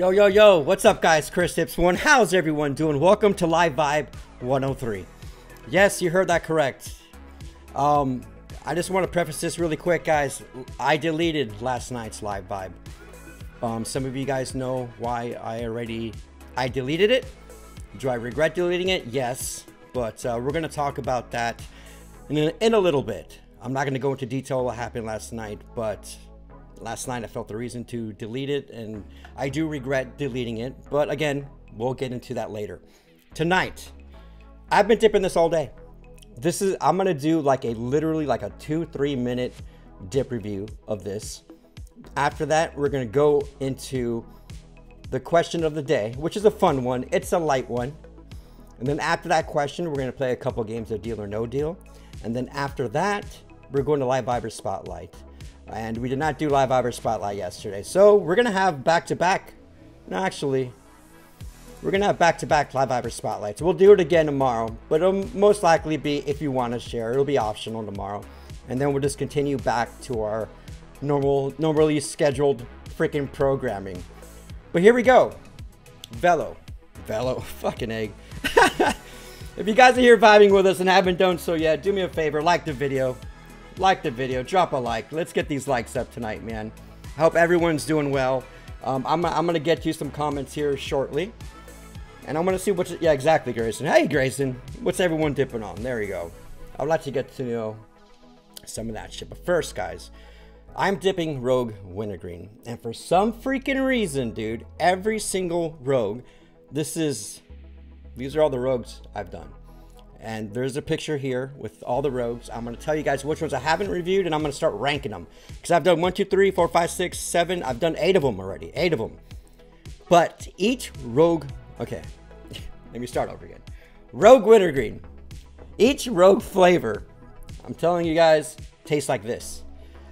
Yo, yo, yo, what's up, guys? Chris Dips One. How's everyone doing? Welcome to Live Vibe 103. Yes, you heard that correct. Um, I just want to preface this really quick, guys. I deleted last night's Live Vibe. Um, some of you guys know why I already I deleted it. Do I regret deleting it? Yes, but uh, we're gonna talk about that in a, in a little bit. I'm not gonna go into detail what happened last night, but last night I felt the reason to delete it, and I do regret deleting it. But again, we'll get into that later. Tonight, I've been dipping this all day. This is I'm gonna do like a literally like a two three minute dip review of this. After that, we're gonna go into the question of the day, which is a fun one. It's a light one. And then after that question, we're gonna play a couple games of Deal or No Deal. And then after that, we're going to Live Viber Spotlight. And we did not do Live Viber Spotlight yesterday. So we're gonna have back-to-back, no actually, we're gonna have back-to-back Live Viber Spotlights. We'll do it again tomorrow, but it'll most likely be if you wanna share, it'll be optional tomorrow. And then we'll just continue back to our normal, normally scheduled freaking programming. But here we go. Velo. Velo. Fucking egg. if you guys are here vibing with us and haven't done so yet, do me a favor, like the video. Like the video, drop a like. Let's get these likes up tonight, man. I hope everyone's doing well. Um, I'm, I'm going to get you some comments here shortly. And I'm going to see what's... Yeah, exactly, Grayson. Hey, Grayson. What's everyone dipping on? There you go. I'd like to get to know some of that shit. But first, guys, I'm dipping Rogue Wintergreen. And for some freaking reason, dude, every single Rogue, this is, these are all the Rogues I've done. And there's a picture here with all the Rogues. I'm going to tell you guys which ones I haven't reviewed, and I'm going to start ranking them. Because I've done one, two, three, four, five, six, seven. I've done eight of them already. Eight of them. But each Rogue, okay, let me start over again. Rogue Wintergreen. Each Rogue flavor, I'm telling you guys, tastes like this.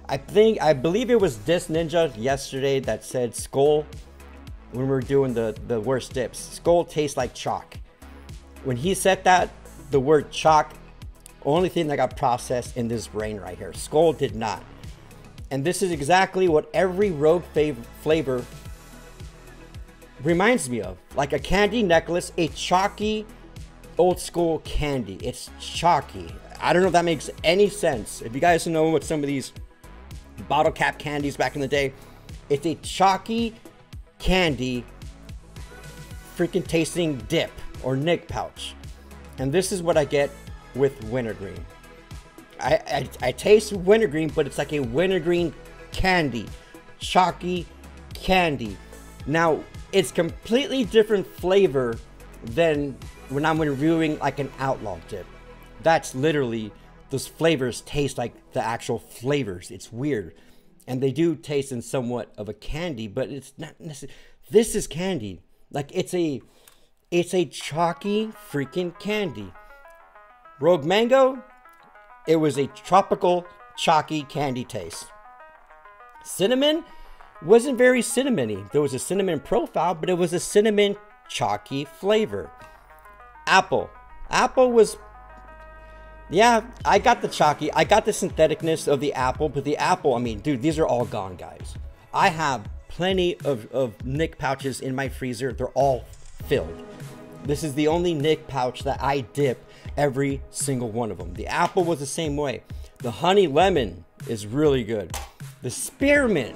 I think I believe it was this Ninja yesterday that said Skull when we were doing the the worst dips. Skull tastes like chalk. When he said that, the word chalk, only thing that got processed in this brain right here. Skull did not. And this is exactly what every rogue flavor reminds me of. Like a candy necklace, a chalky old school candy. It's chalky. I don't know if that makes any sense. If you guys know what some of these bottle cap candies back in the day. It's a chalky candy freaking tasting dip or Nick pouch. And this is what I get with wintergreen. I, I, I taste wintergreen, but it's like a wintergreen candy. Chalky candy. Now, it's completely different flavor than when I'm reviewing like an outlaw dip. That's literally those flavors taste like the actual flavors. It's weird. And they do taste in somewhat of a candy, but it's not necessarily. This is candy. Like it's a it's a chalky freaking candy. Rogue Mango, it was a tropical chalky candy taste. Cinnamon wasn't very cinnamony. There was a cinnamon profile, but it was a cinnamon chalky flavor. Apple. Apple was yeah, I got the chalky. I got the syntheticness of the apple, but the apple, I mean, dude, these are all gone, guys. I have plenty of, of Nick pouches in my freezer. They're all filled. This is the only Nick pouch that I dip every single one of them. The apple was the same way. The honey lemon is really good. The spearmint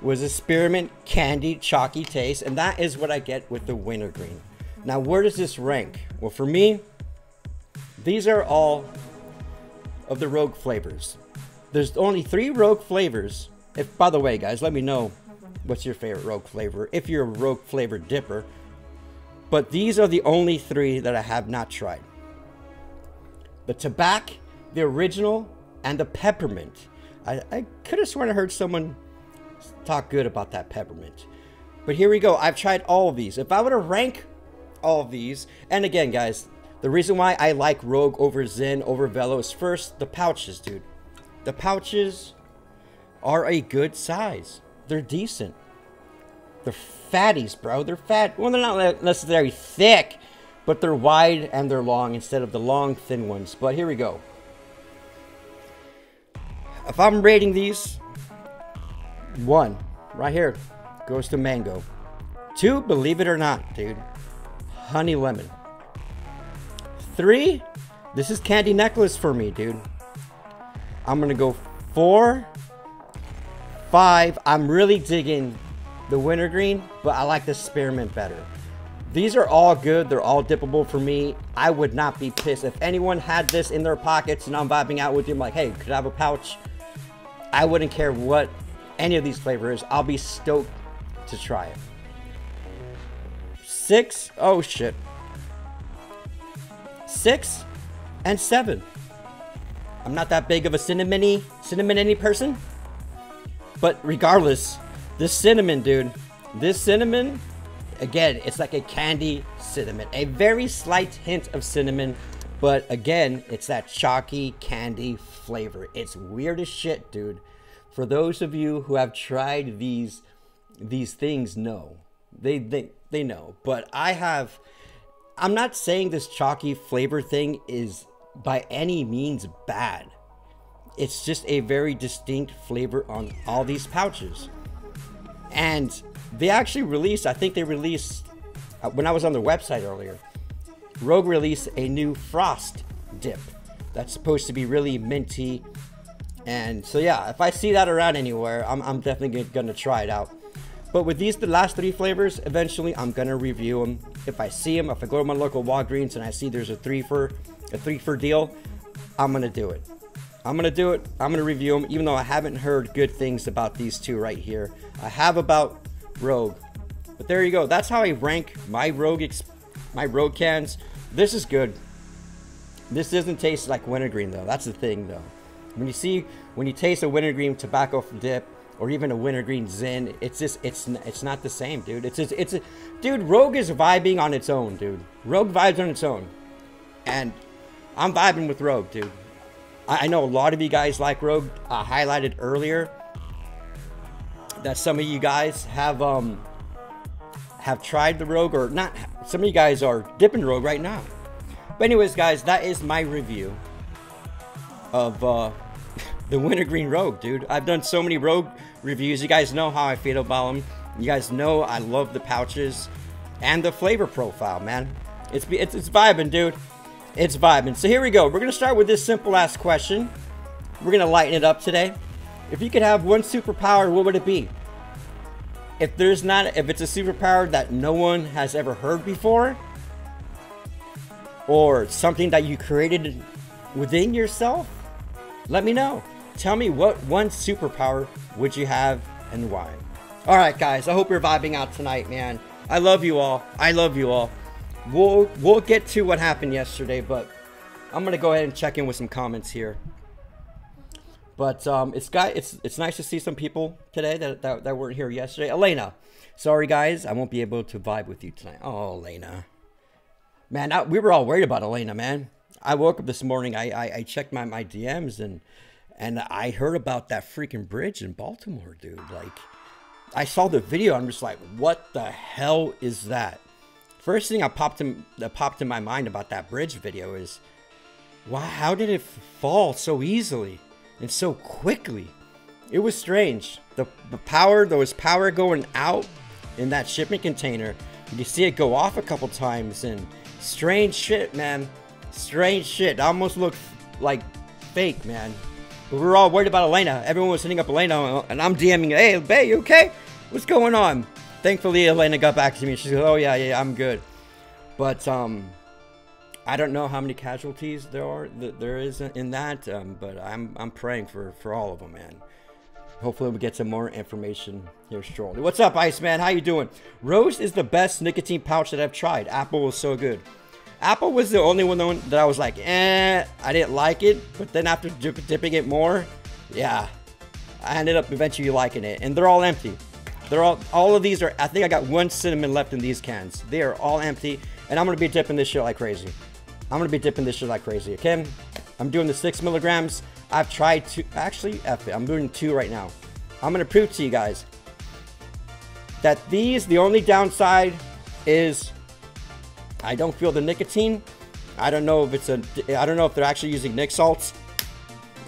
was a spearmint candy chalky taste, and that is what I get with the wintergreen. Now, where does this rank? Well, for me, these are all of the rogue flavors. There's only three rogue flavors. If, by the way, guys, let me know what's your favorite rogue flavor if you're a rogue flavor dipper. But these are the only three that I have not tried. The tobacco, the original, and the peppermint. I, I could have sworn I heard someone talk good about that peppermint. But here we go. I've tried all of these. If I were to rank all of these, and again, guys, the reason why I like Rogue over Zyn over Velo is first, the pouches, dude. The pouches are a good size. They're decent. They're fatties, bro. They're fat. Well, they're not necessarily thick, but they're wide and they're long instead of the long, thin ones. But here we go. If I'm rating these, one right here goes to mango. Two, believe it or not, dude, honey lemon. Three, this is candy necklace for me, dude. I'm gonna go four, five. I'm really digging the wintergreen, but I like the spearmint better. These are all good. They're all dippable for me. I would not be pissed. If anyone had this in their pockets and I'm vibing out with you, I'm like, hey, could I have a pouch? I wouldn't care what any of these flavors. I'll be stoked to try it. Six. Oh, shit. Six and seven. I'm not that big of a cinnamony, cinnamon any person. But regardless, this cinnamon, dude, this cinnamon, again, it's like a candy cinnamon. A very slight hint of cinnamon, but again, it's that chalky candy flavor. It's weird as shit, dude. For those of you who have tried these these things, know. They they they know. But I have I'm not saying this chalky flavor thing is by any means bad. It's just a very distinct flavor on all these pouches. And they actually released, I think they released, uh, when I was on their website earlier, Rogue released a new Frost dip that's supposed to be really minty. And so, yeah, if I see that around anywhere, I'm, I'm definitely going to try it out. But with these, the last three flavors, eventually I'm going to review them. If I see them, if I go to my local Walgreens and I see there's a three for a three for deal, I'm going to do it. I'm to do it. I'm to review them, even though I haven't heard good things about these two right here. I have about Rogue. But there you go. That's how I rank my Rogue my Rogue cans. This is good. This doesn't taste like wintergreen though. That's the thing though. When you see when you taste a wintergreen tobacco dip or even a wintergreen Zyn, it's just it's it's not the same, dude. It's just, it's a dude. Rogue is vibing on its own, dude. Rogue vibes on its own, and I'm vibing with Rogue, dude. I, I know a lot of you guys like Rogue. I highlighted earlier that some of you guys have um have tried the Rogue or not. Some of you guys are dipping Rogue right now. But anyways, guys, that is my review of uh, the Wintergreen Rogue, dude. I've done so many Rogue reviews. You guys know how I feel about them. You guys know I love the pouches and the flavor profile, man. It's it's, it's vibing, dude. It's vibing. So here we go. We're gonna start with this simple ass question. We're gonna lighten it up today. If you could have one superpower, what would it be? If there's not, if it's a superpower that no one has ever heard before, or something that you created within yourself, let me know. Tell me what one superpower would you have and why. All right, guys. I hope you're vibing out tonight, man. I love you all. I love you all. We'll we'll get to what happened yesterday, but I'm gonna go ahead and check in with some comments here. But um, it's got it's it's nice to see some people today that, that, that weren't here yesterday. Elena, sorry guys, I won't be able to vibe with you tonight. Oh, Elena, man, I, we were all worried about Elena, man. I woke up this morning, I I, I checked my my DMs and and I heard about that freaking bridge in Baltimore, dude. Like, I saw the video, I'm just like, what the hell is that? First thing I popped in that popped in my mind about that bridge video is, wow, how did it fall so easily? and so quickly. It was strange. The, the power, there was power going out in that shipment container. And you see it go off a couple times and strange shit, man. Strange shit. It almost looked like fake, man. But we were all worried about Elena. Everyone was hitting up Elena and I'm DMing, hey, Bay, you okay? What's going on? Thankfully, Elena got back to me. She said, oh, yeah, yeah, I'm good. But, um, I don't know how many casualties there are that there is in that, um, but I'm I'm praying for for all of them, man. Hopefully we get some more information here shortly. What's up, Iceman? How you doing? Rose is the best nicotine pouch that I've tried. Apple was so good. Apple was the only one that I was like, eh, I didn't like it. But then after dip dipping it more, yeah, I ended up eventually liking it. And they're all empty. They're all, all of these are, I think I got one cinnamon left in these cans. They are all empty. And I'm to be dipping this shit like crazy. I'm gonna be dipping this shit like crazy, okay? I'm doing the six milligrams. I've tried to, actually, F it, I'm doing two right now. I'm gonna prove to you guys that these, the only downside is I don't feel the nicotine. I don't know if it's a, I don't know if they're actually using nic salts.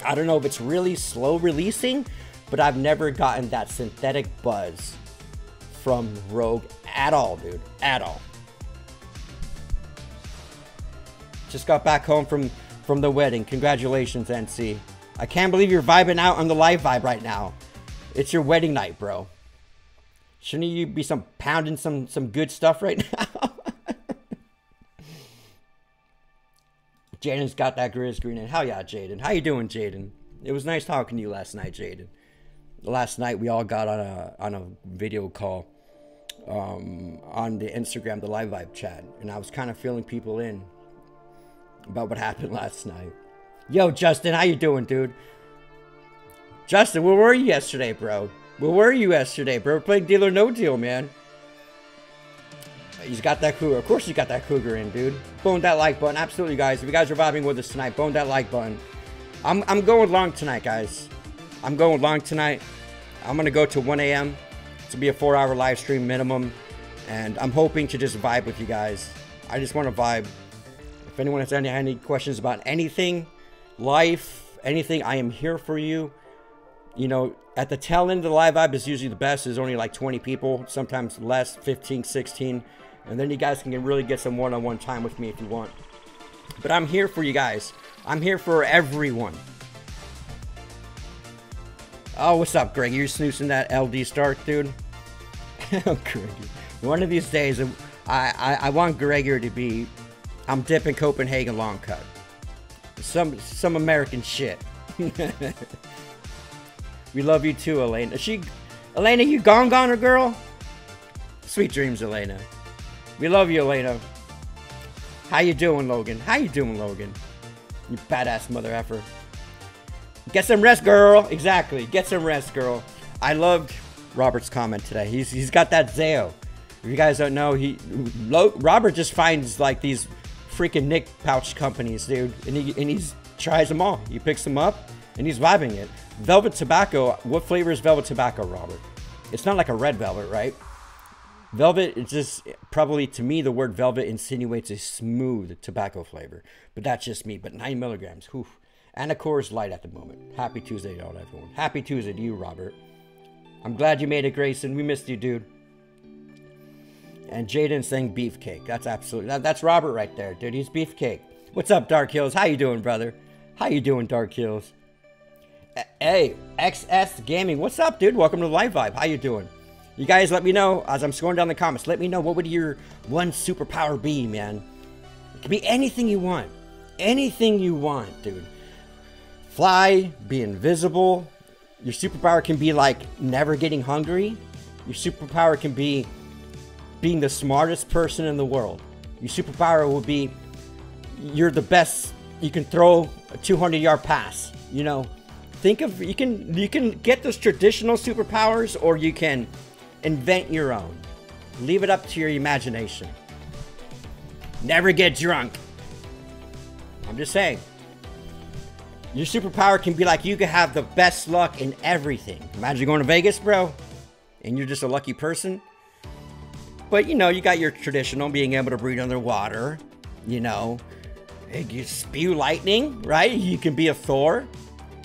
I don't know if it's really slow releasing, but I've never gotten that synthetic buzz from Rogue at all, dude. At all. Just got back home from from the wedding. Congratulations, NC. I can't believe you're vibing out on the live vibe right now. It's your wedding night, bro. Shouldn't you be some pounding some some good stuff right now? Jaden's got that grizz green in. Hell yeah, Jaden. How you doing, Jaden? It was nice talking to you last night, Jaden. Last night we all got on a on a video call um, on the Instagram, the live vibe chat, and I was kind of filling people in about what happened last night. Yo, Justin, how you doing, dude? Justin, where were you yesterday, bro? Where were you yesterday, bro? We're playing Deal or No Deal, man. He's got that cougar. Of course, he's got that cougar in, dude. Bone that like button. Absolutely, guys. If you guys are vibing with us tonight, bone that like button. I'm, I'm going long tonight, guys. I'm going long tonight. I'm to go to 1 a.m. to be a four hour live stream minimum. And I'm hoping to just vibe with you guys. I just want to vibe. If anyone has any, any questions about anything, life, anything, I am here for you. You know, at the tail end of the live vibe is usually the best. There's only like 20 people, sometimes less, 15, 16. And then you guys can really get some one-on-one time with me if you want. But I'm here for you guys. I'm here for everyone. Oh, what's up, Greg? You're snoozing that LD Stark, dude? oh, Greg. One of these days, uh, I, I, I want Gregor to be, I'm dipping Copenhagen long cut. Some, some American shit. we love you too, Elena. She, Elena, you gone goner girl? Sweet dreams, Elena. We love you, Elena. How you doing, Logan? How you doing, Logan? You badass mother effer. Get some rest, girl. Exactly. Get some rest, girl. I loved Robert's comment today. He's he's got that Zao. If you guys don't know, he Robert just finds like these freaking Nick pouch companies, dude, and he and he's tries them all. He picks them up and he's vibing it. Velvet tobacco. What flavor is velvet tobacco, Robert? It's not like a red velvet, right? Velvet is just probably to me the word velvet insinuates a smooth tobacco flavor, but that's just me. But nine milligrams, whew. And a Coors Light at the moment. Happy Tuesday to everyone. Happy Tuesday to you, Robert. I'm glad you made it, Grayson. We missed you, dude. And Jaden saying beefcake. That's absolutely that, that's Robert right there, dude. He's beefcake. What's up, Dark Hills? How you doing, brother? How you doing, Dark Hills? Eh, hey, XS Gaming. What's up, dude? Welcome to Live Vibe. How you doing? You guys let me know as I'm scrolling down the comments. Let me know what would your one superpower be, man. It could be anything you want. Anything you want, dude. Fly, be invisible. Your superpower can be like never getting hungry. Your superpower can be being the smartest person in the world. Your superpower will be you're the best. You can throw a 200 yard pass. You know, think of you can you can get those traditional superpowers or you can invent your own. Leave it up to your imagination. Never get drunk. I'm just saying. Your superpower can be like you can have the best luck in everything. Imagine going to Vegas, bro, and you're just a lucky person. But you know, you got your traditional being able to breathe underwater, you know, you spew lightning, right? You can be a Thor.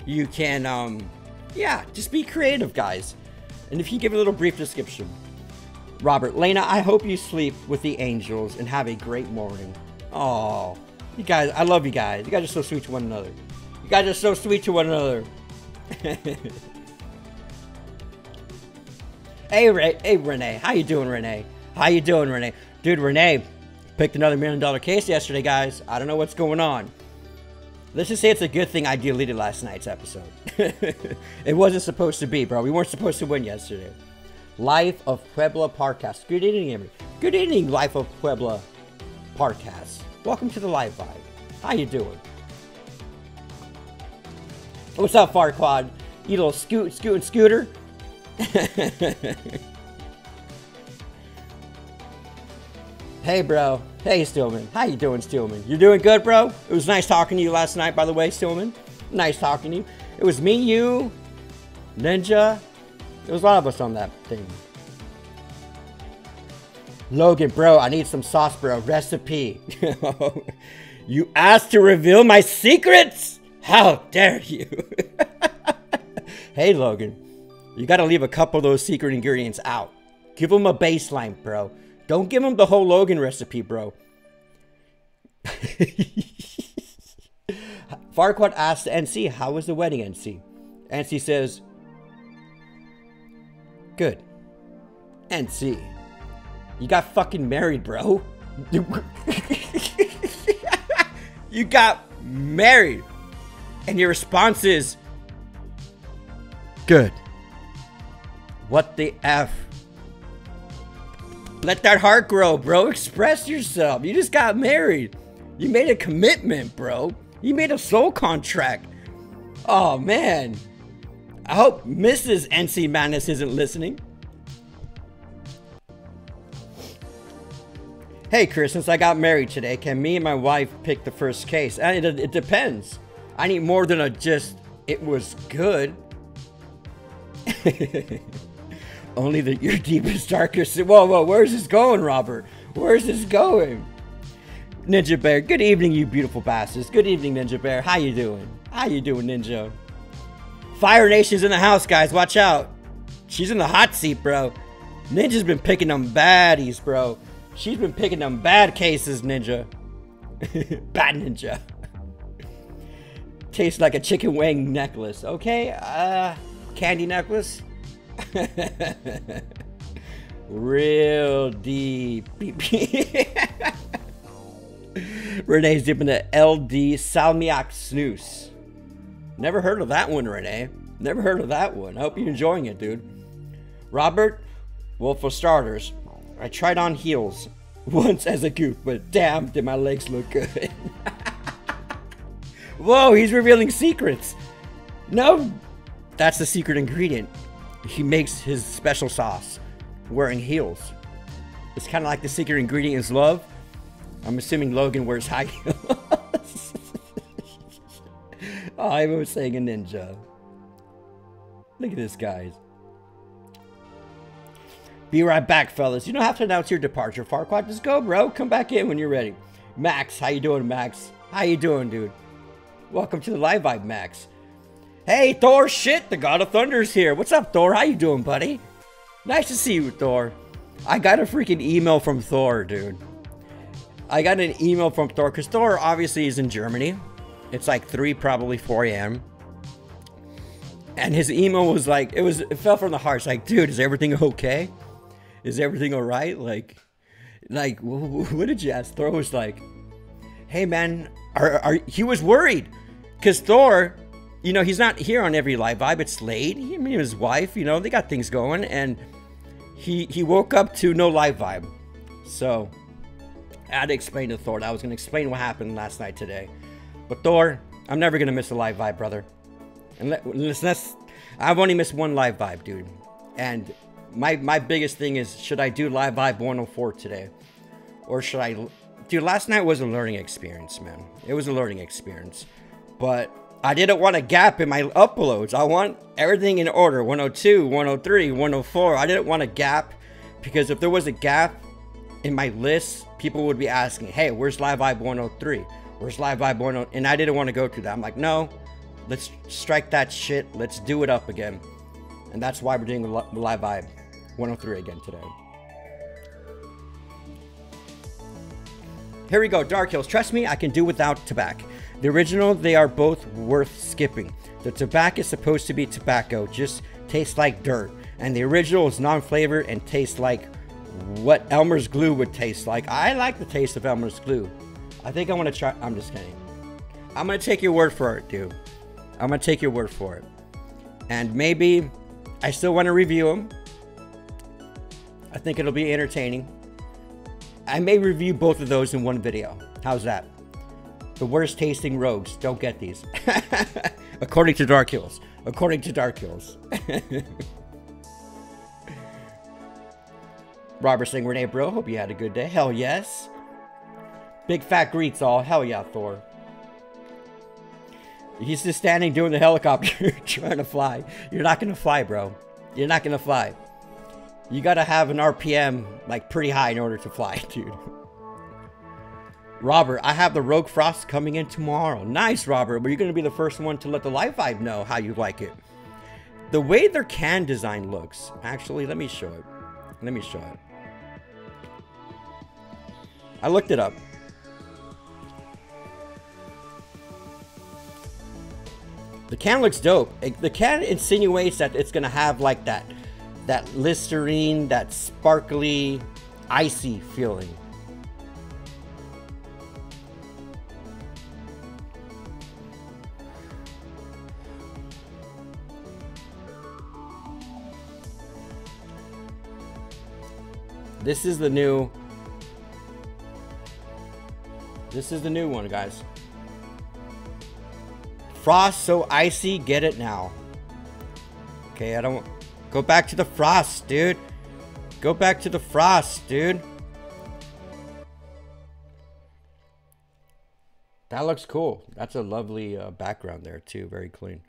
You can, um, yeah, just be creative, guys. And if you give a little brief description, Robert, Lena, I hope you sleep with the angels and have a great morning. Oh, you guys, I love you guys. You guys are so sweet to one another. Guys are so sweet to one another. hey, Ray, hey, Renee, how you doing, Renee? How you doing, Renee? Dude, Renee picked another million dollar case yesterday, guys. I don't know what's going on. Let's just say it's a good thing I deleted last night's episode. it wasn't supposed to be, bro. We weren't supposed to win yesterday. Life of Puebla Podcast. Good evening, everybody. Good evening, Life of Puebla Podcast. Welcome to the Live Vibe. How you doing? What's up, Farquaad? You little scoot, scoot, and scooter? hey, bro. Hey, Stillman. How you doing, Stillman? You doing good, bro? It was nice talking to you last night, by the way, Stillman. Nice talking to you. It was me, you, Ninja. There was a lot of us on that thing. Logan, bro, I need some sauce, bro. Recipe. you asked to reveal my secrets? How dare you? hey, Logan. You gotta leave a couple of those secret ingredients out. Give them a baseline, bro. Don't give them the whole Logan recipe, bro. Farquaad asks NC, how was the wedding, NC? NC says, good. NC, you got fucking married, bro. you got married. And your response is, good. What the F? Let that heart grow, bro. Express yourself. You just got married. You made a commitment, bro. You made a soul contract. Oh, man. I hope Mrs. NC Madness isn't listening. Hey, Chris, since I got married today, can me and my wife pick the first case? And it, it depends. I need more than a just, it was good. Only that your deepest, darkest. Whoa, whoa, where's this going, Robert? Where's this going? Ninja Bear, good evening, you beautiful bastards. Good evening, Ninja Bear. How you doing? How you doing, Ninja? Fire Nation's in the house, guys. Watch out. She's in the hot seat, bro. Ninja's been picking them baddies, bro. She's been picking them bad cases, Ninja. bad Ninja. Tastes like a chicken wing necklace. Okay, uh, candy necklace. Real deep. Renee's dipping the LD Salmiak Snus. Never heard of that one, Renee. Never heard of that one. I hope you're enjoying it, dude. Robert, well, for starters, I tried on heels once as a goof, but damn, did my legs look good. Whoa, he's revealing secrets. No, that's the secret ingredient. He makes his special sauce wearing heels. It's kind of like the secret ingredient is love. I'm assuming Logan wears high heels. oh, I was saying a ninja. Look at this, guys. Be right back, fellas. You don't have to announce your departure, Farquaad. Just go, bro. Come back in when you're ready. Max, how you doing, Max? How you doing, dude? Welcome to the Live Vibe, Max. Hey, Thor, shit, the God of Thunder's here. What's up, Thor? How you doing, buddy? Nice to see you, Thor. I got a freaking email from Thor, dude. I got an email from Thor, because Thor obviously is in Germany. It's like 3, probably 4 a.m. And his email was like, it was, it fell from the heart. It's like, dude, is everything okay? Is everything all right? Like, like, what did you ask? Thor was like, hey, man, are, are, he was worried. Because Thor you know, he's not here on every live vibe. It's late. He, I mean, his wife, you know, they got things going, and he he woke up to no live vibe. So I had to explain to Thor. I was gonna explain what happened last night today. But Thor, I'm never gonna miss a live vibe, brother. Unless I've only missed one live vibe, dude. And my my biggest thing is, should I do live vibe 104 today, or should I? Dude, last night was a learning experience, man. It was a learning experience, but I didn't want a gap in my uploads. I want everything in order 102, 103, 104. I didn't want a gap because if there was a gap in my list, people would be asking, hey, where's Live Vibe 103? Where's Live Vibe 103? And I didn't want to go through that. I'm like, no, let's strike that shit. Let's do it up again. And that's why we're doing Live Vibe 103 again today. Here we go, Dark Hills. Trust me, I can do without tobacco. The original, they are both worth skipping. The tobacco is supposed to be tobacco, just tastes like dirt. And the original is non-flavored and tastes like what Elmer's glue would taste like. I like the taste of Elmer's glue. I think I want to try. I'm just kidding. I'm going to take your word for it, dude. I'm going to take your word for it. And maybe I still want to review them. I think it'll be entertaining. I may review both of those in one video. How's that? The worst tasting rogues don't get these. According to Dark Hills. According to Dark Hills. Robert saying, Renee, bro, hope you had a good day. Hell yes. Big fat greets all. Hell yeah, Thor. He's just standing doing the helicopter trying to fly. You're not going to fly, bro. You're not going to fly. You got to have an RPM like pretty high in order to fly, dude. Robert, I have the Rogue Frost coming in tomorrow. Nice, Robert, but you're going to be the first one to let the Live Vibe know how you like it. The way their can design looks, actually, let me show it. Let me show it. I looked it up. The can looks dope. the can insinuates that it's gonna have like that, that Listerine, that sparkly, icy feeling. This is the new This is the new one, guys. Frost so icy, get it now. Okay, I don't go back to the frost, dude. Go back to the frost, dude. That looks cool. That's a lovely uh, background there too. Very clean.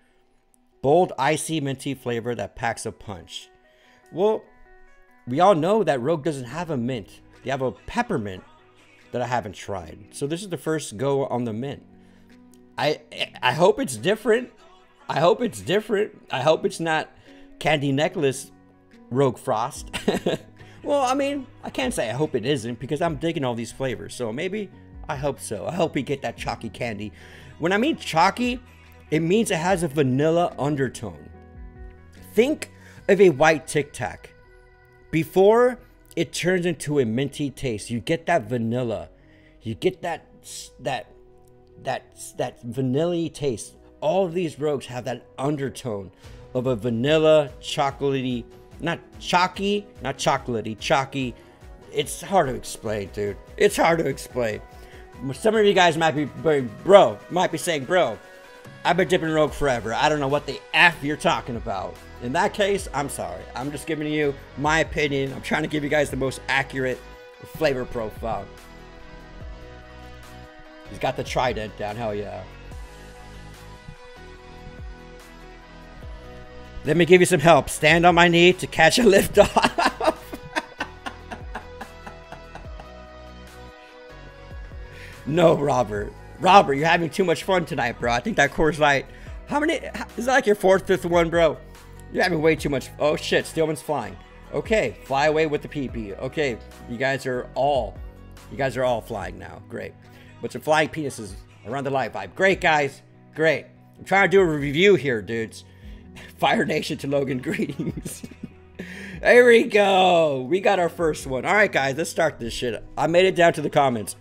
Bold, icy, minty flavor that packs a punch. Well, we all know that Rogue doesn't have a mint. They have a peppermint that I haven't tried. So this is the first go on the mint. I I hope it's different. I hope it's different. I hope it's not candy necklace Rogue Frost. well, I mean, I can't say I hope it isn't because I'm digging all these flavors. So maybe I hope so. I hope we get that chalky candy. When I mean chalky, it means it has a vanilla undertone. Think of a white Tic Tac. Before it turns into a minty taste, you get that vanilla. You get that that that that vanilla taste. All of these rogues have that undertone of a vanilla, chocolatey, not chalky, not chocolatey, chalky. It's hard to explain, dude. It's hard to explain. Some of you guys might be, bro, might be saying, bro, I've been dipping rogue forever. I don't know what the F you're talking about. In that case, I'm sorry. I'm just giving you my opinion. I'm trying to give you guys the most accurate flavor profile. He's got the trident down. Hell yeah. Let me give you some help. Stand on my knee to catch a lift off. no, Robert. Robert, you're having too much fun tonight, bro. I think that Coors Light. How many? Is that like your fourth, fifth one, bro? You're having way too much. Oh shit, Steelman's flying. Okay, fly away with the PP. Okay, you guys are all, you guys are all flying now. Great. But some flying penises around the light vibe. Great, guys. Great. I'm trying to do a review here, dudes. Fire Nation to Logan, greetings. there we go. We got our first one. All right, guys, let's start this shit. I made it down to the comments.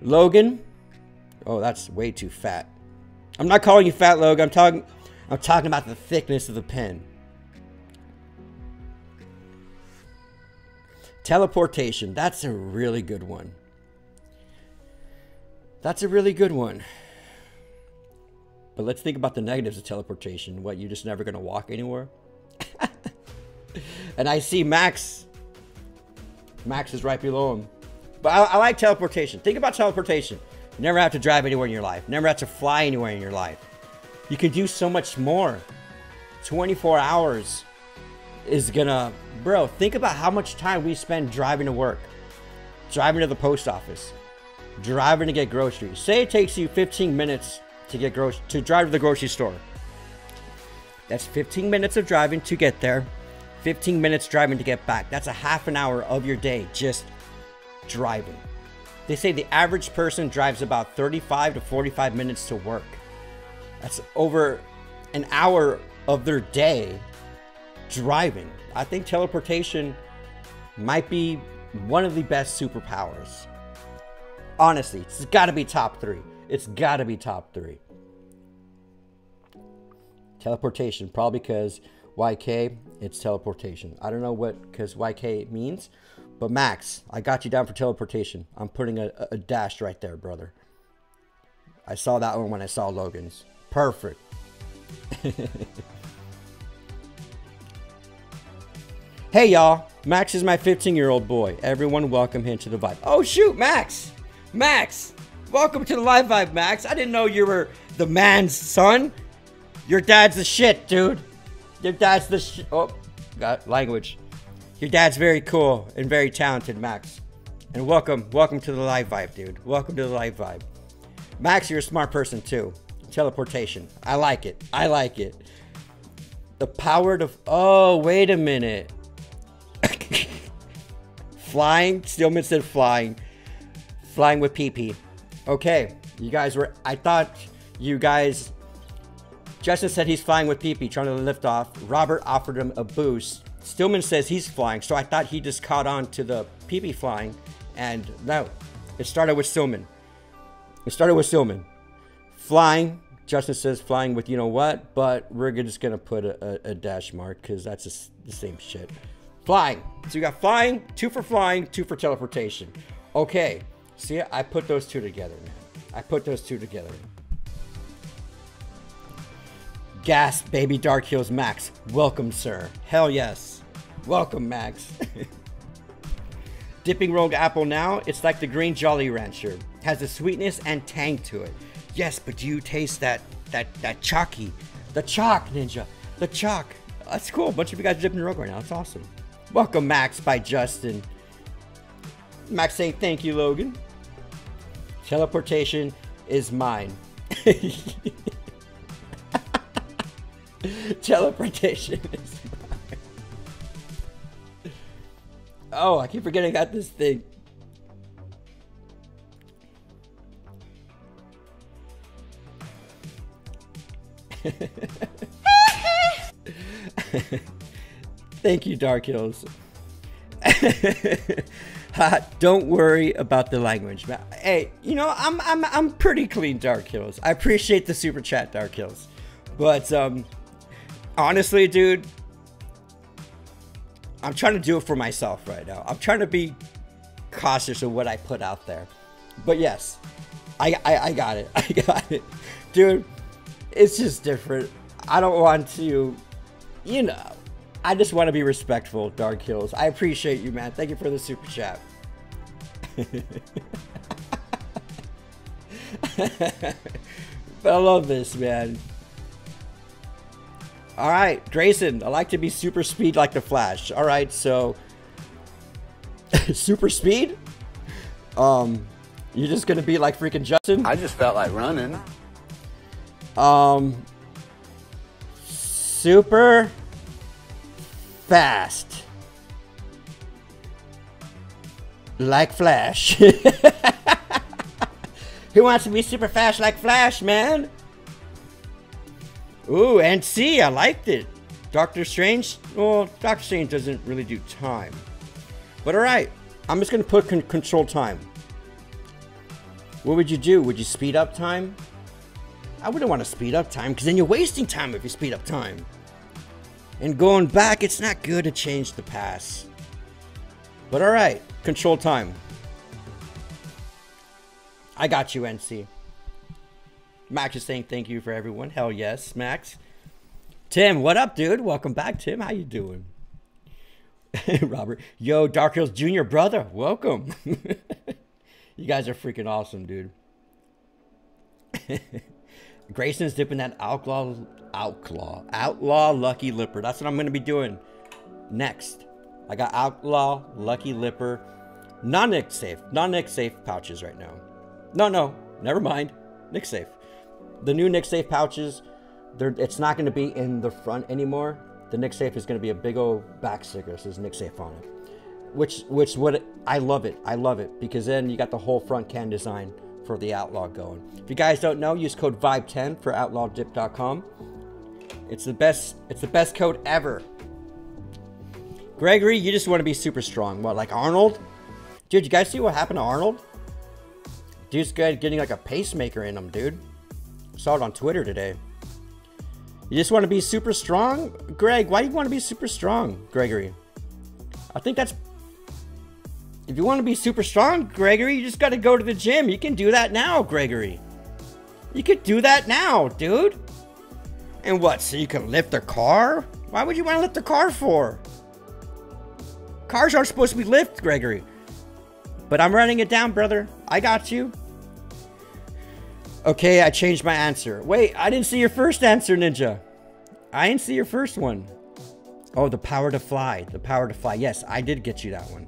Logan. Oh, that's way too fat. I'm not calling you fat, Logan. I'm talking. I'm talking about the thickness of the pen. Teleportation. That's a really good one. That's a really good one. But let's think about the negatives of teleportation. What, you're just never going to walk anywhere? and I see Max. Max is right below him. But I, I, like teleportation. Think about teleportation. Never have to drive anywhere in your life. Never have to fly anywhere in your life. You can do so much more. 24 hours is gonna... Bro, think about how much time we spend driving to work. Driving to the post office. Driving to get groceries. Say it takes you 15 minutes to get groceries to drive to the grocery store. That's 15 minutes of driving to get there, 15 minutes driving to get back. That's a half an hour of your day just driving. They say the average person drives about 35 to 45 minutes to work. That's over an hour of their day driving. I think teleportation might be one of the best superpowers. Honestly, it's got to be top three. It's got to be top three. Teleportation, probably because YK, it's teleportation. I don't know what because YK means, but Max, I got you down for teleportation. I'm putting a, a dash right there, brother. I saw that one when I saw Logan's. Perfect. hey y'all, Max is my 15 year old boy. Everyone welcome him to the vibe. Oh shoot, Max! Max! Welcome to the Live Vibe, Max. I didn't know you were the man's son. Your dad's the shit, dude. Your dad's the shit. Oh, got language. Your dad's very cool and very talented, Max. And welcome, welcome to the Live Vibe, dude. Welcome to the Live Vibe. Max, you're a smart person too. Teleportation. I like it. I like it. The power to. Oh, wait a minute. Flying. Stillman said flying. Flying with PP. Okay. You guys were. I thought you guys. Justin said he's flying with PP, trying to lift off. Robert offered him a boost. Stillman says he's flying, so I thought he just caught on to the PP flying. And no, it started with Stillman. It started with Stillman. Flying. Justin says flying with you know what, but we're just to put a, a, a, dash mark because that's a, the same shit. Flying. So you got flying, two for flying, two for teleportation. Okay. See, I put those two together, man. I put those two together. Gas, baby Dark Hills Max. Welcome, sir. Hell yes. Welcome, Max. Dipping rogue apple now, it's like the green Jolly Rancher. Has a sweetness and tang to it. Yes, but do you taste that that that chalky? The chalk, Ninja. The chalk. That's cool. A bunch of you guys are dipping rogue right now. That's awesome. Welcome, Max by Justin. Max saying thank you, Logan. Teleportation is mine. Teleportation is mine. Oh, I keep forgetting I got this thing. Thank you, Dark Hills. Don't worry about the language. Hey, you know, I'm I'm I'm pretty clean, Dark Hills. I appreciate the super chat, Dark Hills. But um honestly, dude, I'm trying to do it for myself right now. I'm trying to be cautious of what I put out there. But yes, I I, I got it. I got it. Dude, it's just different. I don't want to, you know, I just want to be respectful, Dark Hills. I appreciate you, man. Thank you for the super chat. but I love this, man. All right, Grayson, I like to be super speed like the Flash. All right, so super speed? Um, you're just gonna be like freaking Justin? I just felt like running. Um, super fast. Like Flash. Who wants to be super fast like Flash, man? Ooh, and see, I liked it. Doctor Strange? Well, Doctor Strange doesn't really do time. But alright, I'm just to put con control time. What would you do? Would you speed up time? I wouldn't want to speed up time because then you're wasting time if you speed up time. And going back, it's not good to change the past. But alright, control time. I got you, NC. Max is saying thank you for everyone. Hell yes, Max. Tim, what up, dude? Welcome back, Tim. How you doing? Robert, yo, Dark Hills Jr. brother, welcome. you guys are freaking awesome, dude. Grayson's dipping that outlaw, outlaw, outlaw lucky lipper. That's what I'm gonna be doing next. I got outlaw lucky lipper, non-nick safe, non-nick safe pouches right now. No, no, never mind. Nick safe. The new Nick safe pouches, it's not gonna be in the front anymore. The Nick safe is gonna be a big old back sticker. Says Nick safe on it. Which, which what I love it. I love it because then you got the whole front can design for the Outlaw going. If you guys don't know, use code VIBE10 for outlawdip.com. It's the best it's the best code ever. Gregory, you just want to be super strong. What, like Arnold? Dude, you guys see what happened to Arnold? Dude's good getting like a pacemaker in him, dude. Saw it on Twitter today. You just want to be super strong? Greg, why do you want to be super strong, Gregory? I think that's if you want to be super strong, Gregory, you just got to go to the gym. You can do that now, Gregory. You could do that now, dude. And what, so you can lift a car? Why would you want to lift a car for? Cars aren't supposed to be lifted, Gregory. But I'm running it down, brother. I got you. Okay, I changed my answer. Wait, I didn't see your first answer, Ninja. I didn't see your first one. Oh, the power to fly. The power to fly. Yes, I did get you that one.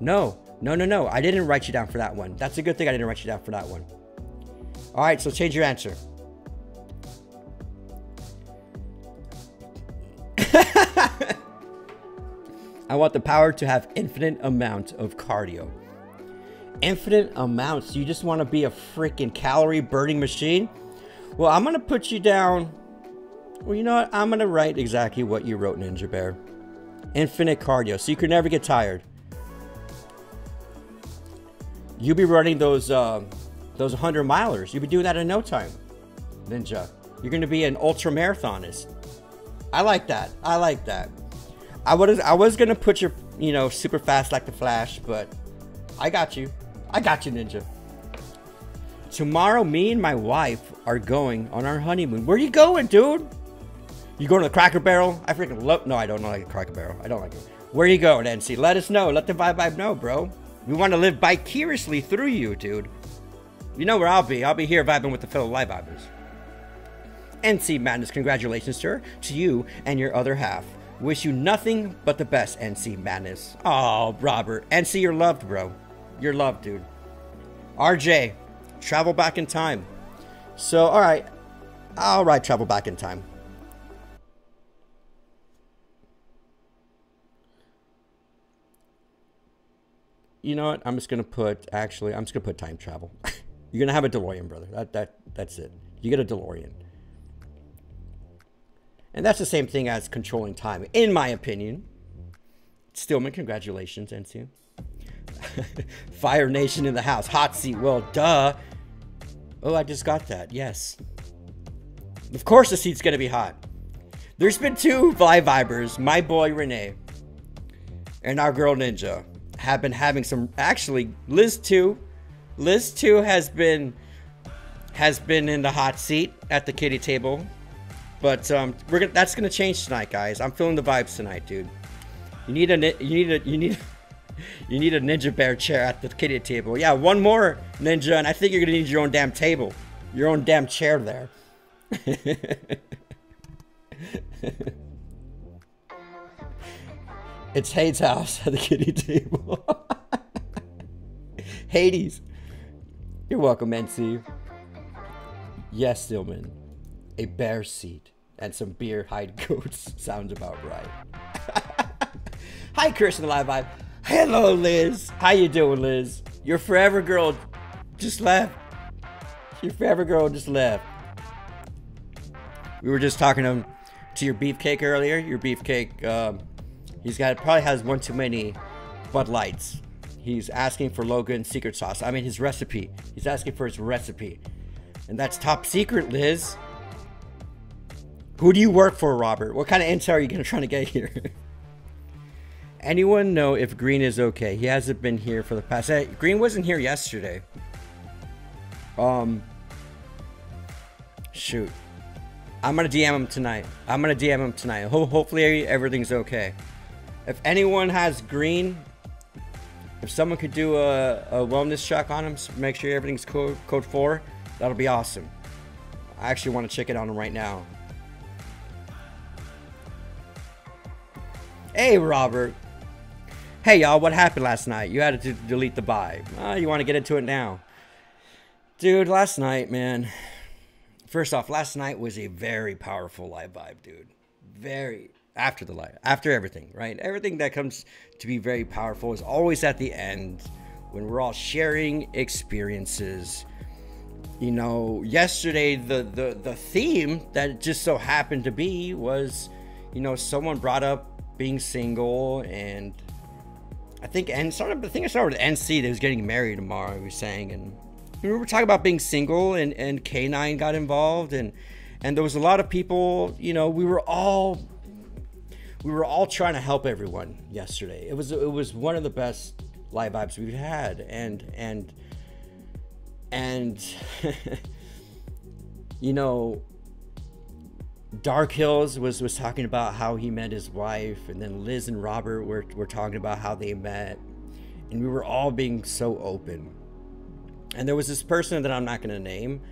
No, no, no, no. I didn't write you down for that one. That's a good thing I didn't write you down for that one. All right, so change your answer. I want the power to have infinite amount of cardio. Infinite amounts. You just want to be a freaking calorie burning machine? Well, I'm going to put you down. Well, you know what? I'm going to write exactly what you wrote, Ninja Bear. Infinite cardio. So you can never get tired. You'll be running those uh, those 100 milers. You'll be doing that in no time, Ninja. You're going to be an ultra marathonist. I like that. I like that. I was I was gonna put your you know super fast like the Flash, but I got you. I got you, Ninja. Tomorrow, me and my wife are going on our honeymoon. Where you going, dude? You going to the Cracker Barrel? I freaking love. No, I don't like the Cracker Barrel. I don't like it. Where you going, NC? Let us know. Let the Vibe Vibe know, bro. We want to live vicariously through you, dude. You know where I'll be. I'll be here vibing with the fellow live vibers. NC Madness, congratulations, sir, to you and your other half. Wish you nothing but the best, NC Madness. Oh, Robert. NC, you're loved, bro. You're loved, dude. RJ, travel back in time. So, alright. Alright, travel back in time. You know what? I'm just gonna put actually I'm just gonna put time travel. You're gonna have a DeLorean, brother. That that that's it. You get a DeLorean. And that's the same thing as controlling time, in my opinion. Stillman, congratulations, NC. Fire Nation in the house. Hot seat. Well, duh. Oh, I just got that. Yes. Of course the seat's going to be hot. There's been two Fly Vibers, my boy Renee and our girl Ninja, have been having some. Actually, Liz 2. Liz 2 has been has been in the hot seat at the kitty table but um, we're gonna, that's gonna change tonight, guys. I'm feeling the vibes tonight, dude. You need a you need a you need you need a ninja bear chair at the kitty table. Yeah, one more ninja, and I think you're gonna need your own damn table, your own damn chair there. it's Hades' house at the kitty table. Hades. You're welcome, NC. Yes, Stillman. A bear seat and some beer hide goats sounds about right. Hi, Chris in the live vibe. Hello, Liz. How you doing, Liz? Your forever girl just left. Your forever girl just left. We were just talking to, to your beefcake earlier. Your beefcake, um, he's got probably has one too many Bud Lights. He's asking for Logan's secret sauce. I mean, his recipe. He's asking for his recipe. And that's top secret, Liz. Who do you work for, Robert? What kind of intel are you gonna try to get here? Anyone know if Green is okay? He hasn't been here for the past. Hey, Green wasn't here yesterday. Um. Shoot. I'm gonna DM him tonight. I'm gonna DM him tonight. Ho hopefully everything's okay. If anyone has Green, if someone could do a, a wellness check on him, make sure everything's code code four, that'll be awesome. I actually want to check it on him right now. Hey, Robert. Hey, y'all, what happened last night? You had to delete the vibe. Oh, you want to get into it now? Dude, last night, man. First off, last night was a very powerful live vibe, dude. Very. After the live, after everything, right? Everything that comes to be very powerful is always at the end when we're all sharing experiences. You know, yesterday, the, the, the theme that just so happened to be was, you know, someone brought up being single and I think and started I think I started with NC that was getting married tomorrow, he was saying and we were talking about being single and, and K9 got involved and and there was a lot of people, you know, we were all we were all trying to help everyone yesterday. It was it was one of the best live vibes we've had and and and you know Dark Hills was was talking about how he met his wife, and then Liz and Robert were, were talking about how they met, and we were all being so open. And there was this person that I'm not going to name,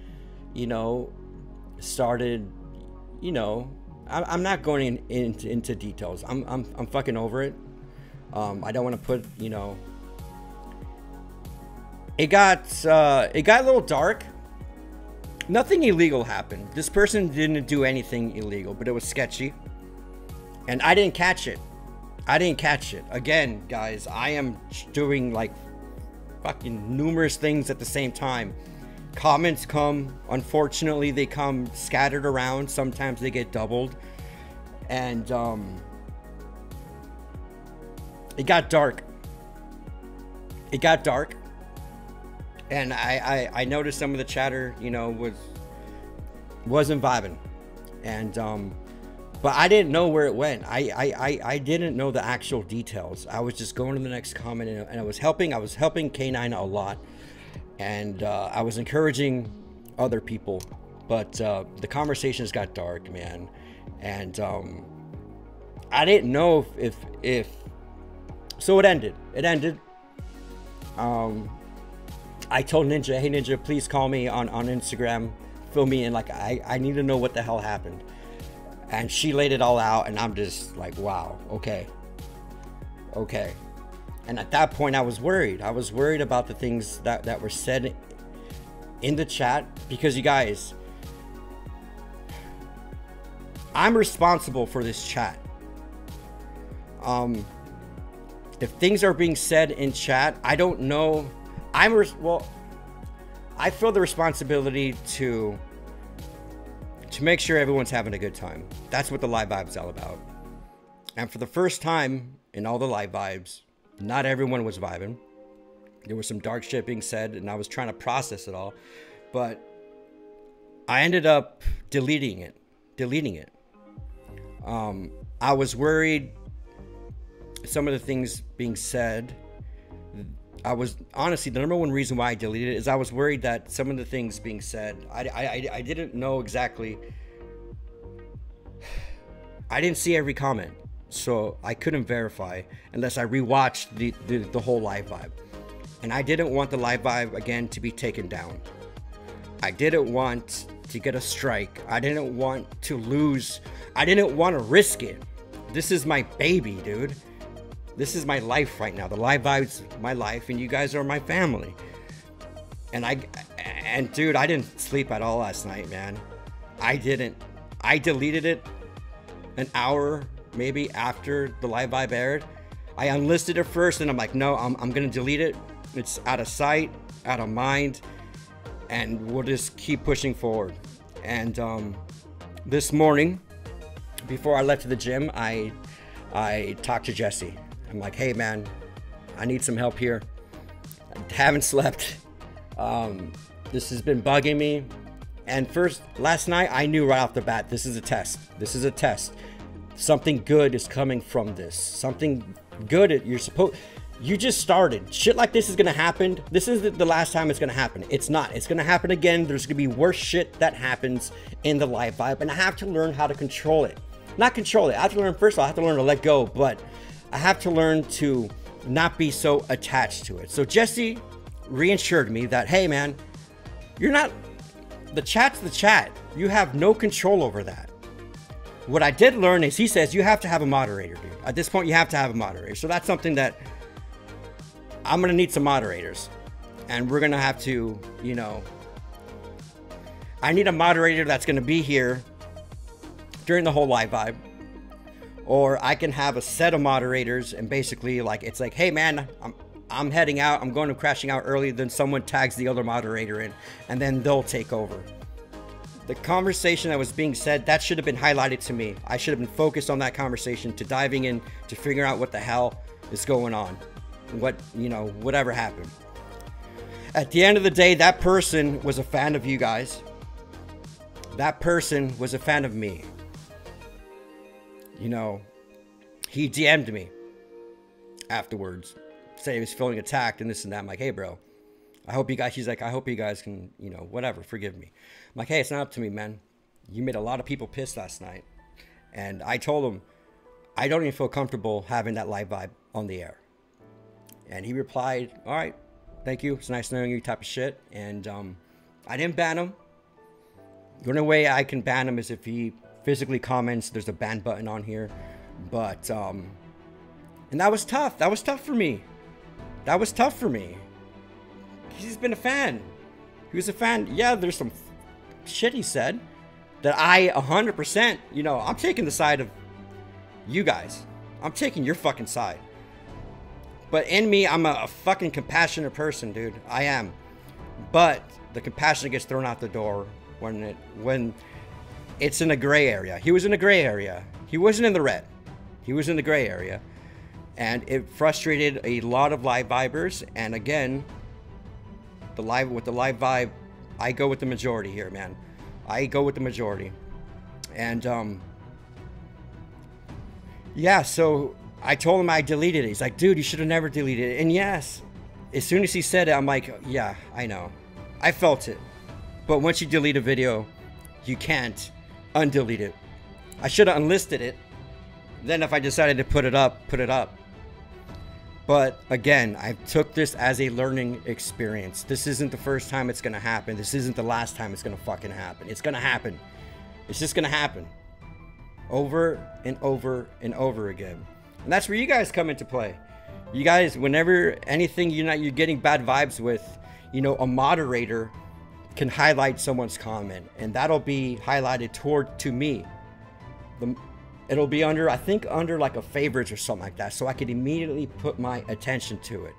you know, started, you know, I, I'm not going in, in, into details. I'm, I'm, I'm fucking over it. Um, I don't want to put, you know, it got uh, it got a little dark Nothing illegal happened. This person didn't do anything illegal, but it was sketchy. And I didn't catch it. I didn't catch it. Again, guys, I am doing like fucking numerous things at the same time. Comments come, unfortunately, they come scattered around. Sometimes they get doubled. And um, it got dark. It got dark. And I, I, I noticed some of the chatter, you know, was wasn't vibing. And um, but I didn't know where it went. I, I, I, I, didn't know the actual details. I was just going to the next comment and, and I was helping. I was helping K9 a lot, and uh, I was encouraging other people. But uh, the conversations got dark, man, and um, I didn't know if, if if so. It ended. It ended. Um, I told Ninja, "Hey Ninja, please call me on on Instagram, fill me in. Like I I need to know what the hell happened." and she laid it all out and i'm just like wow okay. Okay. And at that point i was worried. I was worried about the things that, that were said in the chat because you guys i'm responsible for this chat. Um if things are being said in chat i don't know i'm well i feel the responsibility to to make sure everyone's having a good time. That's what the live vibes all about. And for the first time in all the live vibes, not everyone was vibing. There was some dark shit being said, and I was trying to process it all. But I ended up deleting it. Deleting it. Um, I was worried some of the things being said I was honestly the number one reason why I deleted it is I was worried that some of the things being said, I, I, I didn't know exactly. I didn't see every comment, so I couldn't verify unless I rewatched the, the, the whole live vibe. And I didn't want the live vibe again to be taken down. I didn't want to get a strike. I didn't want to lose. I didn't want to risk it. This is my baby, dude. This is my life right now. The live vibes my life, and you guys are my family. And I, and dude, I didn't sleep at all last night, man. I didn't. I deleted it an hour maybe after the live vibe aired. I unlisted it first, and I'm like, no, I'm, I'm gonna delete it. It's out of sight, out of mind, and we'll just keep pushing forward. And um, this morning, before I left to the gym, I I talked to Jesse, I'm like, hey man, I need some help here. I haven't slept. Um, this has been bugging me. And first, last night, I knew right off the bat this is a test. This is a test. Something good is coming from this. Something good. You're supposed. You just started. Shit like this is gonna happen. This is the last time it's gonna happen. It's not. It's gonna happen again. There's gonna be worse shit that happens in the live vibe, and I have to learn how to control it. Not control it. I have to learn first. All, I have to learn to let go. But I have to learn to not be so attached to it. So Jesse reassured me that, hey man, you're not, the chat's the chat. You have no control over that. What I did learn is he says you have to have a moderator, dude. At this point, you have to have a moderator. So that's something that I'm gonna need some moderators. And we're gonna have to, you know, I need a moderator that's gonna be here during the whole live vibe or I can have a set of moderators and basically like it's like, hey man, I'm I'm heading out, I'm going to crashing out early, then someone tags the other moderator in, and then they'll take over. The conversation that was being said, that should have been highlighted to me. I should have been focused on that conversation to diving in to figure out what the hell is going on. What, you know, whatever happened. At the end of the day, that person was a fan of you guys. That person was a fan of me you know, he DM'd me afterwards, say he was feeling attacked and this and that. I'm like, hey, bro, I hope you guys, he's like, I hope you guys can, you know, whatever, forgive me. I'm like, hey, it's not up to me, man. You made a lot of people pissed last night. And I told him, I don't even feel comfortable having that live vibe on the air. And he replied, all right, thank you. It's nice knowing you type of shit. And um, I didn't ban him. The only way I can ban him is if he physically comments. There's a ban button on here. But, um, and that was tough. That was tough for me. That was tough for me. He's been a fan. He was a fan. Yeah, there's some shit he said that I 100%, you know, I'm taking the side of you guys. I'm taking your fucking side. But in me, I'm a, a fucking compassionate person, dude. I am. But the compassion gets thrown out the door when it when it's in a gray area. He was in a gray area. He wasn't in the red. He was in the gray area. And it frustrated a lot of live vibers. And again, the live with the live vibe, I go with the majority here, man. I go with the majority. And um yeah, so I told him I deleted it. He's like, dude, you should have never deleted it. And yes, as soon as he said it, I'm like, yeah, I know. I felt it. But once you delete a video, you can't undelete it. I should have unlisted it. Then if I decided to put it up, put it up. But again, I took this as a learning experience. This isn't the first time it's gonna happen. This isn't the last time it's gonna fucking happen. It's gonna happen. It's just gonna happen. Over and over and over again. And that's where you guys come into play. You guys, whenever anything you're not you're getting bad vibes with, you know, a moderator can highlight someone's comment and that'll be highlighted toward to me. The, it'll be under I think under like a favorites or something like that so I could immediately put my attention to it.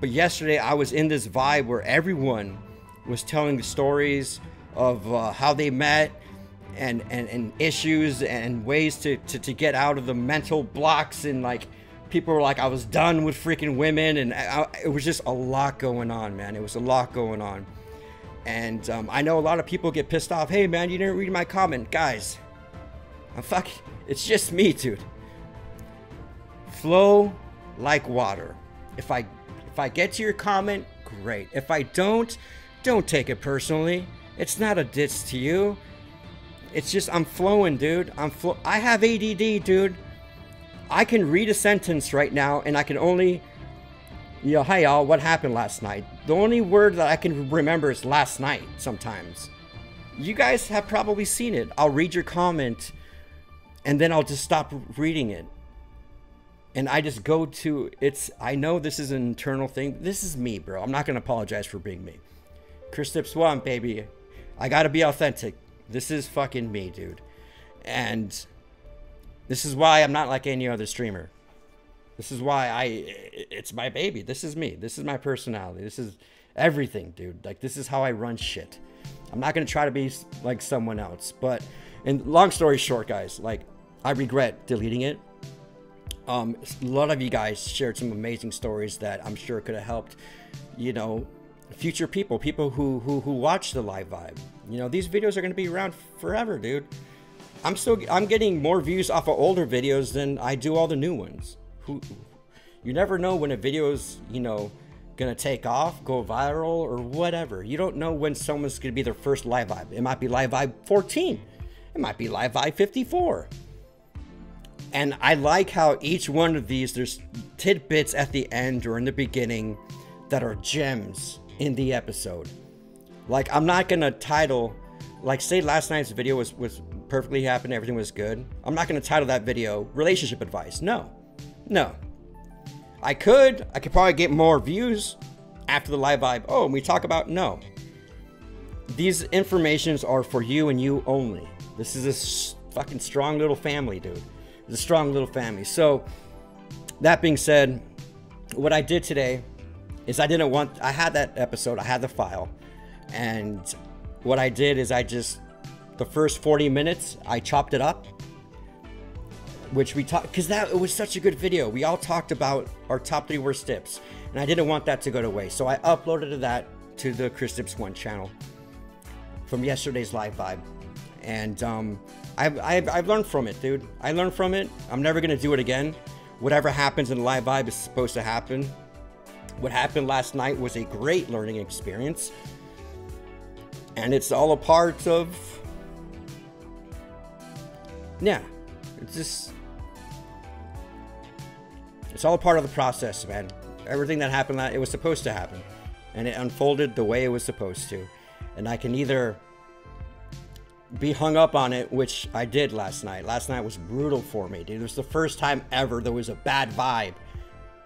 But yesterday I was in this vibe where everyone was telling the stories of uh, how they met and, and, and issues and ways to, to, to get out of the mental blocks and like people were like I was done with freaking women and I, it was just a lot going on man it was a lot going on and um, I know a lot of people get pissed off hey man you didn't read my comment guys I'm fucking it's just me dude flow like water if I if I get to your comment great if I don't don't take it personally it's not a diss to you it's just I'm flowing, dude. I'm flow. I have ADD, dude. I can read a sentence right now and I can only you know, hey y'all, what happened last night? The only word that I can remember is last night sometimes. You guys have probably seen it. I'll read your comment and then I'll just stop reading it. And I just go to it's I know this is an internal thing. This is me, bro. I'm not gonna apologize for being me. Chris Dips One, baby. I gotta be authentic. This is fucking me, dude. And this is why I'm not like any other streamer. This is why I it's my baby. This is me. This is my personality. This is everything, dude. Like this is how I run shit. I'm not going to try to be like someone else, but and long story short, guys, like I regret deleting it. Um a lot of you guys shared some amazing stories that I'm sure could have helped, you know, future people, people who who who watch the live vibe. You know, these videos are going to be around forever, dude. I'm still I'm getting more views off of older videos than I do all the new ones. Who you never know when a video's, you know, gonna take off, go viral, or whatever. You don't know when someone's gonna be their first live vibe. It might be live vibe 14. It might be live vibe 54. And I like how each one of these, there's tidbits at the end or in the beginning that are gems in the episode. Like I'm not gonna title, like say last night's video was was perfectly happened, everything was good. I'm not gonna title that video relationship advice. No, no. I could, I could probably get more views after the live vibe. Oh, and we talk about no. These informations are for you and you only. This is a fucking strong little family, dude. It's a strong little family. So, that being said, what I did today is I didn't want, I had that episode, I had the file. And what I did is I just, the first 40 minutes, I chopped it up. Which we talked, because that it was such a good video. We all talked about our top three worst tips. And I didn't want that to go to waste. So I uploaded that to the Chris Dips 1 channel from yesterday's live vibe. And um, I've, I've, I've learned from it, dude. I learned from it. I'm never going to do it again. Whatever happens in the live vibe is supposed to happen. What happened last night was a great learning experience and it's all a part of yeah it's just it's all part of the process man. Everything that happened it was supposed to happen. And it unfolded the way it was supposed to. And i can either be hung up on it which i did last night. Last night was brutal for me dude. It was the first time ever there was a bad vibe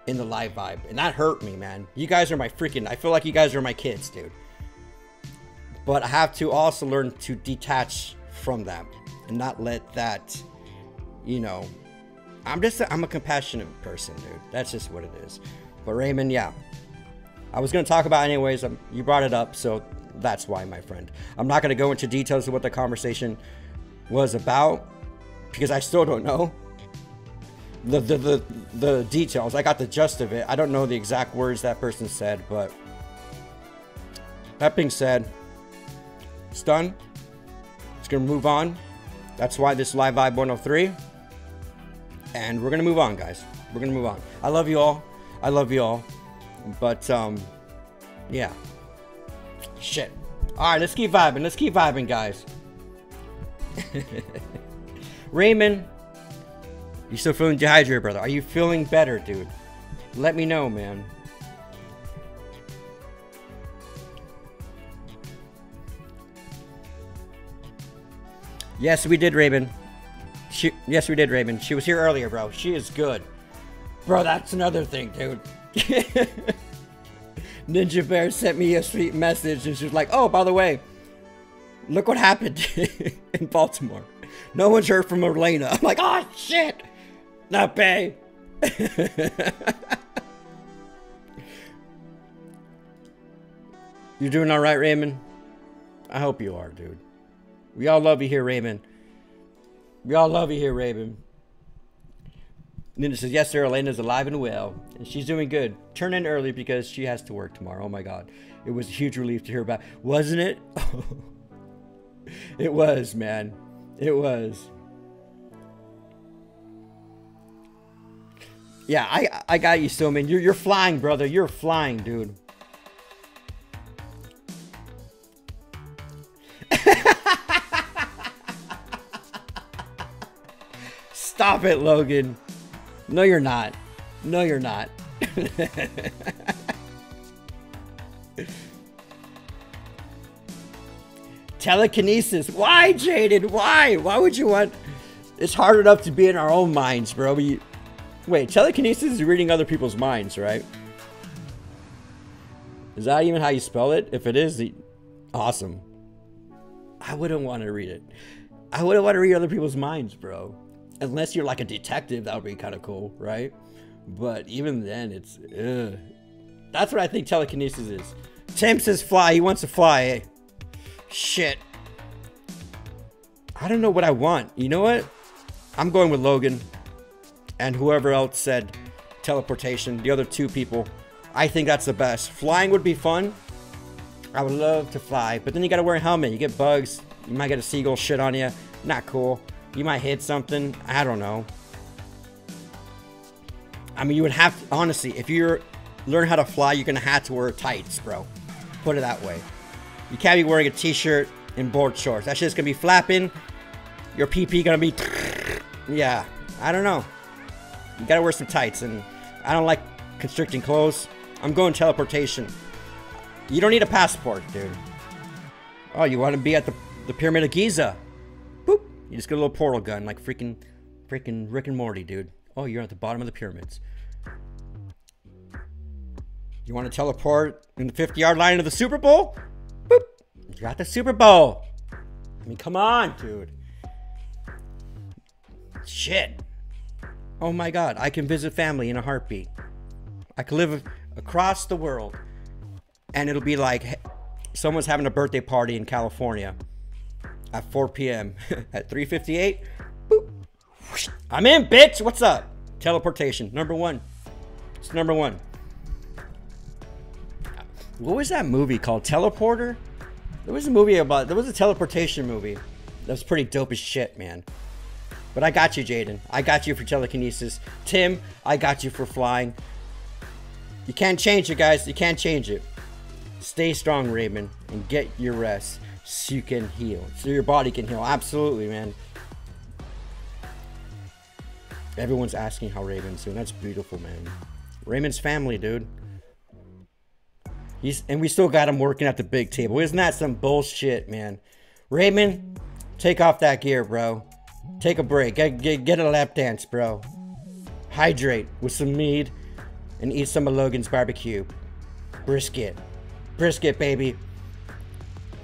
in the live vibe. And that hurt me man. You guys are my freaking i feel like you guys are my kids dude. But I have to also learn to detach from them and not let that, you know, I'm just a, I'm a compassionate person, dude. That's just what it is. But Raymond, yeah, I was gonna talk about anyways. Um, you brought it up, so that's why, my friend. I'm not gonna go into details of what the conversation was about because I still don't know the the the, the details. I got the gist of it. I don't know the exact words that person said, but that being said, it's done. It's gonna move on. That's why this live vibe 103. And we're gonna move on, guys. We're gonna move on. I love you all. I love you all. But um, yeah. Shit. All right, let's keep vibing. Let's keep vibing, guys. Raymond, you still feeling dehydrated, brother? Are you feeling better, dude? Let me know, man. Yes, we did, Raymond. She, yes, we did, Raymond. She was here earlier, bro. She is good. Bro, that's another thing, dude. Ninja Bear sent me a sweet message and she was like, oh, by the way, look what happened in Baltimore. No one's heard from Elena. I'm like, oh, shit. Not pay. You're doing all right, Raymond? I hope you are, dude. We all love you here, Raymond. We all love you here, Raymond. Linda says, yes, sir, Elena's alive and well. And she's doing good. Turn in early because she has to work tomorrow. Oh, my God. It was a huge relief to hear about. Wasn't it? it was, man. It was. Yeah, I I got you, Stillman. You're, you're flying, brother. You're flying, dude. Stop it, Logan. No, you're not. No, you're not. Telekinesis. Why, Jaden? Why? Why would you want... It's hard enough to be in our own minds, bro. We... Wait, telekinesis is reading other people's minds, right? Is that even how you spell it? If it is, awesome. I wouldn't want to read it. I wouldn't want to read other people's minds, bro unless you're like a detective, that would be kind of cool, right? But even then, it's ugh. that's what I think telekinesis is. Tim says fly. He wants to fly. Eh? Shit. I don't know what I want. You know what? I'm going with Logan and whoever else said teleportation. The other two people. I think that's the best. Flying would be fun. I would love to fly, but then you gotta wear a helmet. You get bugs. You might get a seagull shit on you. Not cool. You might hit something. I don't know. I mean, you would have to, honestly, if you're learn how to fly, you're gonna have to wear tights, bro. Put it that way. You can't be wearing a t-shirt and board shorts. That shit's gonna be flapping. Your PP gonna be, yeah. I don't know. You gotta wear some tights, and I don't like constricting clothes. I'm going teleportation. You don't need a passport, dude. Oh, you want to be at the, the Pyramid of Giza? You just get a little portal gun, like freaking, freaking Rick and Morty, dude. Oh, you're at the bottom of the pyramids. You want to teleport in the 50 yard line of the Super Bowl? Boop. You got the Super Bowl. I mean, come on, dude. Shit. Oh my god, I can visit family in a heartbeat. I can live across the world. And it'll be like someone's having a birthday party in California at 4 p.m. at 3:58. Boop. I'm in, bitch. What's up? Teleportation. Number one. It's number one. What was that movie called? Teleporter? There was a movie about. There was a teleportation movie. That was pretty dope as shit, man. But I got you, Jaden. I got you for telekinesis. Tim, I got you for flying. You can't change it, guys. You can't change it. Stay strong, Raymond, and get your rest so you can heal. So your body can heal. Absolutely, man. Everyone's asking how Raymond's doing. That's beautiful, man. Raymond's family, dude. He's and we still got him working at the big table. Isn't that some bullshit, man? Raymond, take off that gear, bro. Take a break. Get, get, get a lap dance, bro. Hydrate with some mead and eat some of Logan's barbecue. Brisket. Brisket, baby.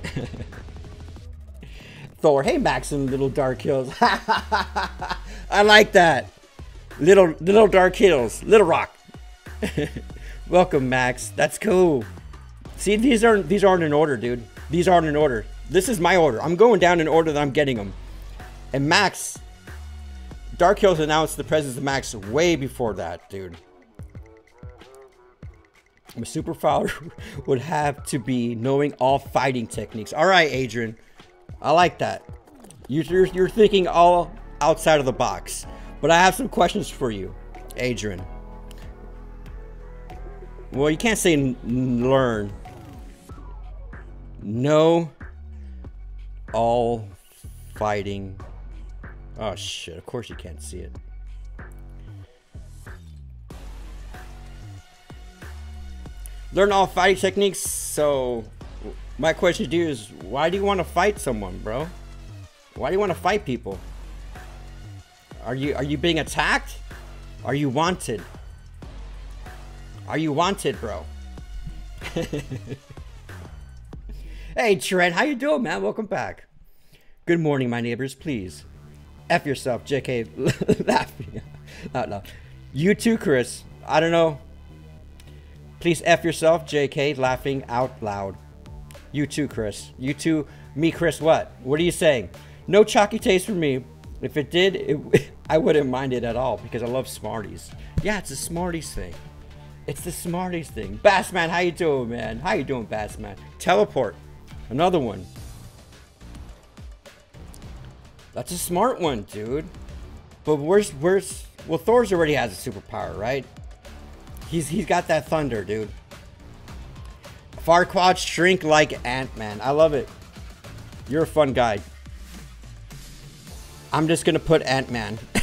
Thor, hey Max in Little Dark Hills. I like that. Little Little Dark Hills, Little Rock. Welcome, Max. That's cool. See, these aren't these aren't in order, dude. These aren't in order. This is my order. I'm going down in order that I'm getting them. And Max, Dark Hills announced the presence of Max way before that, dude. A superpower would have to be knowing all fighting techniques. All right, Adrian. I like that. You're, you're thinking all outside of the box. But I have some questions for you, Adrian. Well, you can't say learn. No all fighting. Oh shit, of course you can't see it. Learn all fighting techniques, so my question to you is why do you want to fight someone, bro? Why do you want to fight people? Are you are you being attacked? Are you wanted? Are you wanted, bro? hey Trent, how you doing, man? Welcome back. Good morning, my neighbors. Please, f yourself, JK. laughing out loud. You too, Chris. I don't know. Please f yourself, JK. Laughing out loud. You too, Chris. You too. Me, Chris. What? What are you saying? No chalky taste for me. If it did, it, I wouldn't mind it at all because I love Smarties. Yeah, it's a Smarties thing. It's the Smarties thing. Bassman, how you doing, man? How you doing, Bassman? Teleport. Another one. That's a smart one, dude. But where's where's well Thor's already has a superpower, right? He's he's got that thunder, dude. Farquaad shrink like Ant-Man. I love it. You're a fun guy. I'm just gonna put Ant-Man.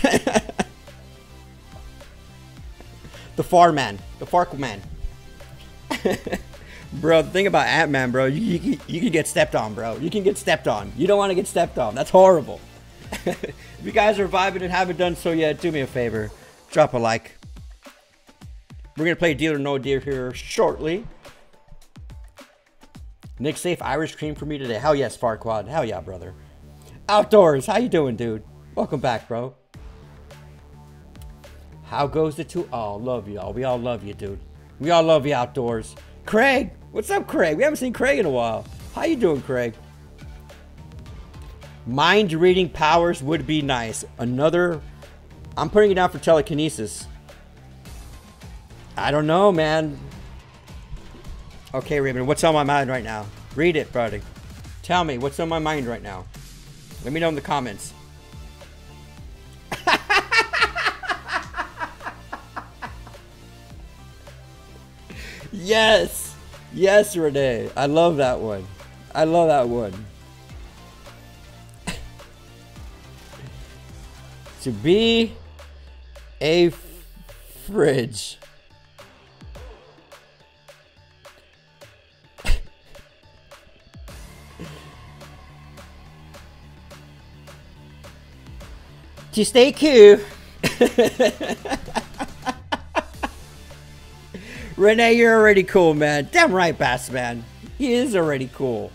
the Far Man. The Fark Man. bro, the thing about Ant-Man, bro, you, you, you can get stepped on, bro. You can get stepped on. You don't want to get stepped on. That's horrible. if you guys are vibing and haven't done so yet, do me a favor. Drop a like. We're to play Deal or No Deal here shortly. Nick Safe Irish cream for me today. Hell yes, Farquaad. Hell yeah, brother. Outdoors. How you doing, dude? Welcome back, bro. How goes the two? Oh, love y'all. We all love you, dude. We all love you outdoors. Craig, what's up, Craig? We haven't seen Craig in a while. How you doing, Craig? Mind reading powers would be nice. Another. I'm putting it down for telekinesis. I don't know, man. Okay, Raymond, what's on my mind right now? Read it, buddy. Tell me, what's on my mind right now? Let me know in the comments. yes! Yes, Renee. I love that one. I love that one. to be a fridge. To stay cool. Renee, you're already cool, man. Damn right, Bass Man. He is already cool.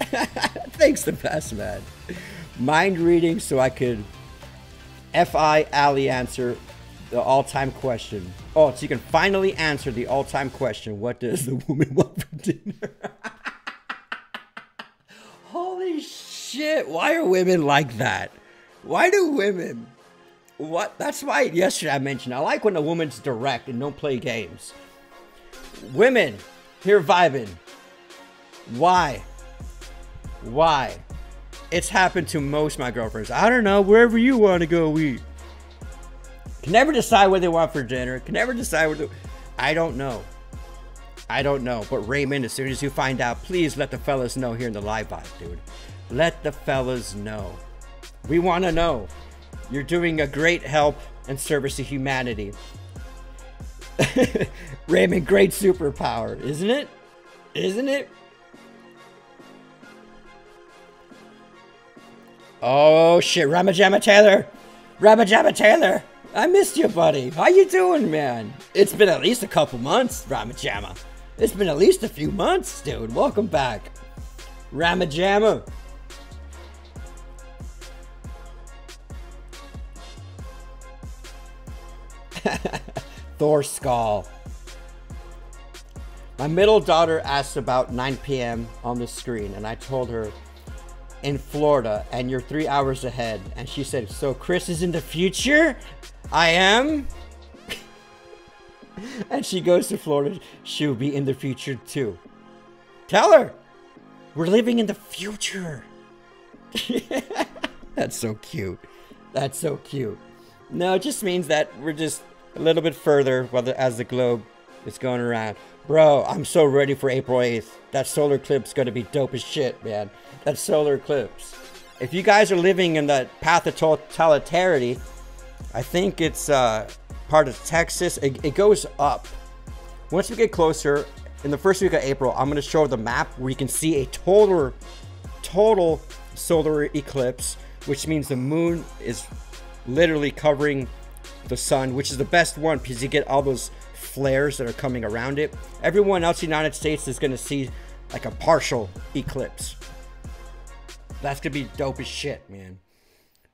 Thanks to Bass Man mind reading so I could FI Ali answer the all-time question. Oh, so you can finally answer the all-time question. What does the woman want for dinner? Holy shit. Why are women like that? Why do women... What? That's why yesterday I mentioned I like when a woman's direct and don't play games. Women, here vibing. Why? Why? It's happened to most my girlfriends. I don't know, wherever you want to go eat. Can never decide what they want for dinner. Can never decide what they... I don't know. I don't know. But Raymond, as soon as you find out, please let the fellas know here in the live bot, dude. Let the fellas know. We want to know. You're doing a great help and service to humanity. Raymond, great superpower, isn't it? Isn't it? Oh shit, Ramajama Taylor! Ramajama Taylor! I missed you, buddy. How you doing, man? It's been at least a couple months, Ramajama. It's been at least a few months, dude. Welcome back. Ramajama. Thor skull. My middle daughter asked about 9 p.m. on the screen, and I told her in Florida, and you're three hours ahead. And she said, So Chris is in the future? I am? and she goes to Florida. She'll be in the future too. Tell her! We're living in the future. That's so cute. That's so cute. No, it just means that we're just a little bit further as the globe is going around. Bro, I'm so ready for April 8th. That solar eclipse is going to be dope as shit, man. That solar eclipse. If you guys are living in that path of totalitarity, I think it's uh, part of Texas. It, it goes up. Once we get closer, in the first week of April, I'm going to show the map where you can see a total, total solar eclipse, which means the moon is literally covering the sun, which is the best one because you get all those flares that are coming around it. Everyone else in the United States is going to see like a partial eclipse. That's going to be dope as shit, man.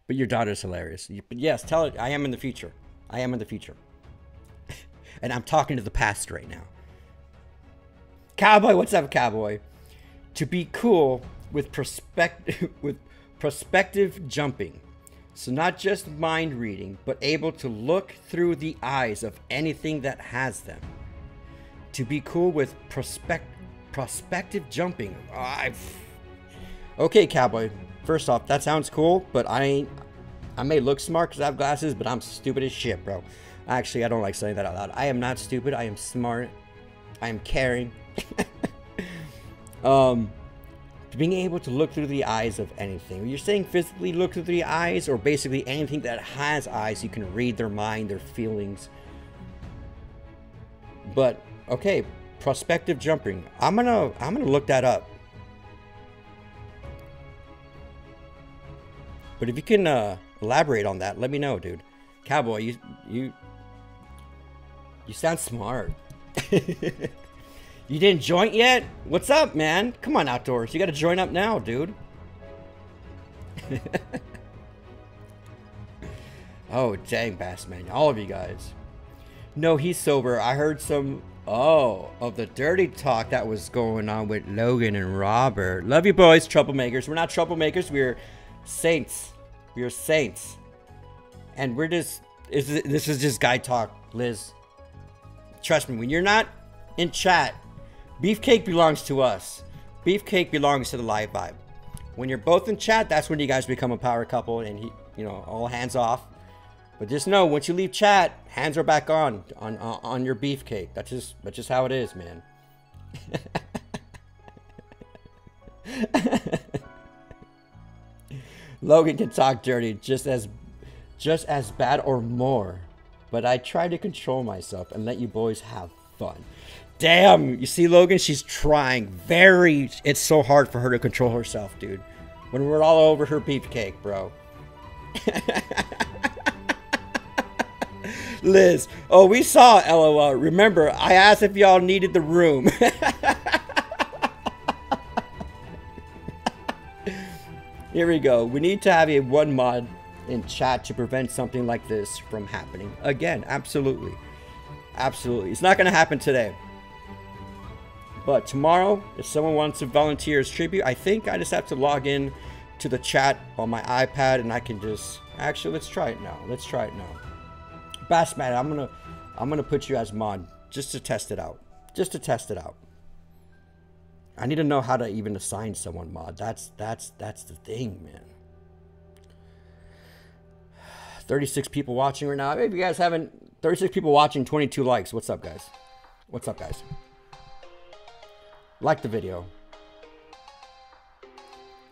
But your daughter's hilarious. But yes, tell it I am in the future. I am in the future. and I'm talking to the past right now. Cowboy, what's up, cowboy? To be cool with perspective with perspective jumping. So not just mind reading, but able to look through the eyes of anything that has them. To be cool with prospect prospective jumping. I've... Okay, cowboy. First off, that sounds cool, but I ain't. I may look smart because I have glasses, but I'm stupid as shit, bro. Actually, I don't like saying that out loud. I am not stupid. I am smart. I am caring. um, being able to look through the eyes of anything. You're saying physically look through the eyes, or basically anything that has eyes, you can read their mind, their feelings. But okay, prospective jumping. I'm gonna I'm gonna look that up. But if you can uh, elaborate on that, let me know, dude. Cowboy, you you you sound smart. You didn't joint yet? What's up, man? Come on, Outdoors. You gotta join up now, dude. oh, dang, Bassman. All of you guys. No, he's sober. I heard some, oh, of the dirty talk that was going on with Logan and Robert. Love you, boys, troublemakers. We're not troublemakers. We're saints. We are saints. And we're just, this is just guy talk, Liz. Trust me, when you're not in chat Beefcake belongs to us. Beefcake belongs to the live vibe. When you're both in chat, that's when you guys become a power couple and he, you know, all hands off. But just know, once you leave chat, hands are back on on uh, on your beefcake. That's just that's just how it is, man. Logan can talk dirty just as just as bad or more, but I try to control myself and let you boys have fun. Damn, you see, Logan, she's trying very. It's so hard for her to control herself, dude. When we're all over her beefcake, bro. Liz, oh, we saw LOL. Remember, I asked if y'all needed the room. Here we go. We need to have a one mod in chat to prevent something like this from happening. Again, absolutely. Absolutely. It's not going to happen today. But tomorrow, if someone wants to volunteer as tribute, I think I just have to log in to the chat on my iPad and I can just actually let's try it now. Let's try it now. Bassman, I'm gonna I'm gonna put you as mod just to test it out. Just to test it out. I need to know how to even assign someone mod. That's that's that's the thing, man. 36 people watching right now. Maybe you guys haven't 36 people watching, 22 likes. What's up, guys? What's up, guys? Like the video.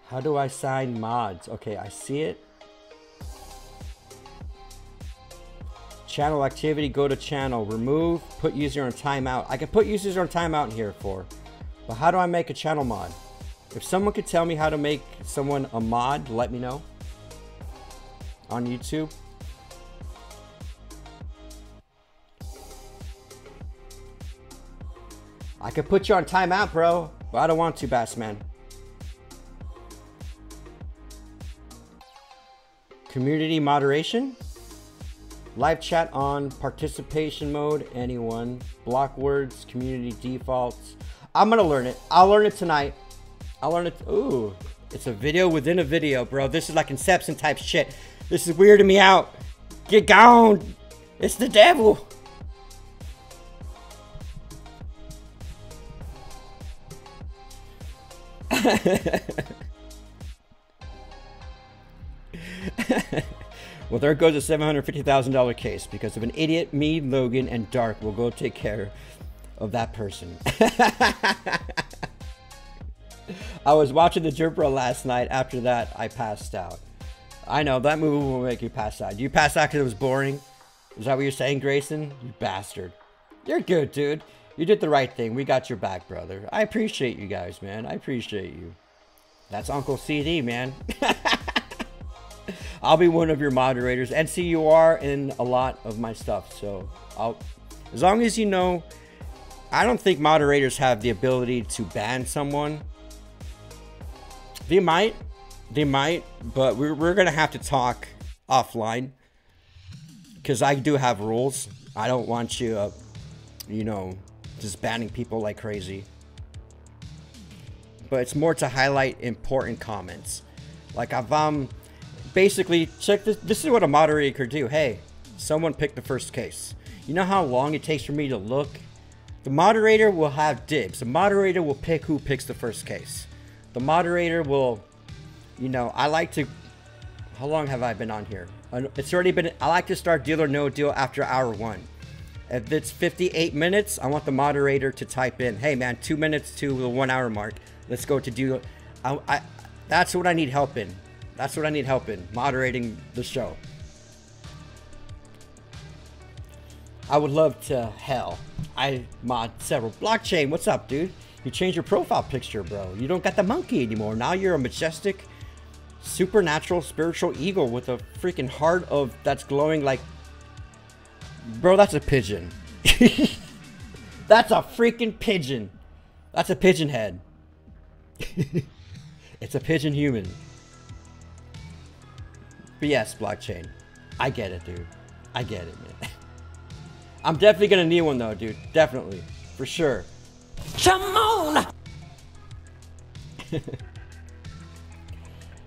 How do I sign mods? Okay, I see it. Channel activity, go to channel, remove, put user on timeout. I can put users on timeout in here for, but how do I make a channel mod? If someone could tell me how to make someone a mod, let me know on YouTube. I could put you on timeout, bro, but I don't want to, Bassman. Community moderation? Live chat on, participation mode, anyone. Block words, community defaults. I'm gonna learn it. I'll learn it tonight. I'll learn it. Ooh, it's a video within a video, bro. This is like Inception type shit. This is weirding me out. Get gone. It's the devil. well, there goes a $750,000 case because of an idiot, me, Logan, and Dark will go take care of that person. I was watching the Jumper last night. After that, I passed out. I know, that movie will make you pass out. You pass out because it was boring? Is that what you're saying, Grayson? You bastard. You're good, dude. You did the right thing. We got your back, brother. I appreciate you guys, man. I appreciate you. That's Uncle CD, man. I'll be one of your moderators. And see, you are in a lot of my stuff. So, I'll, as long as you know, I don't think moderators have the ability to ban someone. They might. They might. But we're, we're going to have to talk offline. Because I do have rules. I don't want you, uh, you know, just banning people like crazy. But it's more to highlight important comments. Like I've um, basically check this this is what a moderator could do. Hey, someone picked the first case. You know how long it takes for me to look? The moderator will have dibs. The moderator will pick who picks the first case. The moderator will, you know, I like to, how long have I been on here? It's already been, I like to start deal or no deal after hour one. If it's 58 minutes, I want the moderator to type in, hey man, two minutes to the one hour mark. Let's go to do, I, I, that's what I need help in. That's what I need help in, moderating the show. I would love to, hell, I mod several. Blockchain, what's up, dude? You changed your profile picture, bro. You don't got the monkey anymore. Now you're a majestic, supernatural, spiritual eagle with a freaking heart of that's glowing like Bro, that's a pigeon. that's a freaking pigeon. That's a pigeon head. it's a pigeon human. But yes, blockchain. I get it, dude. I get it, man. I'm definitely gonna need one though, dude. Definitely. For sure. Come on!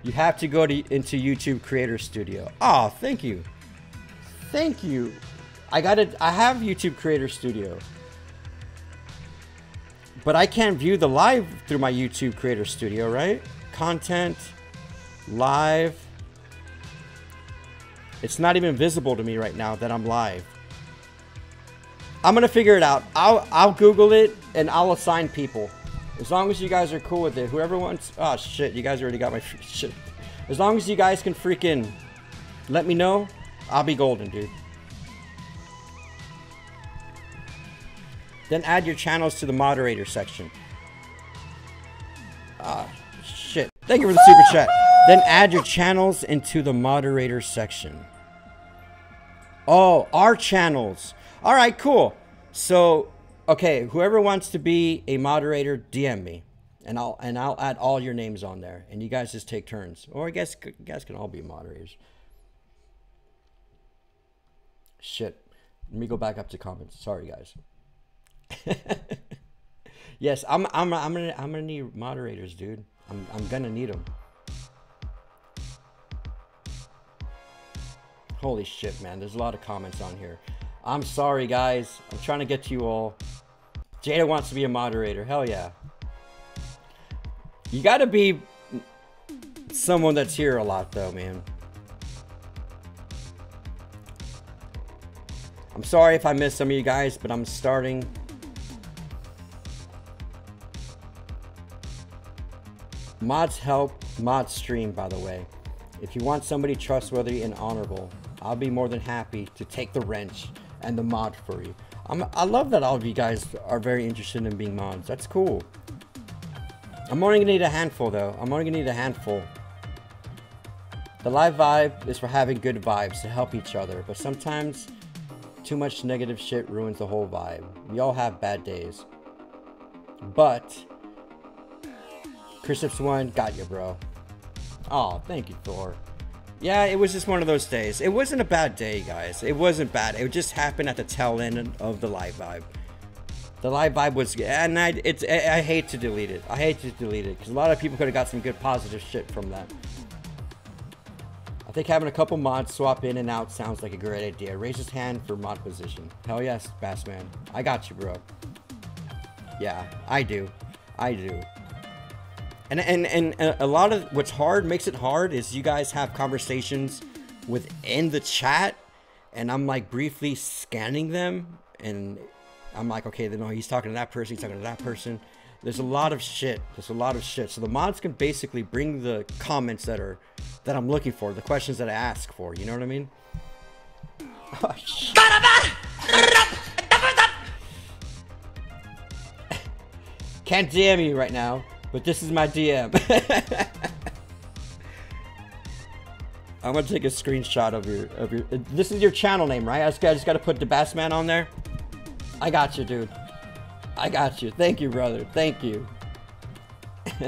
you have to go to, into YouTube Creator Studio. Oh, thank you. Thank you. I got it. I have YouTube Creator Studio. But I can't view the live through my YouTube Creator Studio, right? Content, live. It's not even visible to me right now that I'm live. I'm gonna figure it out. I'll I'll Google it and I'll assign people. As long as you guys are cool with it. Whoever wants oh shit, you guys already got my shit. As long as you guys can freaking let me know, I'll be golden, dude. Then add your channels to the moderator section. Ah, shit. Thank you for the super chat. Then add your channels into the moderator section. Oh, our channels. All right, cool. So, okay, whoever wants to be a moderator, DM me, and I'll and I'll add all your names on there, and you guys just take turns. Or I guess you guys can all be moderators. Shit. Let me go back up to comments. Sorry, guys. yes, I'm. I'm. I'm gonna. I'm gonna need moderators, dude. I'm. I'm gonna need them. Holy shit, man! There's a lot of comments on here. I'm sorry, guys. I'm trying to get to you all. Jada wants to be a moderator. Hell yeah. You gotta be someone that's here a lot, though, man. I'm sorry if I missed some of you guys, but I'm starting Mods help mod stream, by the way. If you want somebody trustworthy and honorable, I'll be more than happy to take the wrench and the mod for you. I'm, I love that all of you guys are very interested in being mods. That's cool. I'm only gonna need a handful though. I'm only gonna need a handful. The live vibe is for having good vibes to help each other, but sometimes too much negative shit ruins the whole vibe. We all have bad days. But Chris one got you, bro. Oh, thank you, Thor. Yeah, it was just one of those days. It wasn't a bad day, guys. It wasn't bad. It just happened at the tail end of the live vibe. The live vibe was, and I, it's, I hate to delete it. I hate to delete it because a lot of people could have got some good positive shit from that. I think having a couple mods swap in and out sounds like a great idea. Raise his hand for mod position. Hell yes, Bassman. I got you, bro. Yeah, I do. I do. And, and, and uh, a lot of what's hard, makes it hard, is you guys have conversations within the chat, and I'm like briefly scanning them, and I'm like, okay, then no, he's talking to that person, he's talking to that person. There's a lot of shit. There's a lot of shit. So the mods can basically bring the comments that are that I'm looking for, the questions that I ask for. You know what I mean? Oh, Can't DM you right now, but this is my DM. I'm gonna take a screenshot of your of your. This is your channel name, right? I just, I just gotta put the Bassman on there. I got you, dude. I got you. Thank you, brother. Thank you.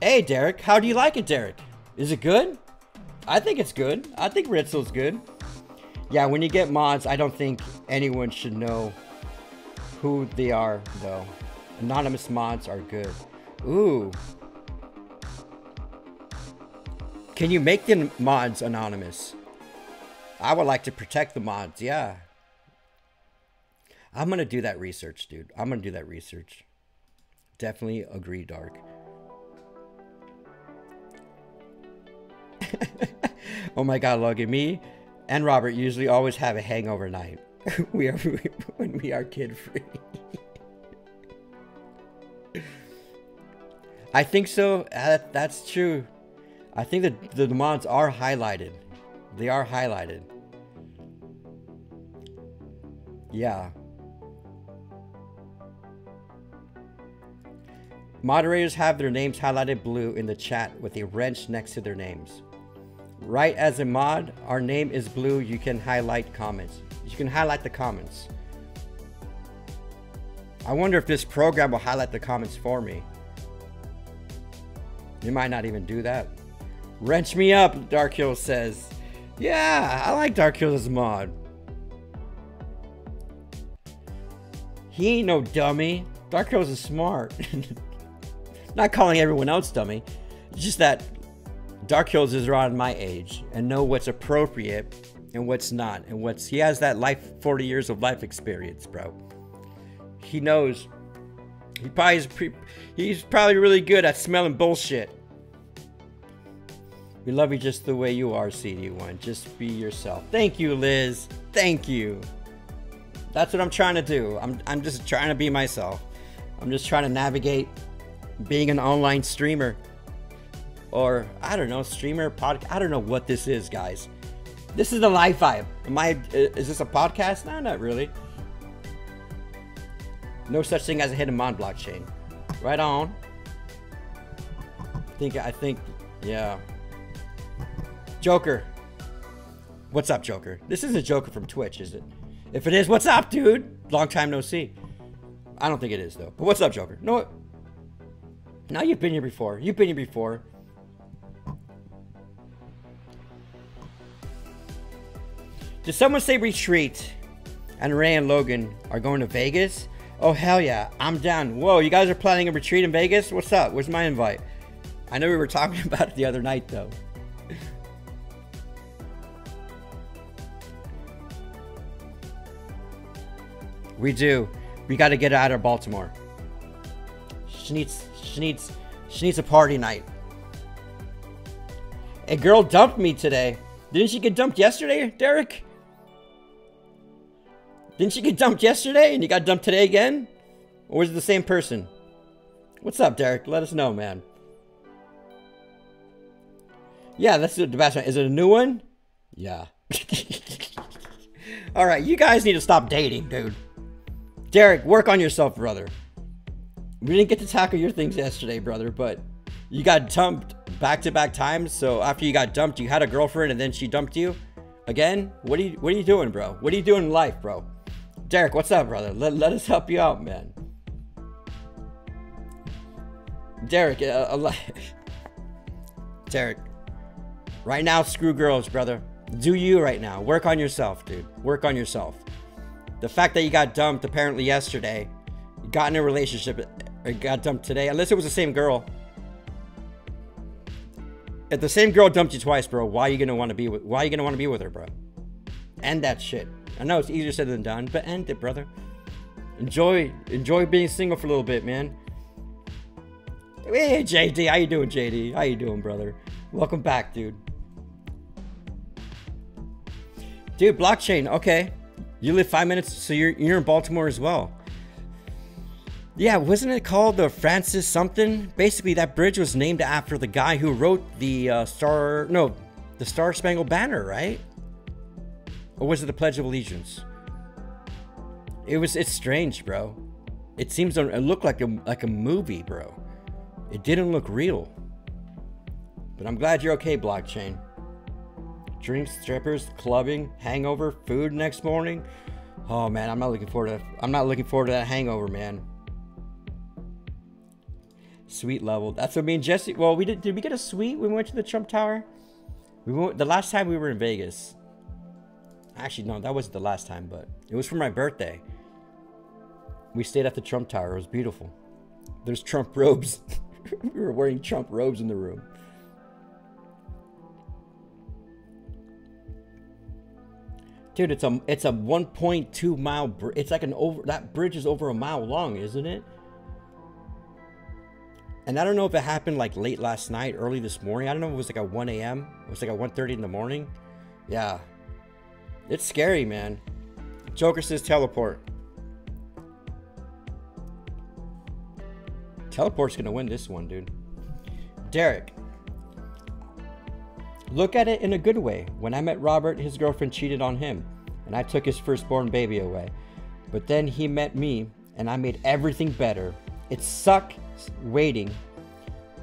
hey, Derek. How do you like it, Derek? Is it good? I think it's good. I think Ritzel's good. Yeah, when you get mods, I don't think anyone should know who they are, though. Anonymous mods are good. Ooh, Can you make the mods anonymous? I would like to protect the mods, yeah. I'm to do that research, dude. I'm to do that research. Definitely agree, Dark. oh my god, Logan, me and Robert usually always have a hangover night. we are when we are kid free. I think so. That, that's true. I think that the mods are highlighted. They are highlighted. Yeah. Moderators have their names highlighted blue in the chat with a wrench next to their names. Right as a mod, our name is blue, you can highlight comments. You can highlight the comments. I wonder if this program will highlight the comments for me. You might not even do that. Wrench me up, Dark Hills says. Yeah, I like Dark Hills mod. He ain't no dummy. Dark Hills is smart. Not calling everyone else dummy. It's just that Dark Hills is around my age and know what's appropriate and what's not. And what's he has that life 40 years of life experience, bro. He knows he probably is pre, he's probably really good at smelling bullshit. We love you just the way you are, CD1. Just be yourself. Thank you, Liz. Thank you. That's what I'm trying to do. I'm, I'm just trying to be myself. I'm just trying to navigate being an online streamer. Or, I don't know, streamer, podcast. I don't know what this is, guys. This is the live vibe. Am I, is this a podcast? No, not really. No such thing as a hidden mod blockchain. Right on. I think, I think, yeah. Joker. What's up, Joker? This isn't Joker from Twitch, is it? If it is, what's up, dude? Long time no see. I don't think it is, though. But what's up, Joker? No. Now you've been here before. You've been here before. Did someone say retreat? And Ray and Logan are going to Vegas? Oh, hell yeah. I'm down. Whoa, you guys are planning a retreat in Vegas? What's up? Where's my invite? I know we were talking about it the other night, though. We do. We got to get out of Baltimore. She needs, she needs, she needs a party night. A girl dumped me today. Didn't she get dumped yesterday, Derek? Didn't she get dumped yesterday and you got dumped today again? Or is it the same person? What's up, Derek? Let us know, man. Yeah, that's the best one. Is it a new one? Yeah. All right, you guys need to stop dating, dude. Derek, work on yourself, brother. We didn't get to tackle your things yesterday, brother, but you got dumped back-to-back times. So after you got dumped, you had a girlfriend and then she dumped you again. What are you What are you doing, bro? What are you doing in life, bro? Derek, what's up, brother? Let, let us help you out, man. Derek, uh, uh, Derek, right now, screw girls, brother. Do you right now. Work on yourself, dude. Work on yourself. The fact that you got dumped apparently yesterday, got in a relationship, or got dumped today, unless it was the same girl. If the same girl dumped you twice, bro, why are you gonna want to be with? Why are you gonna want to be with her, bro? End that shit. I know it's easier said than done, but end it, brother. Enjoy, enjoy being single for a little bit, man. Hey, JD, how you doing, JD? How you doing, brother? Welcome back, dude. Dude, blockchain. Okay, you live five minutes, so you're you're in Baltimore as well. Yeah, wasn't it called the Francis something? Basically, that bridge was named after the guy who wrote the uh, Star, no, the Star Spangled Banner, right? Or was it the Pledge of Allegiance? It was. It's strange, bro. It seems it looked like a like a movie, bro. It didn't look real. But I'm glad you're okay, blockchain. Drinks, strippers, clubbing, hangover, food next morning. Oh man, I'm not looking forward to. I'm not looking forward to that hangover, man. Suite level. That's what me and Jesse. Well, we did. Did we get a suite when we went to the Trump Tower? We went the last time we were in Vegas. Actually, no, that wasn't the last time, but it was for my birthday. We stayed at the Trump Tower. It was beautiful. There's Trump robes. we were wearing Trump robes in the room. Dude, it's a it's a 1.2 mile. It's like an over. That bridge is over a mile long, isn't it? And I don't know if it happened like late last night, early this morning. I don't know if it was like at 1 a.m. It was like at 1.30 in the morning. Yeah. It's scary, man. Joker says teleport. Teleport's gonna win this one, dude. Derek. Look at it in a good way. When I met Robert, his girlfriend cheated on him, and I took his firstborn baby away. But then he met me, and I made everything better. It sucks waiting,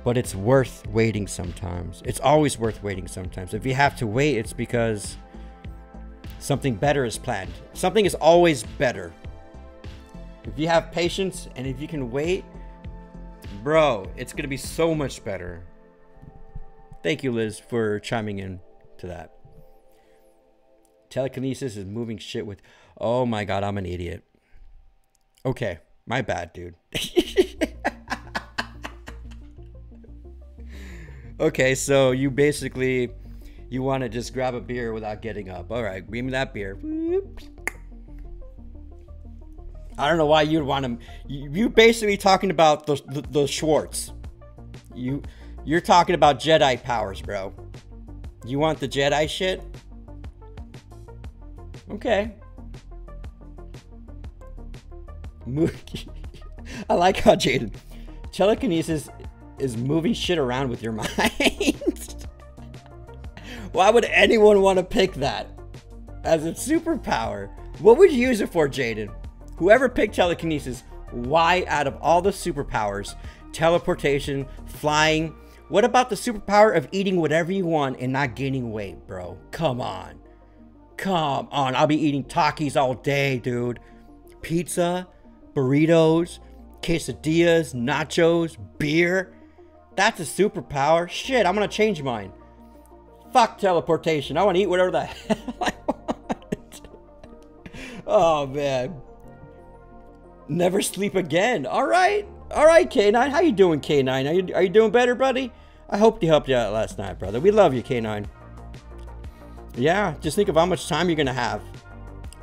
but it's worth waiting sometimes. It's always worth waiting sometimes. If you have to wait, it's because something better is planned. Something is always better. If you have patience and if you can wait, bro, it's going to be so much better. Thank you, Liz, for chiming in to that. Telekinesis is moving shit with. Oh my god, I'm an idiot. Okay, my bad, dude. okay, so you basically you want to just grab a beer without getting up. All right, give me that beer. I don't know why you'd want to. You're basically talking about the, the, the Schwartz. You you're talking about Jedi powers, bro. You want the Jedi shit? Okay. I like how Jaden telekinesis is moving shit around with your mind. Why would anyone want to pick that as a superpower? What would you use it for, Jaden? Whoever picked telekinesis, why out of all the superpowers, teleportation, flying, what about the superpower of eating whatever you want and not gaining weight, bro? Come on. Come on. I'll be eating Takis all day, dude. Pizza, burritos, quesadillas, nachos, beer. That's a superpower. Shit, I'm gonna change mine. Fuck teleportation. I want to eat whatever the hell I want. oh man. Never sleep again. All right. All right, K9. How you doing, K9? Are you, are you doing better, buddy? I hope he helped you out last night, brother. We love you, K9. Yeah, just think of how much time you're going to have.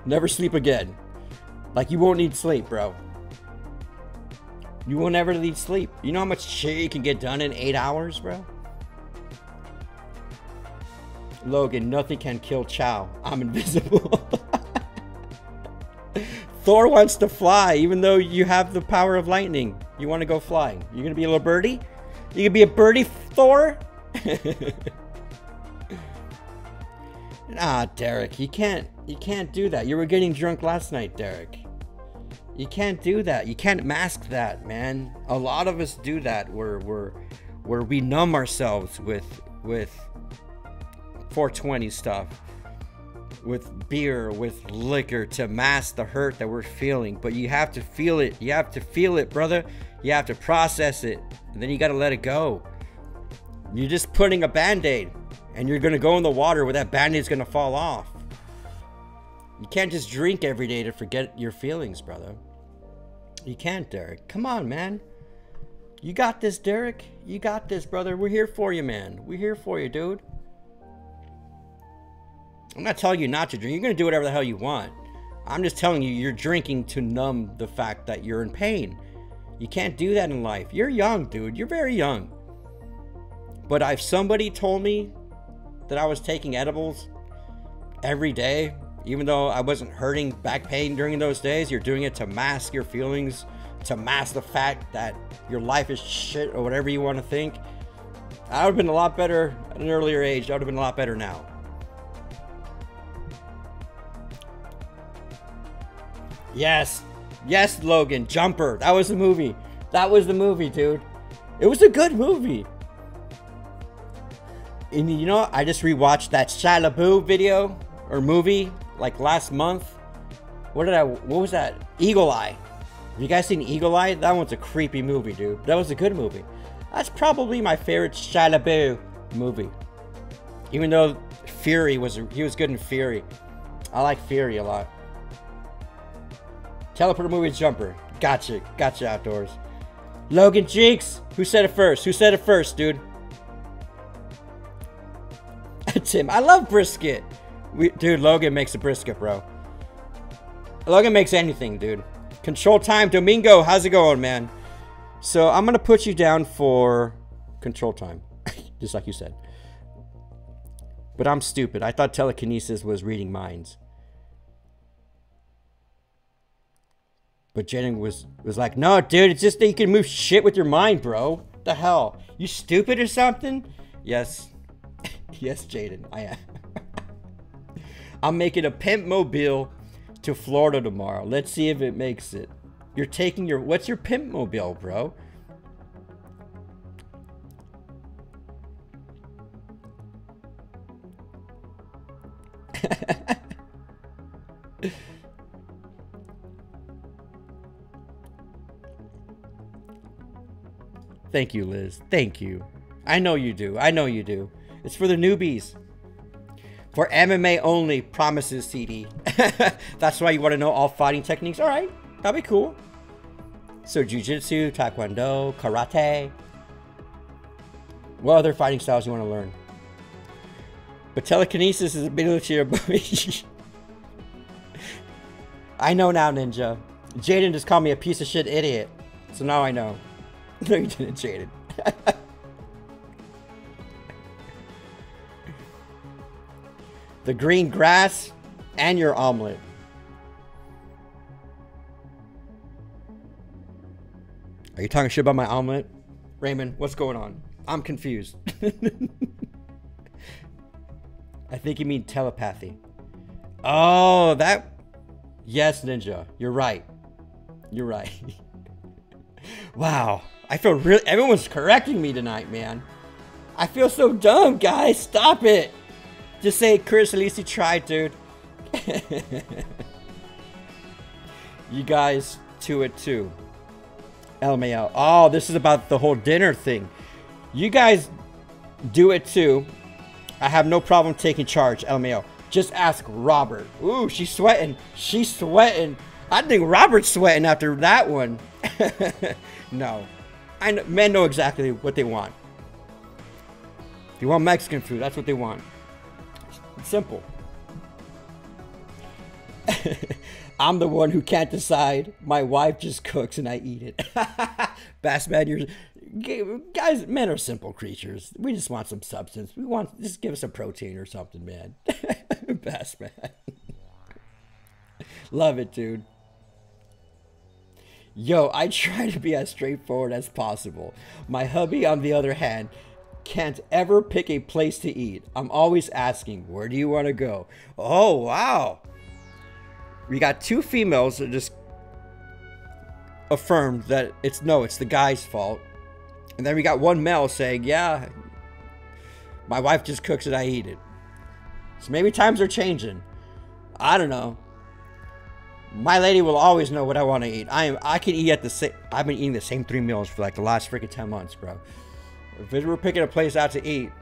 Never sleep again. Like, you won't need sleep, bro. You will never need sleep. You know how much shit you can get done in eight hours, bro? Logan, nothing can kill Chow. I'm invisible. Thor wants to fly, even though you have the power of lightning. You want to go flying. You're going to be a little birdie? You can be a birdie, Thor? nah, Derek, you can't, you can't do that. You were getting drunk last night, Derek. You can't do that. You can't mask that, man. A lot of us do that where we're where we numb ourselves with with 420 stuff. with beer, with liquor to mask the hurt that we're feeling. But you have to feel it. You have to feel it, brother. You have to process it. And then you got to let it go. You're just putting a band aid and you're going to go in the water where that band aid's going to fall off. You can't just drink every day to forget your feelings, brother. You can't, Derek. Come on, man. You got this, Derek. You got this, brother. We're here for you, man. We're here for you, dude. I'm not telling you not to drink. You're going to do whatever the hell you want. I'm just telling you, you're drinking to numb the fact that you're in pain. You can't do that in life. You're young, dude. You're very young. But if somebody told me that I was taking edibles every day, even though I wasn't hurting back pain during those days, you're doing it to mask your feelings, to mask the fact that your life is shit or whatever you want to think. I would have been a lot better at an earlier age. I would have been a lot better now. Yes. Yes, Logan. Jumper. That was the movie. That was the movie, dude. It was a good movie. And you know, I just rewatched that Shia LaBeouf video or movie like last month. What did I? What was that? Eagle Eye. Have you guys seen Eagle Eye? That one's a creepy movie, dude. That was a good movie. That's probably my favorite Shia LaBeouf movie. Even though Fury was he was good in Fury. I like Fury a lot. Teleporter movie jumper. Gotcha. Gotcha outdoors. Logan Cheeks. Who said it first? Who said it first, dude? Tim. I love brisket. We, dude, Logan makes a brisket, bro. Logan makes anything, dude. Control time. Domingo, how's it going, man? So I'm going to put you down for control time. Just like you said. But I'm stupid. I thought telekinesis was reading minds. But Jaden was was like, no, dude, it's just that you can move shit with your mind, bro. the hell? You stupid or something? Yes. yes, Jaden, I am. I'm making a pimp mobile to Florida tomorrow. Let's see if it makes it. You're taking your what's your pimp mobile, bro? Thank you, Liz. Thank you. I know you do. I know you do. It's for the newbies. For MMA only, promises CD. That's why you want to know all fighting techniques. All right, that'd be cool. So, jujitsu, taekwondo, karate. What other fighting styles you want to learn? But telekinesis is a military movie. I know now, Ninja. Jaden just called me a piece of shit idiot. So now I know. No, you didn't, Jaden. the green grass and your omelet. Are you talking shit about my omelet? Raymond, what's going on? I'm confused. I think you mean telepathy. Oh, that... Yes, Ninja. You're right. You're right. wow. I feel really. Everyone's correcting me tonight, man. I feel so dumb, guys. Stop it. Just say, Chris, at least you tried, dude. you guys to it too. LMAO. Oh, this is about the whole dinner thing. You guys do it too. I have no problem taking charge, LMAO. Just ask Robert. Ooh, she's sweating. She's sweating. I think Robert's sweating after that one. no. I men know exactly what they want. If you want Mexican food, that's what they want. It's simple. I'm the one who can't decide. My wife just cooks and I eat it. Bassman, you're guys. Men are simple creatures. We just want some substance. We want just give us a protein or something, man. Bassman, love it, dude. Yo, I try to be as straightforward as possible. My hubby, on the other hand, can't ever pick a place to eat. I'm always asking, where do you want to go? Oh, wow. We got two females that just affirmed that it's no, it's the guy's fault. And then we got one male saying, yeah, my wife just cooks it, I eat it. So maybe times are changing. I don't know. My lady will always know what I want to eat. I am. I can eat at the same. I've been eating the same three meals for like the last freaking ten months, bro. If we're picking a place out to eat,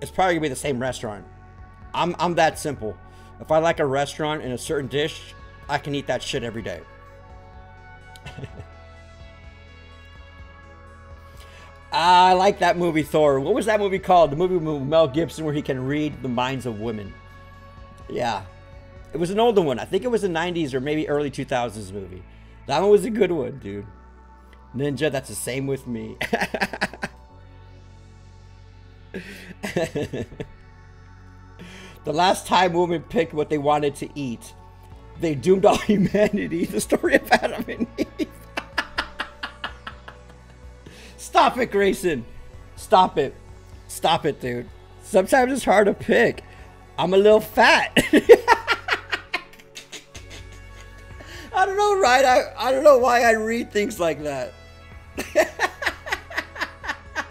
it's probably gonna be the same restaurant. I'm I'm that simple. If I like a restaurant and a certain dish, I can eat that shit every day. Ah, I like that movie Thor. What was that movie called? The movie with Mel Gibson where he can read the minds of women. Yeah. It was an older one. I think it was a 90s or maybe early 2000s movie. That one was a good one, dude. Ninja, that's the same with me. the last time women picked what they wanted to eat, they doomed all humanity. The story of Adam and Eve. Stop it, Grayson. Stop it. Stop it, dude. Sometimes it's hard to pick. I'm a little fat. I don't know, right? I, I don't know why I read things like that.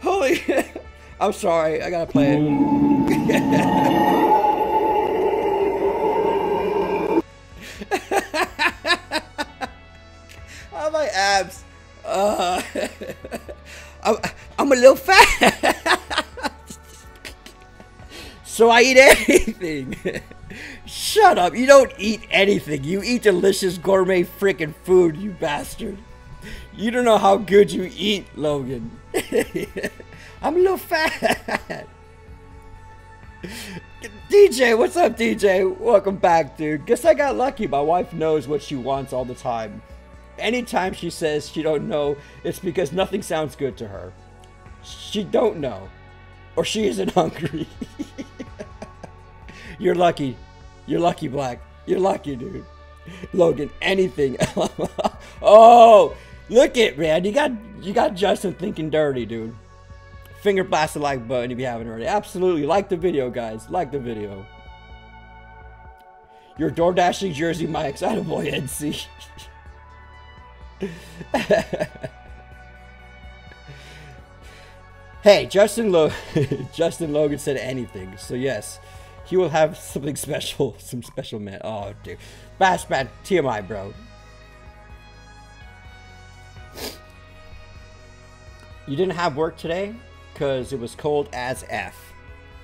Holy... I'm sorry. I gotta play it. oh, my abs. Uh, I'm, I'm a little fat. so I eat anything. Shut up. You don't eat anything. You eat delicious gourmet freaking food, you bastard. You don't know how good you eat, Logan. I'm a little fat. DJ, what's up, DJ? Welcome back, dude. Guess I got lucky. My wife knows what she wants all the time. Anytime she says she don't know, it's because nothing sounds good to her. She don't know. Or she isn't hungry. You're lucky. You're lucky, Black. You're lucky, dude. Logan, anything. oh, look it, man. You got you got Justin thinking dirty, dude. Finger blast the like button if you haven't already. Absolutely. Like the video, guys. Like the video. Your door dashing jersey, my excited boy NC. hey, Justin Lo Justin Logan said anything. So yes, he will have something special, some special man. Oh, dude, Bash Bad TMI, bro. You didn't have work today because it was cold as f.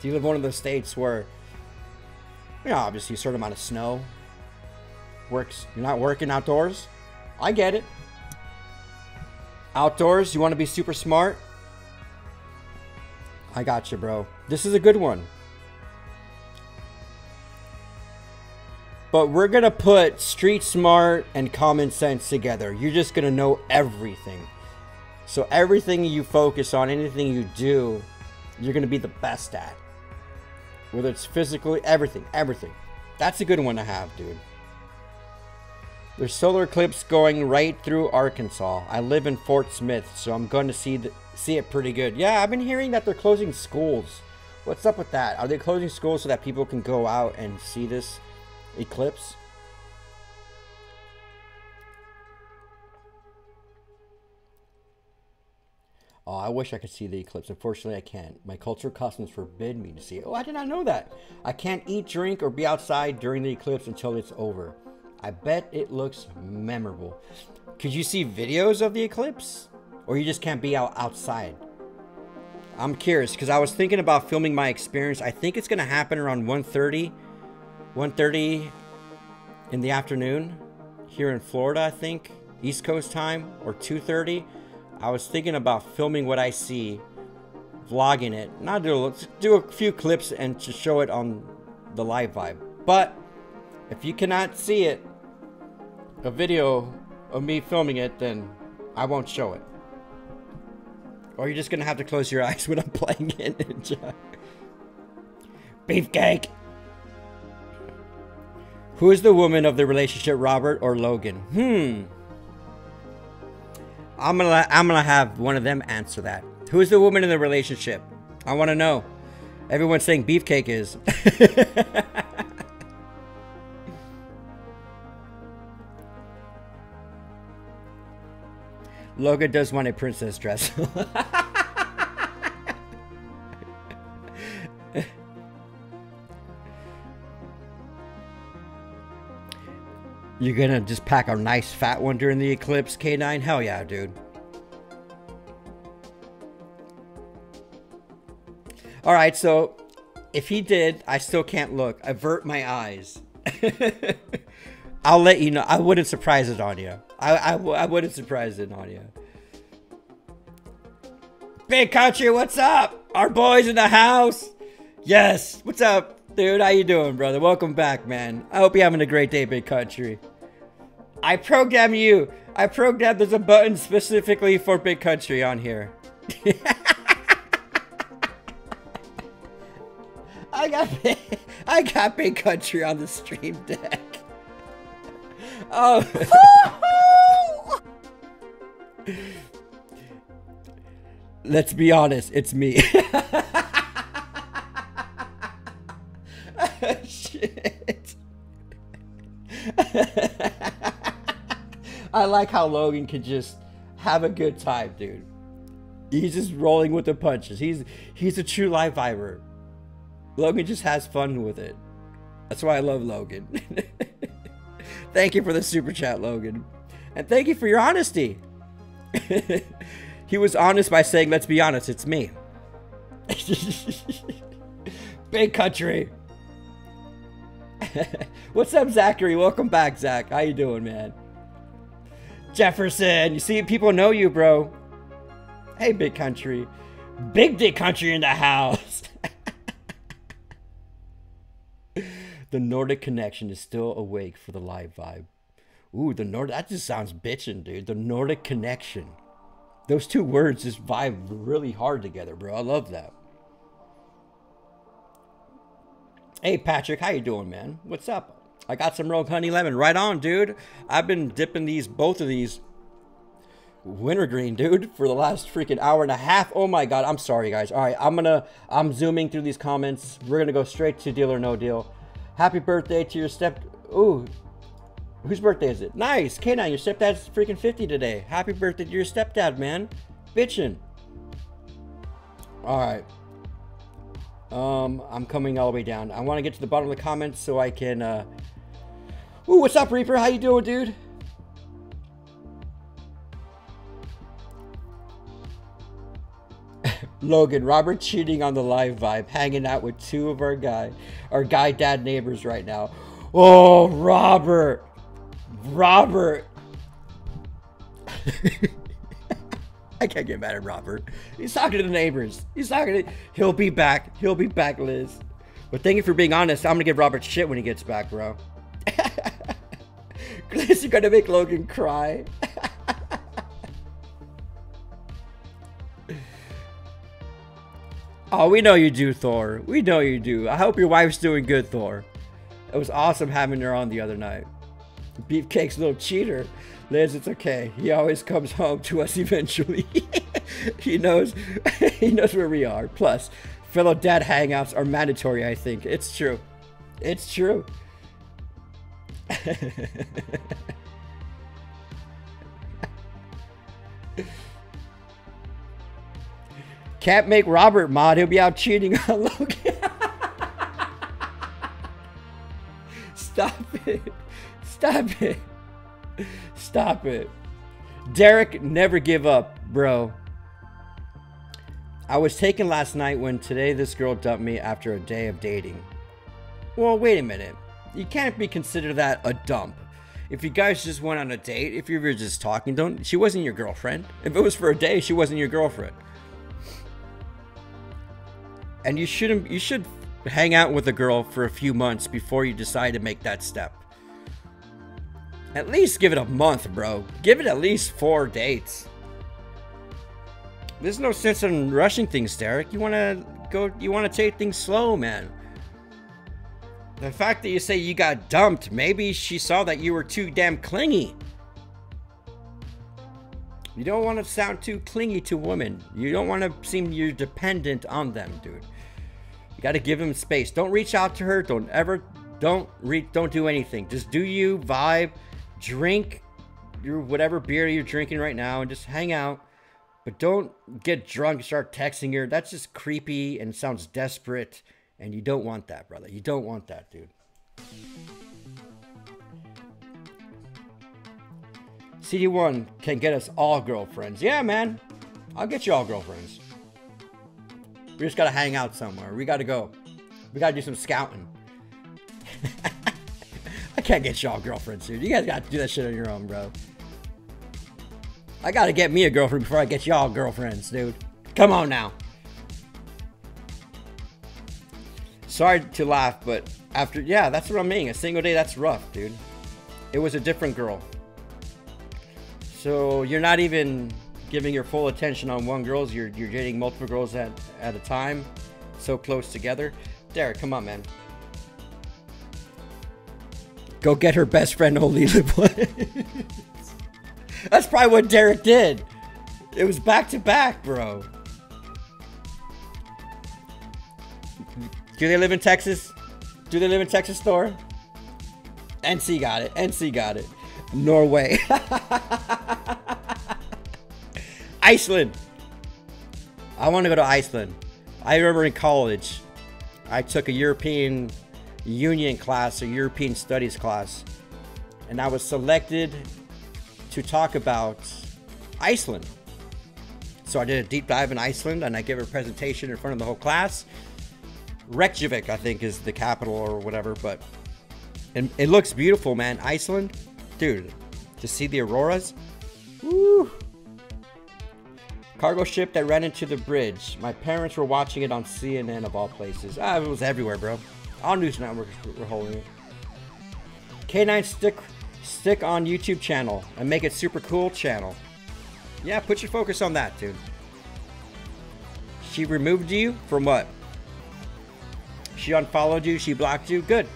Do you live in one of those states where, you know, obviously a certain amount of snow works? You're not working outdoors. I get it. Outdoors, you want to be super smart? I got you, bro. This is a good one. But we're to put street smart and common sense together. You're just to know everything. So everything you focus on, anything you do, you're to be the best at. Whether it's physically, everything, everything. That's a good one to have, dude. There's solar eclipse going right through Arkansas. I live in Fort Smith, so I'm going to see the, see it pretty good. Yeah, I've been hearing that they're closing schools. What's up with that? Are they closing schools so that people can go out and see this eclipse? Oh, I wish I could see the eclipse. Unfortunately, I can't. My cultural customs forbid me to see it. Oh, I did not know that. I can't eat, drink, or be outside during the eclipse until it's over. I bet it looks memorable. Could you see videos of the eclipse? Or you just can't be out outside? I'm curious because I was thinking about filming my experience. I think it's going to happen around 1.30. 1.30 in the afternoon here in Florida, I think. East Coast time or 2.30. I was thinking about filming what I see, vlogging it. Not do, do a few clips and to show it on the live vibe. But if you cannot see it, a video of me filming it, then I won't show it. Or you're just gonna have to close your eyes when I'm playing it. Beefcake! Who is the woman of the relationship, Robert or Logan? Hmm. I'm gonna I'm gonna have one of them answer that. Who is the woman in the relationship? I want to know. Everyone's saying Beefcake is. Logan does want a princess dress. You're gonna just pack a nice fat one during the eclipse, K9? Hell yeah, dude. Alright, so if he did, I still can't look. Avert my eyes. I'll let you know. I wouldn't surprise it on you. I, I, I wouldn't surprise it on you. Big Country, what's up? Our boys in the house. Yes, what's up, dude? How you doing, brother? Welcome back, man. I hope you're having a great day, Big Country. I program you. I programmed there's a button specifically for Big Country on here. I got big, I got Big Country on the stream deck. Oh. Let's be honest, it's me. Shit. I like how Logan can just have a good time, dude. He's just rolling with the punches. He's he's a true life viber. Logan just has fun with it. That's why I love Logan. thank you for the super chat, Logan. And thank you for your honesty. he was honest by saying, let's be honest, it's me. Big country. What's up, Zachary? Welcome back, Zach. How you doing, man? Jefferson, you see, people know you, bro. Hey, big country. Big dick country in the house. the Nordic connection is still awake for the live vibe. Ooh, the Nordic, that just sounds bitchin', dude. The Nordic connection. Those two words just vibe really hard together, bro. I love that. Hey, Patrick, how you doing, man? What's up? I got some Rogue Honey Lemon. Right on, dude. I've been dipping these, both of these wintergreen, dude, for the last freaking hour and a half. Oh my god, I'm sorry, guys. All right, I'm gonna, I'm zooming through these comments. We're gonna go straight to Deal or No Deal. Happy birthday to your step. Ooh, whose birthday is it? Nice, K9, your stepdad's freaking 50 today. Happy birthday to your stepdad, man. Bitchin'. All right. Um, I'm coming all the way down. I want to get to the bottom of the comments so I can, uh, Ooh, what's up, Reaper? How you doing, dude? Logan, Robert cheating on the live vibe, hanging out with two of our guy, our guy dad neighbors right now. Oh, Robert, Robert. I can't get mad at Robert. He's talking to the neighbors. He's talking to. He'll be back. He'll be back, Liz. But thank you for being honest. I'm gonna give Robert shit when he gets back, bro. Liz, you're gonna make Logan cry. oh, we know you do, Thor. We know you do. I hope your wife's doing good, Thor. It was awesome having her on the other night. Beefcake's a little cheater. Liz, it's okay. He always comes home to us eventually. he knows he knows where we are. Plus, fellow dad hangouts are mandatory, I think. It's true. It's true. Can't make Robert mod. He'll be out cheating on Logan. Stop it. Stop it. Stop it. Derek, never give up, bro. I was taken last night when today this girl dumped me after a day of dating. Well, wait a minute you can't be considered that a dump. If you guys just went on a date, if you were just talking, don't she wasn't your girlfriend. If it was for a day, she wasn't your girlfriend. And you shouldn't you should hang out with a girl for a few months before you decide to make that step. At least give it a month, bro. Give it at least four dates. There's no sense in rushing things, Derek. You wanna go you wanna take things slow, man. The fact that you say you got dumped, maybe she saw that you were too damn clingy. You don't want to sound too clingy to women. You don't want to seem you're dependent on them, dude. You got to give them space. Don't reach out to her. Don't ever, don't reach, don't do anything. Just do you, vibe, drink your whatever beer you're drinking right now and just hang out. But don't get drunk and start texting her. That's just creepy and sounds desperate. And you don't want that, brother. You don't want that, dude. CD1 can get us all girlfriends. Yeah, man. I'll get you all girlfriends. We just gotta hang out somewhere. We gotta go. We gotta do some scouting. I can't get y'all girlfriends, dude. You guys gotta do that shit on your own, bro. I gotta get me a girlfriend before I get y'all girlfriends, dude. Come on now. Sorry to laugh, but after, yeah, that's what I mean. A single day, that's rough, dude. It was a different girl. So you're not even giving your full attention on one girl. You're, you're dating multiple girls at, at a time, so close together. Derek, come on, man. Go get her best friend only. That's probably what Derek did. It was back to back, bro. Do they live in Texas? Do they live in Texas store? NC got it. NC got it. Norway. Iceland. I want to go to Iceland. I remember in college, I took a European Union class, a European Studies class, and I was selected to talk about Iceland. So I did a deep dive in Iceland and I gave a presentation in front of the whole class. Reykjavik, I think, is the capital or whatever, but and it looks beautiful, man. Iceland, dude, to see the auroras. Woo! Cargo ship that ran into the bridge. My parents were watching it on CNN of all places. Ah, it was everywhere, bro. All news networks were holding it. K9 stick stick on YouTube channel and make it super cool channel. Yeah, put your focus on that, dude. She removed you from what? She unfollowed you, she blocked you. Good.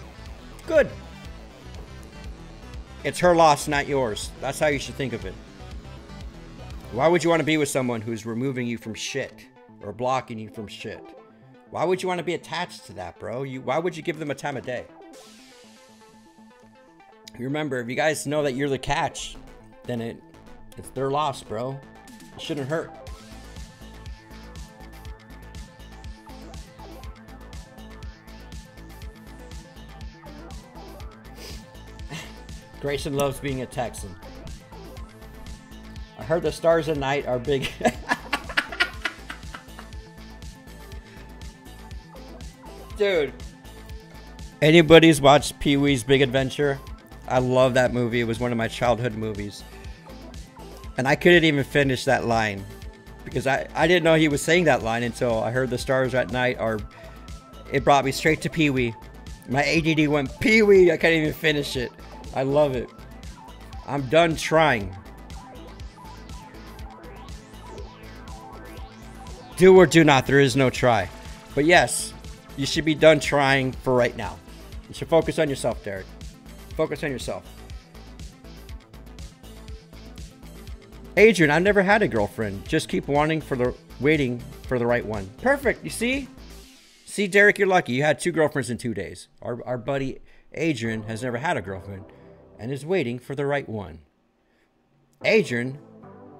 Good. It's her loss, not yours. That's how you should think of it. Why would you want to be with someone who's removing you from shit or blocking you from shit? Why would you want to be attached to that, bro? You why would you give them a time of day? Remember, if you guys know that you're the catch, then it it's their loss, bro. It shouldn't hurt. Grayson loves being a Texan. I heard the stars at night are big. Dude. Anybody's watched Pee Wee's Big Adventure? I love that movie. It was one of my childhood movies. And I couldn't even finish that line because I, I didn't know he was saying that line until I heard the stars at night are it brought me straight to Pee Wee. My ADD went Pee Wee. I can't even finish it. I love it. I'm done trying. Do or do not. There is no try. But yes, you should be done trying for right now. You should focus on yourself, Derek. Focus on yourself. Adrian, I've never had a girlfriend. Just keep wanting for the waiting for the right one. Perfect. You see? See, Derek, you're lucky. You had two girlfriends in two days. Our, our buddy Adrian has never had a girlfriend and is waiting for the right one. Adrian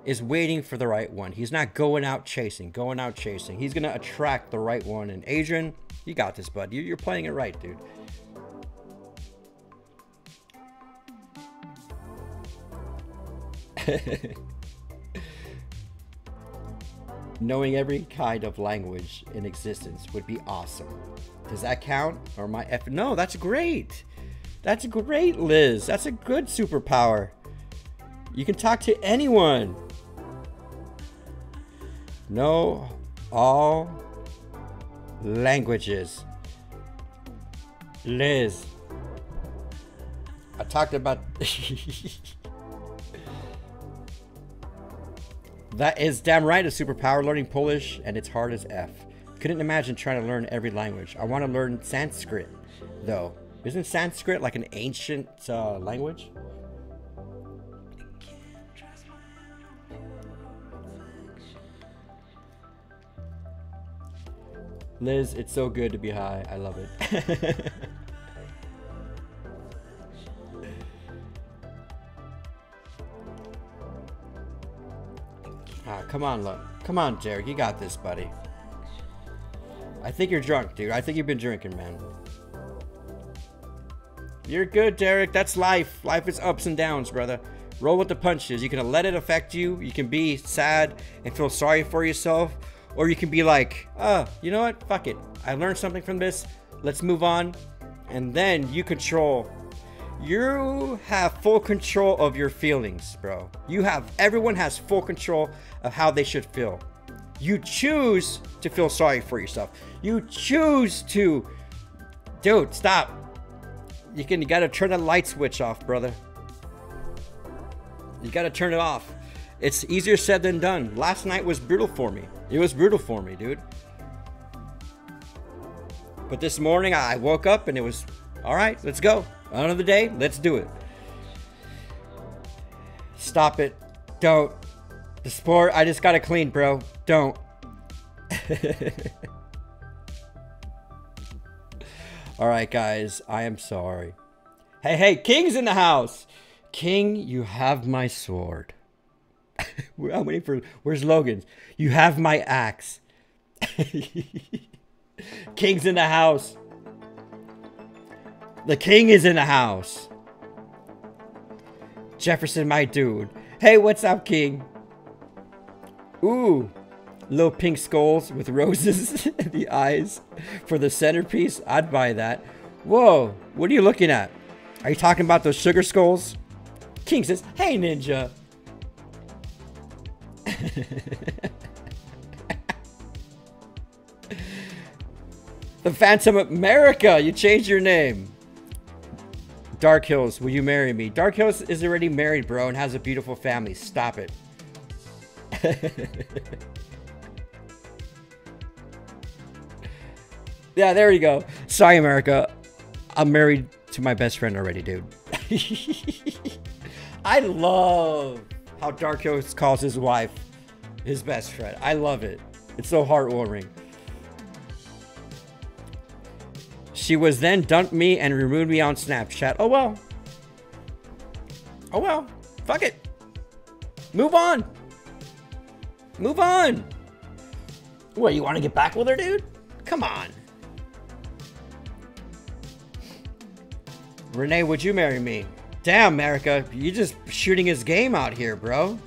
is waiting for the right one. He's not going out chasing, going out chasing. He's going to attract the right one. And Adrian, you got this, bud. You're playing it right, dude. Knowing every kind of language in existence would be awesome. Does that count? Or my F? No, that's great. That's great, Liz. That's a good superpower. You can talk to anyone. Know all languages. Liz. I talked about. That is damn right a superpower learning Polish and it's hard as F. Couldn't imagine trying to learn every language. I want to learn Sanskrit though. Isn't Sanskrit like an ancient uh, language? Liz, it's so good to be high. I love it. Ah, come on, look. Come on, Derek. You got this, buddy. I think you're drunk, dude. I think you've been drinking, man. You're good, Derek. That's life. Life is ups and downs, brother. Roll with the punches. You can let it affect you. You can be sad and feel sorry for yourself. Or you can be like, oh, you know what? Fuck it. I learned something from this. Let's move on. And then you control. You have full control of your feelings, bro. You have, everyone has full control of how they should feel. You choose to feel sorry for yourself. You choose to, dude, stop. You can, you gotta turn the light switch off, brother. You gotta turn it off. It's easier said than done. Last night was brutal for me. It was brutal for me, dude. But this morning I woke up and it was, all right, let's go. Another day, let's do it. Stop it. Don't. The sport, I just gotta clean, bro. Don't. All right, guys, I am sorry. Hey, hey, King's in the house. King, you have my sword. I'm waiting for. Where's Logan's? You have my axe. King's in the house. The king is in the house. Jefferson, my dude. Hey, what's up, King? Ooh, little pink skulls with roses in the eyes for the centerpiece. I'd buy that. Whoa, what are you looking at? Are you talking about those sugar skulls? King says, hey, ninja. the Phantom America, you changed your name. Dark Hills, will you marry me? Dark Hills is already married, bro, and has a beautiful family. Stop it. yeah, there you go. Sorry, America. I'm married to my best friend already, dude. I love how Dark Hills calls his wife his best friend. I love it. It's so heartwarming. She was then dumped me and removed me on Snapchat. Oh well. Oh well. Fuck it. Move on. Move on. What, you want to get back with her, dude? Come on. Renee, would you marry me? Damn, America. You're just shooting his game out here, bro.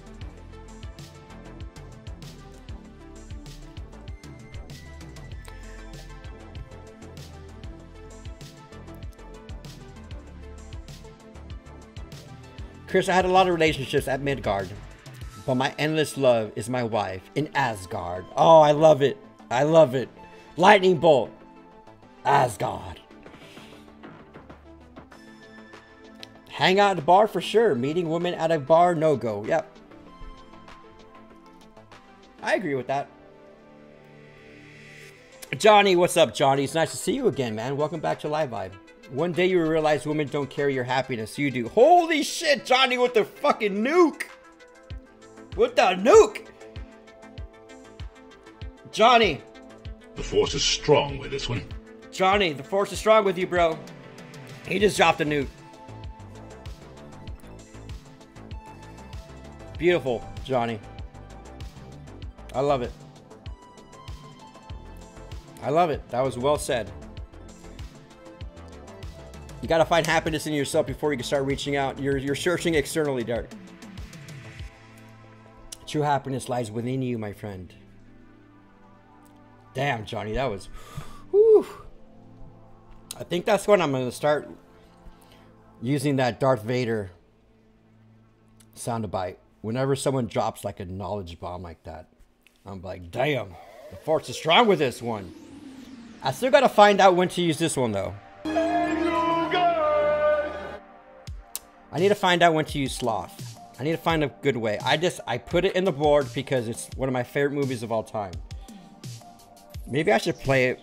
Chris, I had a lot of relationships at Midgard, but my endless love is my wife in Asgard. Oh, I love it. I love it. Lightning bolt. Asgard. Hang out at a bar for sure. Meeting women at a bar, no go. Yep. I agree with that. Johnny, what's up, Johnny? It's nice to see you again, man. Welcome back to Live Vibe. One day you realize women don't carry your happiness. You do. Holy shit, Johnny with the fucking nuke. With the nuke. Johnny. The force is strong with this one. Johnny, the force is strong with you, bro. He just dropped a nuke. Beautiful, Johnny. I love it. I love it. That was well said. You gotta find happiness in yourself before you can start reaching out. You're, you're searching externally, Dark. True happiness lies within you, my friend. Damn, Johnny, that was... Whew. I think that's when I'm gonna start using that Darth Vader soundbite. Whenever someone drops like a knowledge bomb like that, I'm like, damn, the force is strong with this one. I still gotta find out when to use this one though. I need to find out when to use Sloth. I need to find a good way. I just, I put it in the board because it's one of my favorite movies of all time. Maybe I should play it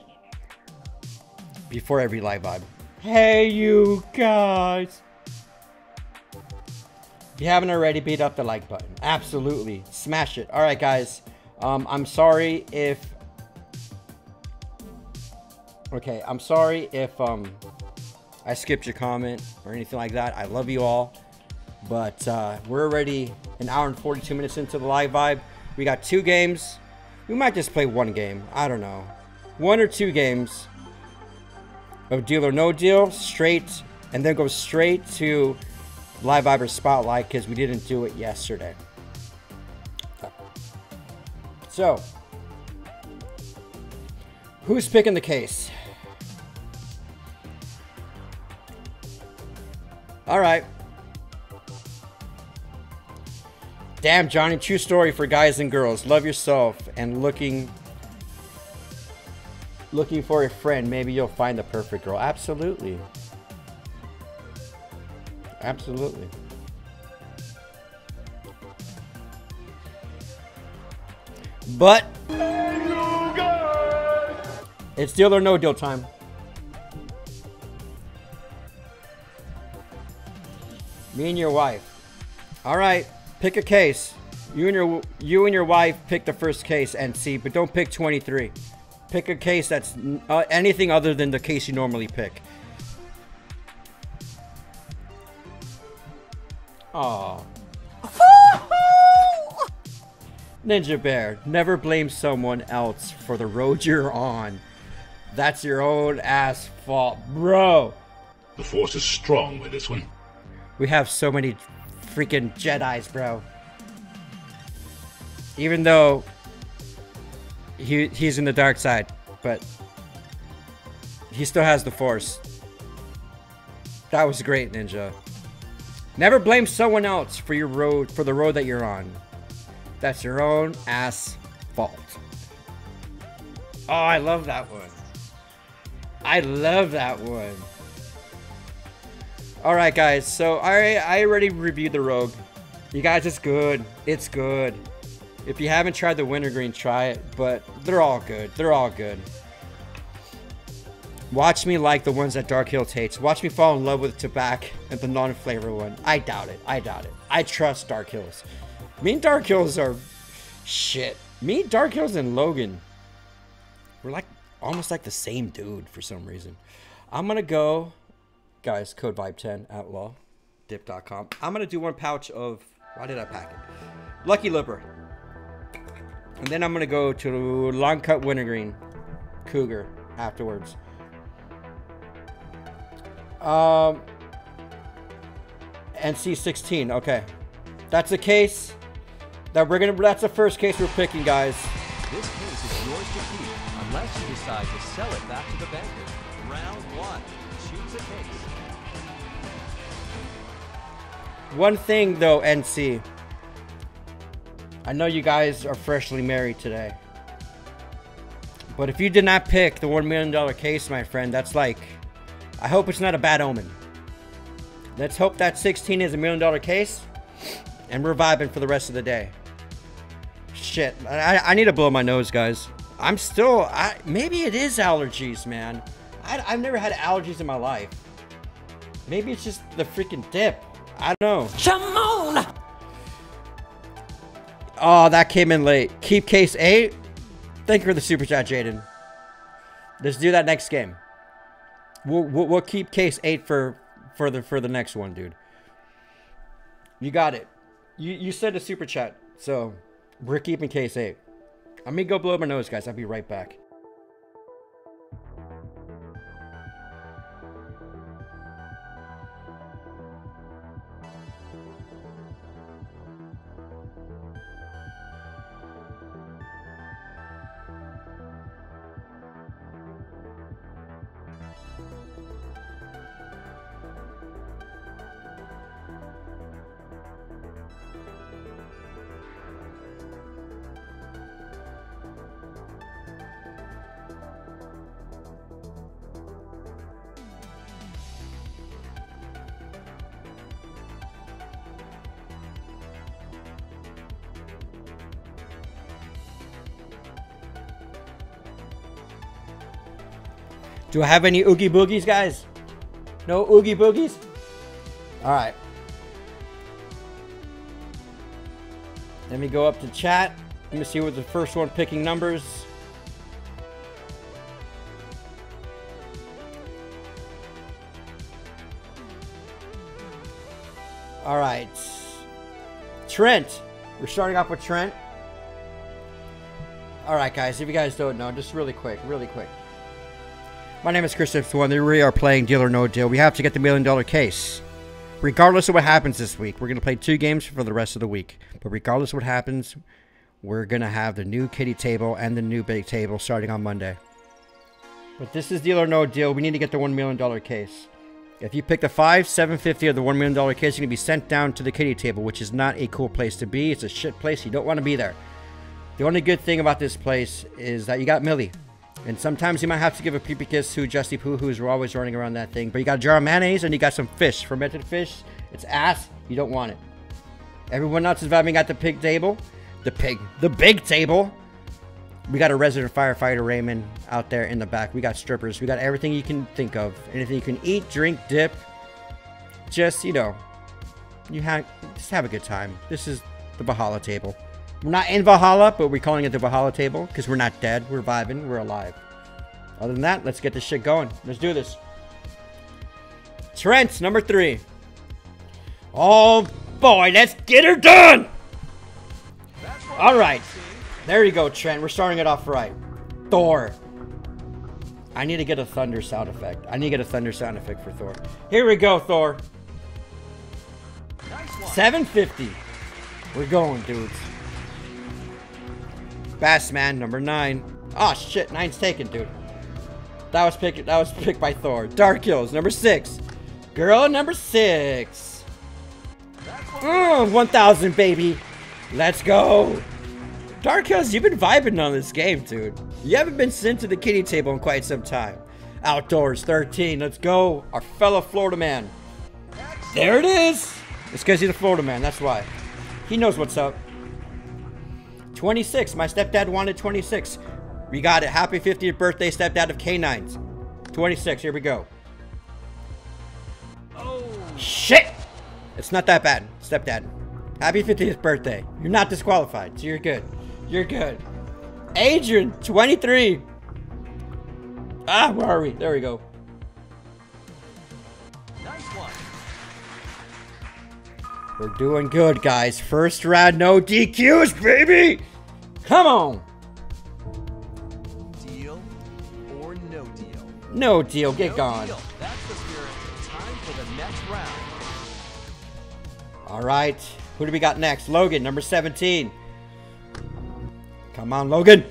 before every live vibe. Hey, you guys. If you haven't already, beat up the like button. Absolutely. Smash it. All right, guys. Um, I'm sorry if... Okay, I'm sorry if um, I skipped your comment or anything like that. I love you all. But uh, we're already an hour and 42 minutes into the live vibe. We got two games. We might just play one game. I don't know. One or two games of Deal or No Deal. Straight and then go straight to Live Viber Spotlight because we didn't do it yesterday. So, who's picking the case? All right. Damn, Johnny, true story for guys and girls. Love yourself and looking looking for a friend. Maybe you'll find the perfect girl. Absolutely. Absolutely. But it's deal or no deal time. Me and your wife. All right, pick a case. You and your you and your wife pick the first case and see, but don't pick 23. Pick a case that's uh, anything other than the case you normally pick. Aw. Ninja Bear, never blame someone else for the road you're on. That's your own ass fault, bro. The force is strong with this one. We have so many freaking Jedi's, bro. Even though he he's in the dark side, but he still has the force. That was great, Ninja. Never blame someone else for your road for the road that you're on. That's your own ass fault. Oh, I love that one. I love that one. All right, guys. So I I already reviewed the Rogue. You guys, it's good. It's good. If you haven't tried the wintergreen, try it. But they're all good. They're all good. Watch me like the ones that Dark Hills hates. Watch me fall in love with tobacco and the non-flavor one. I doubt it. I doubt it. I trust Dark Hills. Me and Dark Hills are shit. Me, Dark Hills, and Logan. We're like almost like the same dude for some reason. I'm gonna go, guys, code vibe 10 outlaw dip.com. I'm going to do one pouch of why did I pack it? Lucky Lipper. And then I'm going to go to long cut wintergreen cougar afterwards. Um NC16. Okay. That's the case that we're going to that's the first case we're picking, guys. This case is yours to keep unless you decide to sell it back to the banker. Round 1. One thing though, NC. I know you guys are freshly married today. But if you did not pick the $1 million case, my friend, that's like, I hope it's not a bad omen. Let's hope that 16 is a million dollar case and we're vibing for the rest of the day. Shit, I, I need to blow my nose, guys. I'm still, I, maybe it is allergies, man. I, I've never had allergies in my life. Maybe it's just the freaking dip. I don't know. Come on! Oh, that came in late. Keep case eight. Thank you for the super chat, Jaden. Let's do that next game. We'll, we'll, we'll keep case eight for for the for the next one, dude. You got it. You you said a super chat, so we're keeping case eight. I'm gonna go blow my nose, guys. I'll be right back. Do I have any Oogie Boogies, guys? No Oogie Boogies? Alright. Let me go up to chat. Let me see what the first one picking numbers. Alright. Trent. We're starting off with Trent. Alright, guys. If you guys don't know, just really quick, really quick. My name is Chris Dips One. We are playing Deal or No Deal. We have to get the million dollar case. Regardless of what happens this week, we're going to play two games for the rest of the week. But regardless of what happens, we're going to have the new kitty table and the new big table starting on Monday. But this is Deal or No Deal. We need to get the $1 million case. If you pick the 5, 750 or the $1 million case, you're going to be sent down to the kitty table, which is not a cool place to be. It's a shit place. You don't want to be there. The only good thing about this place is that you got Millie. And sometimes you might have to give a peepee kiss to Justy Poo, who's always running around that thing. But you got a jar of mayonnaise and you got some fish, fermented fish. It's ass. You don't want it. Everyone else is vibing at the pig table. The pig. The big table. We got a resident firefighter, Raymond, out there in the back. We got strippers. We got everything you can think of. Anything you can eat, drink, dip. Just, you know, you have just have a good time. This is the Valhalla table. We're not in Valhalla, but we're calling it the Valhalla table because we're not dead. We're vibing. We're alive. Other than that, let's get this shit going. Let's do this. Trent, number three. Oh boy, let's get her done! All right. There you go, Trent. We're starting it off right. Thor. I need to get a thunder sound effect. I need to get a thunder sound effect for Thor. Here we go, Thor. 750. We're going, dudes. Bassman, number nine. Oh shit, nine's taken, dude. That was picked. That was picked by Thor. Dark Hills, number six. Girl, number six. Mm, 1,000, baby. Let's go. Dark Hills, you've been vibing on this game, dude. You haven't been sent to the kitty table in quite some time. Outdoors, 13. Let's go. Our fellow Florida man. There it is. It's because he's a Florida man. That's why. He knows what's up. 26. My stepdad wanted 26. We got it. Happy 50th birthday, stepdad of K9s. 26. Here we go. Oh. Shit! It's not that bad, stepdad. Happy 50th birthday. You're not disqualified, so you're good. You're good. Adrian, 23. Ah, where are we? There we go. Nice one. We're doing good, guys. First round, no DQs, baby! Come on! Deal or no deal? No deal, get no gone. Deal. That's the spirit. Time for the next round. All right. Who do we got next? Logan, number 17. Come on, Logan.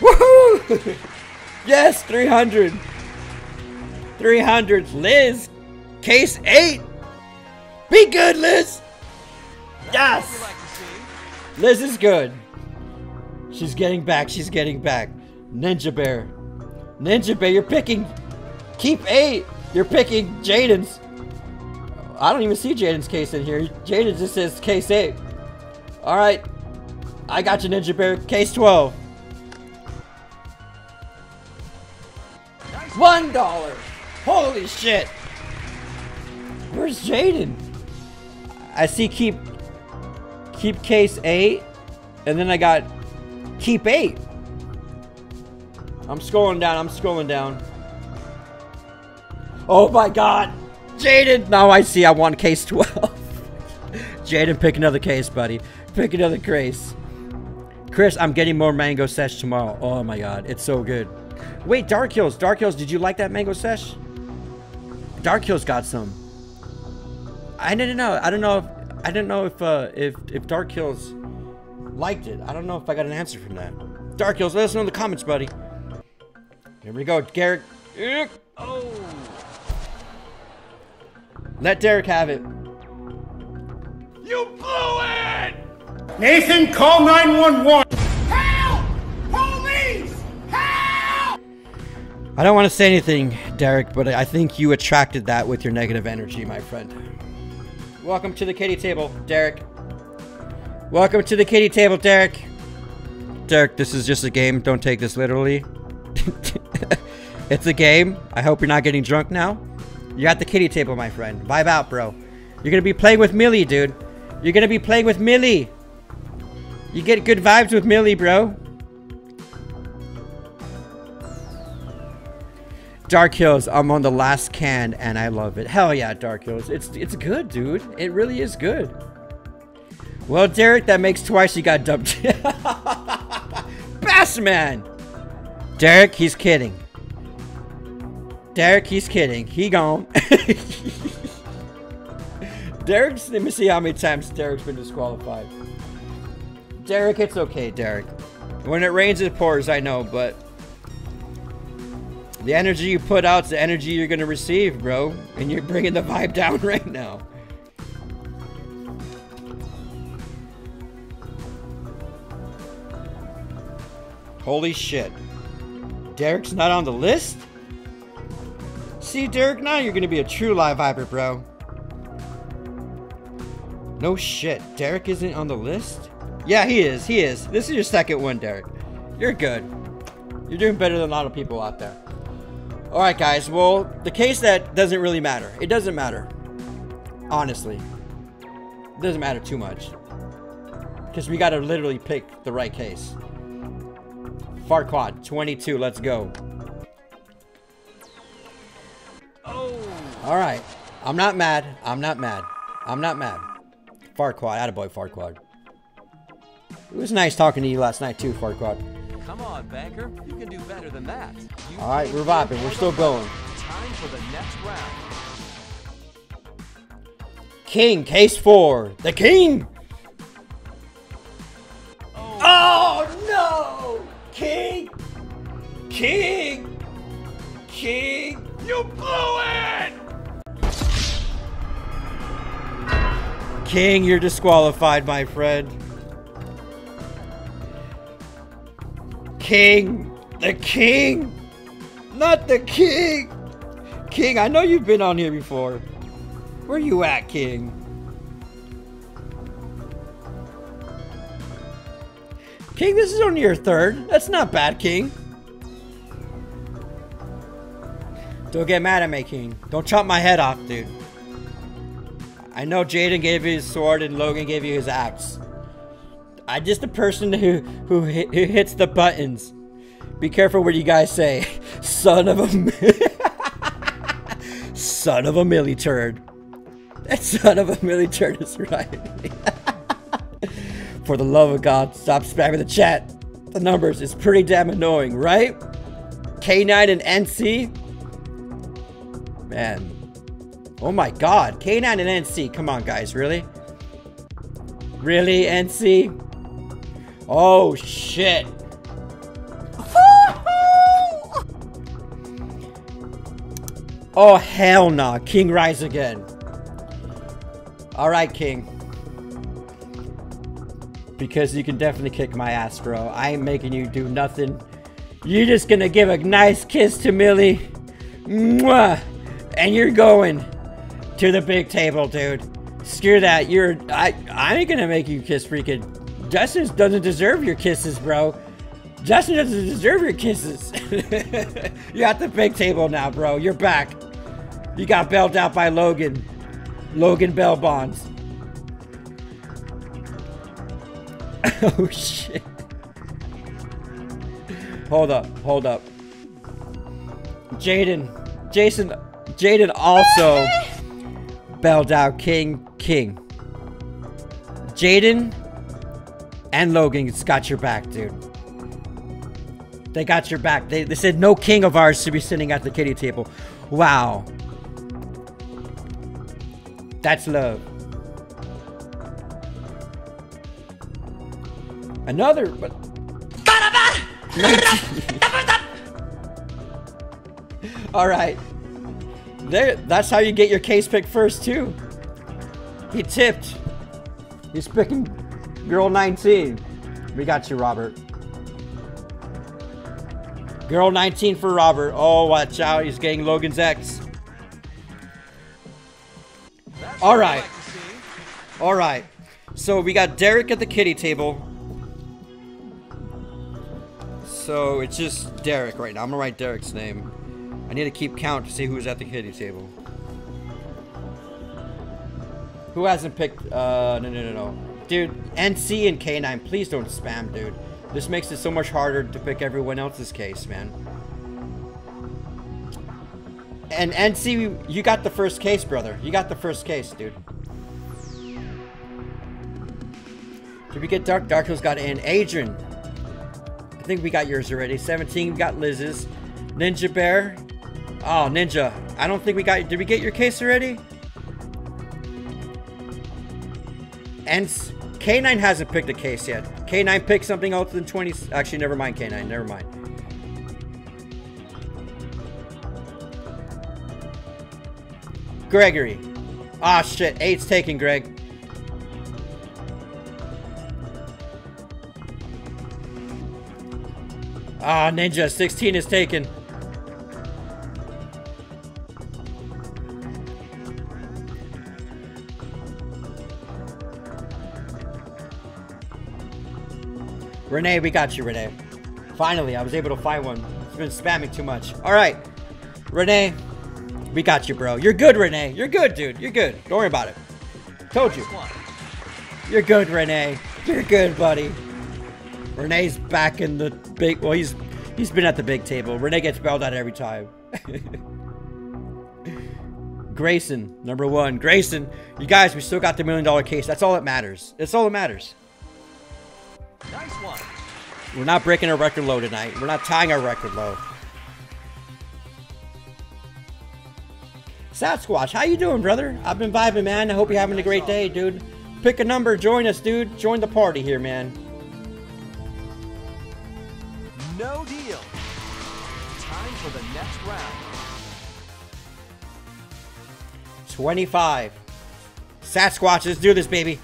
Woohoo! yes, 300. 300. Liz, case 8. Be good, Liz. That's what we Yes. like to see. Liz is good. She's getting back. She's getting back. Ninja Bear. Ninja Bear, you're picking. Keep 8. You're picking Jaden's. I don't even see Jaden's case in here. Jaden just says case 8. Alright. I got you, Ninja Bear. Case 12. One dollar. Holy shit. Where's Jaden? I see keep keep case 8 and then I got keep 8. I'm scrolling down. I'm scrolling down. Oh my god. Jaden. Now I see I want case 12. Jaden, pick another case, buddy. Pick another case. Chris, I'm getting more mango sesh tomorrow. Oh my god, it's so good. Wait, Dark Hills, Dark Hills, did you like that mango sesh? Dark Hills got some. I didn't know. I don't know if I didn't know if uh, if if Dark Hills liked it. I don't know if I got an answer from that. Dark Hills, let us know in the comments, buddy. Here we go, Garrett. Oh. Let Derek have it. You blew it! Nathan, call 911. Help! Police! Help! I don't want to say anything, Derek, but I think you attracted that with your negative energy, my friend. Welcome to the kitty table, Derek. Welcome to the kitty table, Derek. Derek, this is just a game. Don't take this literally. it's a game. I hope you're not getting drunk now. You're at the kitty table, my friend. Vibe out, bro. You're gonna be playing with Millie, dude. You're gonna be playing with Millie. You get good vibes with Millie, bro. Dark Hills, I'm on the last can and I love it. Hell yeah, Dark Hills. It's it's good, dude. It really is good. Well, Derek, that makes twice you got dumped. Best man! Derek, he's kidding. Derek, he's kidding. He gone. Derek's, let me see how many times Derek's been disqualified. Derek, it's okay, Derek. When it rains, it pours, I know, but the energy you put out's the energy you're gonna receive, bro. And you're bringing the vibe down right now. Holy shit. Derek's not on the list? See, Derek, now you're gonna be a true live viber, bro. No shit. Derek isn't on the list? Yeah, he is. He is. This is your second one, Derek. You're good. You're doing better than a lot of people out there. Alright, guys. Well, the case that doesn't really matter. It doesn't matter. Honestly. It doesn't matter too much. Because we gotta literally pick the right case. Farquaad, 22. Let's go. Oh, Alright. I'm not mad. I'm not mad. I'm not mad. Farquaad. Attaboy, Farquaad. It was nice talking to you last night, too, Farquaad. come on, banker. You can do better than that. You All right, we're vibing. We're still going. Time for the next round. King, case four. The king! Oh, oh no! King! King! King! You blew it! King, you're disqualified, my friend. King! The king! Not the king! King, I know you've been on here before. Where you at, King? King, this is only your third. That's not bad, King. Don't get mad at me, King. Don't chop my head off, dude. I know Jaden gave you his sword and Logan gave you his axe. I'm just a person who who, hit, who hits the buttons. Be careful what you guys say. Son of a son of a milli turd. That son of a milli turd is right. For the love of God, stop spamming the chat. The numbers is pretty damn annoying, right? K9 and NC? Man. Oh my god. K9 and NC. Come on, guys. Really? Really, NC? Oh, shit. oh, hell nah. King rise again. Alright, King. Because you can definitely kick my ass, bro. I ain't making you do nothing. You're just gonna give a nice kiss to Millie. Mwah! And you're going to the big table, dude. Screw that. You're I I ain't gonna make you kiss freaking Justin doesn't deserve your kisses, bro. Justin doesn't deserve your kisses. You're at the big table now, bro. You're back. You got bailed out by Logan. Logan Bell Bonds. oh shit. Hold up, hold up. Jaden, Jason, Jaden also bailed out King King. Jaden and Logan's got your back, dude. They got your back. They, they said no king of ours should be sitting at the kitty table. Wow. That's love. Another, but. All right. There. That's how you get your case pick first too. He tipped. He's picking girl 19. We got you, Robert. Girl 19 for Robert. Oh, watch out. He's getting Logan's X. That's All what I right. like to see. All right. So we got Derek at the kitty table. So it's just Derek right now. I'm gonna write Derek's name. I need to keep count to see who's at the kitty table. Who hasn't picked? Uh, no, no, no, no. Dude, NC and K9, please don't spam, dude. This makes it so much harder to pick everyone else's case, man. And NC, you got the first case, brother. You got the first case, dude. Did we get Dark? Dark has got in. Adrian. Think we got yours already. 17, we got Liz's. Ninja Bear. Oh, Ninja. I don't think we got... Did we get your case already? And K9 hasn't picked a case yet. K9 picked something else than 20... Actually, never mind, K9. Never mind. Gregory. Ah, oh, shit. Eight's taken, Greg. Ah, oh, Ninja. 16 is taken. Renee, we got you, Renee. Finally, I was able to find one. It's been spamming too much. All right. Renee, we got you, bro. You're good, Renee. You're good, dude. You're good. Don't worry about it. Told you. You're good, Renee. You're good, buddy. Renee's back in the big... Well, he's he's been at the big table. Renee gets bailed out every time. Grayson, number one. Grayson, you guys, we still got the million dollar case. That's all that matters. That's all that matters. Nice one. We're not breaking our record low tonight. We're not tying our record low. Sasquatch, how you doing, brother? I've been vibing, man. I hope you're having a great day, dude. Pick a number, join us, dude. Join the party here, man. No deal. Time for the next round. 25. Sasquatch, let's do this, baby.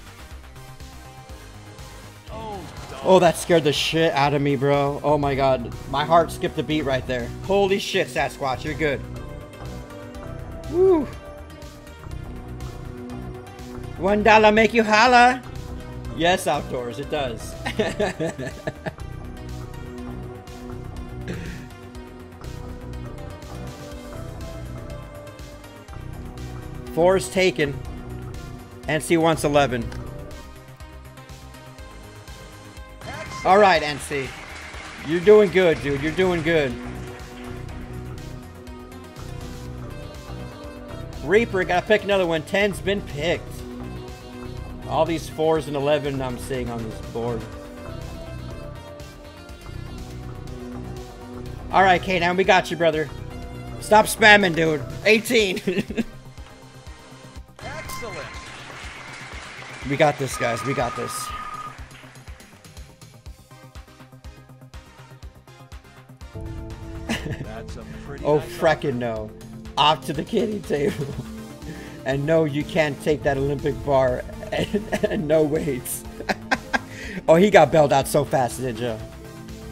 Oh, oh, that scared the shit out of me, bro. Oh my god. My heart skipped a beat right there. Holy shit, Sasquatch, you're good. Woo. One dollar make you holla. Yes, outdoors, it does. Four is taken. NC wants 11. Alright, NC. You're doing good, dude. You're doing good. Reaper, gotta pick another one. 10's been picked. All these 4s and 11 I'm seeing on this board. Alright, K, now we got you, brother. Stop spamming, dude. 18. We got this, guys. We got this. oh, nice no off to the kitty table. and no, you can't take that Olympic bar and, and no weights. oh, he got bailed out so fast, Ninja.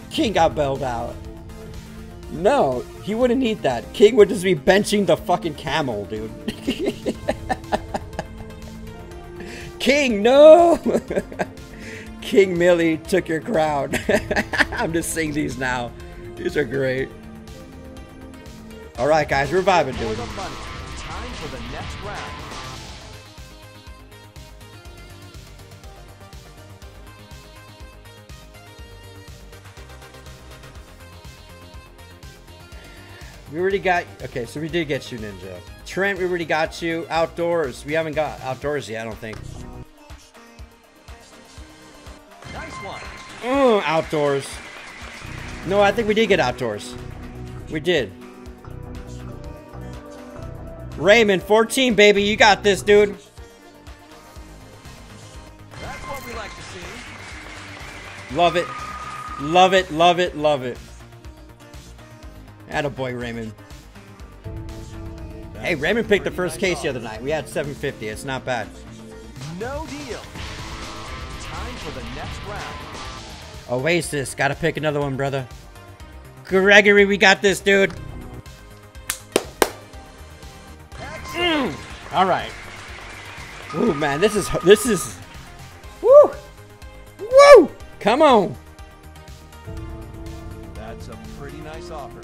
King got bailed out. No, he wouldn't need that. King would just be benching the fucking camel, dude. King, no! King Millie took your crown. I'm just seeing these now. These are great. All right, guys, we're vibing, dude. Time for the next round. We already got okay, so we did get you ninja. Trent, we already got you outdoors. We haven't got outdoors yet, I don't think. Oh, outdoors. No, I think we did get outdoors. We did. Raymond, 14, baby. You got this, dude. That's what we like to see. Love it. Love it, love it, love it. boy, Raymond. That's hey, Raymond picked the first nice case the other night. We had 750. It's not bad. No deal. Time for the next round. Oasis. Gotta pick another one, brother. Gregory, we got this, dude. Mm. All right. Ooh, man, this is this is. Woo! Woo! Come on. That's a pretty nice offer.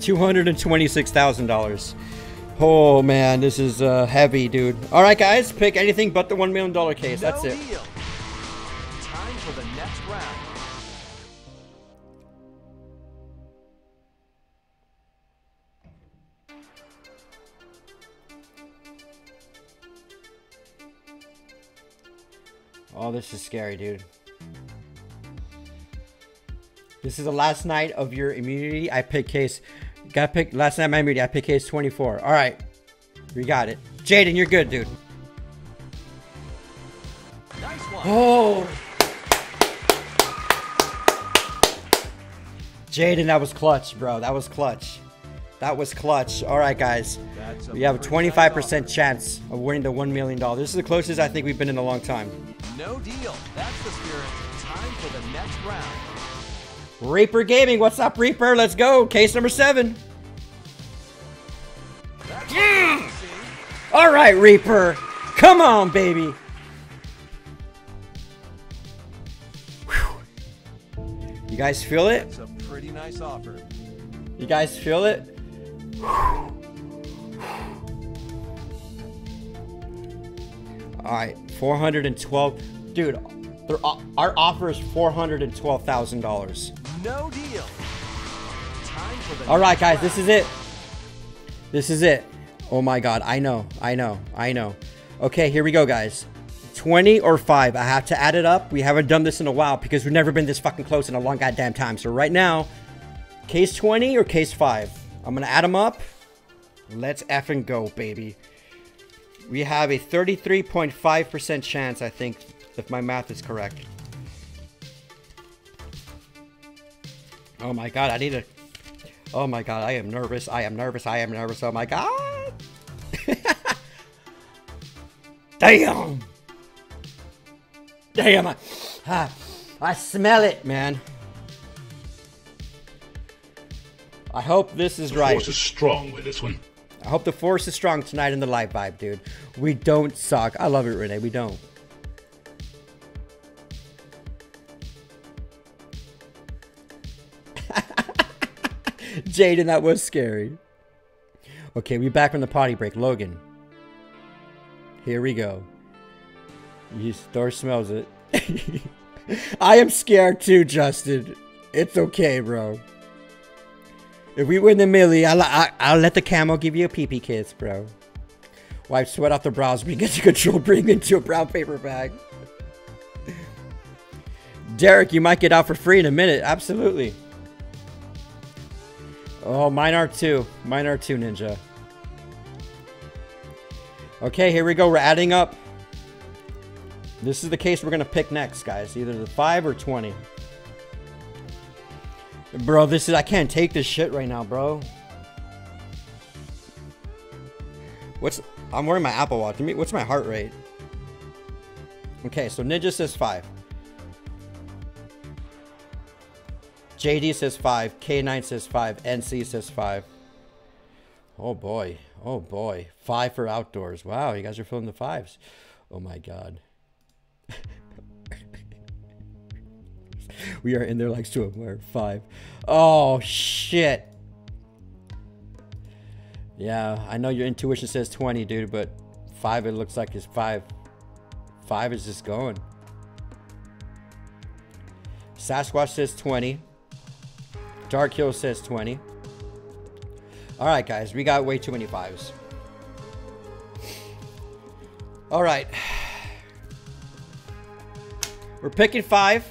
Two hundred and twenty-six thousand dollars. Oh man, this is uh, heavy, dude. All right, guys, pick anything but the one million dollar case. No That's it. Deal. Time for the next round. Oh, this is scary, dude. This is the last night of your immunity. I pick case. Got pick last night my immunity. I pick case 24. All right, we got it. Jaden, you're good, dude. Nice one. Oh. Jaden, that was clutch, bro. That was clutch. That was clutch. All right, guys. We have a 25% offer. chance of winning the $1 million. This is the closest I think we've been in a long time. No deal. That's the spirit. Time for the next round. Reaper Gaming, what's up, Reaper? Let's go. Case number seven. That's what we want to see. All right, Reaper. Come on, baby. Whew. You guys feel it? That's a pretty nice offer. You guys feel it? All right, 412. Dude, their, our offer is $412,000. No deal. Time for the All right, guys, this is it. This is it. Oh my God, I know, I know, I know. Okay, here we go, guys. 20 or 5. I have to add it up. We haven't done this in a while because we've never been this fucking close in a long goddamn time. So right now, case 20 or case 5? I'm going to add them up. Let's effing go, baby. We have a 33.5% chance, I think, if my math is correct. Oh my god, I need to. Oh my god, I am nervous. I am nervous. I am nervous. Oh my god. Damn. Damn. I, ah, I smell it, man. I hope this is The right. force is strong with this one. I hope the force is strong tonight in the live vibe, dude. We don't suck. I love it, Renee. We don't. Jaden, that was scary. Okay, we're back from the potty break. Logan. Here we go. You store smells it. I am scared too, Justin. It's okay, bro. If we win the millie, I'll, I, I'll let the camo give you a pee pee kiss, bro. Wipe sweat off the brows, bring to control, bring into a brown paper bag. Derek, you might get out for free in a minute. Absolutely. Oh, mine are too. Mine are too, Ninja. Okay, here we go. We're adding up. This is the case we're going to pick next, guys. Either the 5 or 20. Bro, this is... I can't take this shit right now, bro. What's... I'm wearing my Apple Watch. What's my heart rate? Okay, so Ninja says 5. JD says 5. K9 says 5. NC says 5. Oh boy. Oh boy. 5 for outdoors. Wow, you guys are filling the 5s. Oh my god. we are in there like swimwear. 5. Oh shit. Yeah, I know your intuition says 20, dude, but 5 it looks like is 5. 5 is just going. Sasquatch says 20. Dark Hill says 20. All right, guys, we got way too many fives. All right. We're picking five.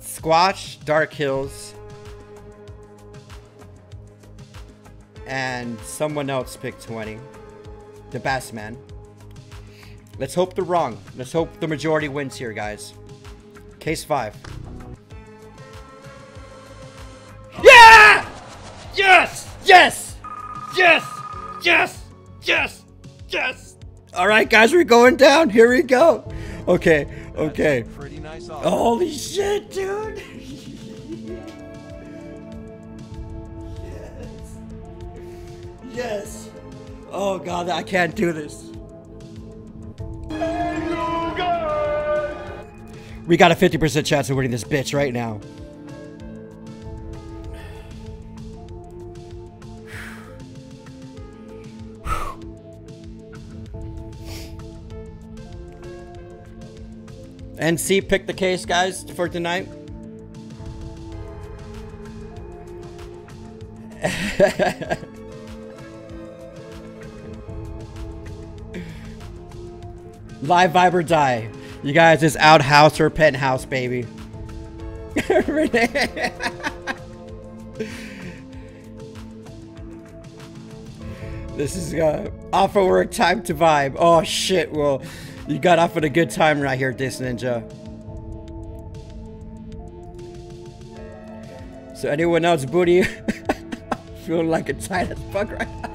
Squatch, Dark Hills, and someone else picked 20. The Bass Man. Let's hope they're wrong. Let's hope the majority wins here, guys. Case 5. Yeah! Yes! Yes! Yes! Yes! Yes! Yes! All right, guys, we're going down. Here we go. Okay, okay. Pretty nice. Holy shit, dude! yes. Yes. Oh god, I can't do this. We got a 50% chance of winning this bitch right now. NC pick the case, guys, for tonight. Live vibe or die. You guys, it's outhouse or penthouse, baby. this is uh, off of work time to vibe. Oh shit, well, you got off at a good time right here, Dis Ninja. So anyone else booty feeling like a tight as fuck right now?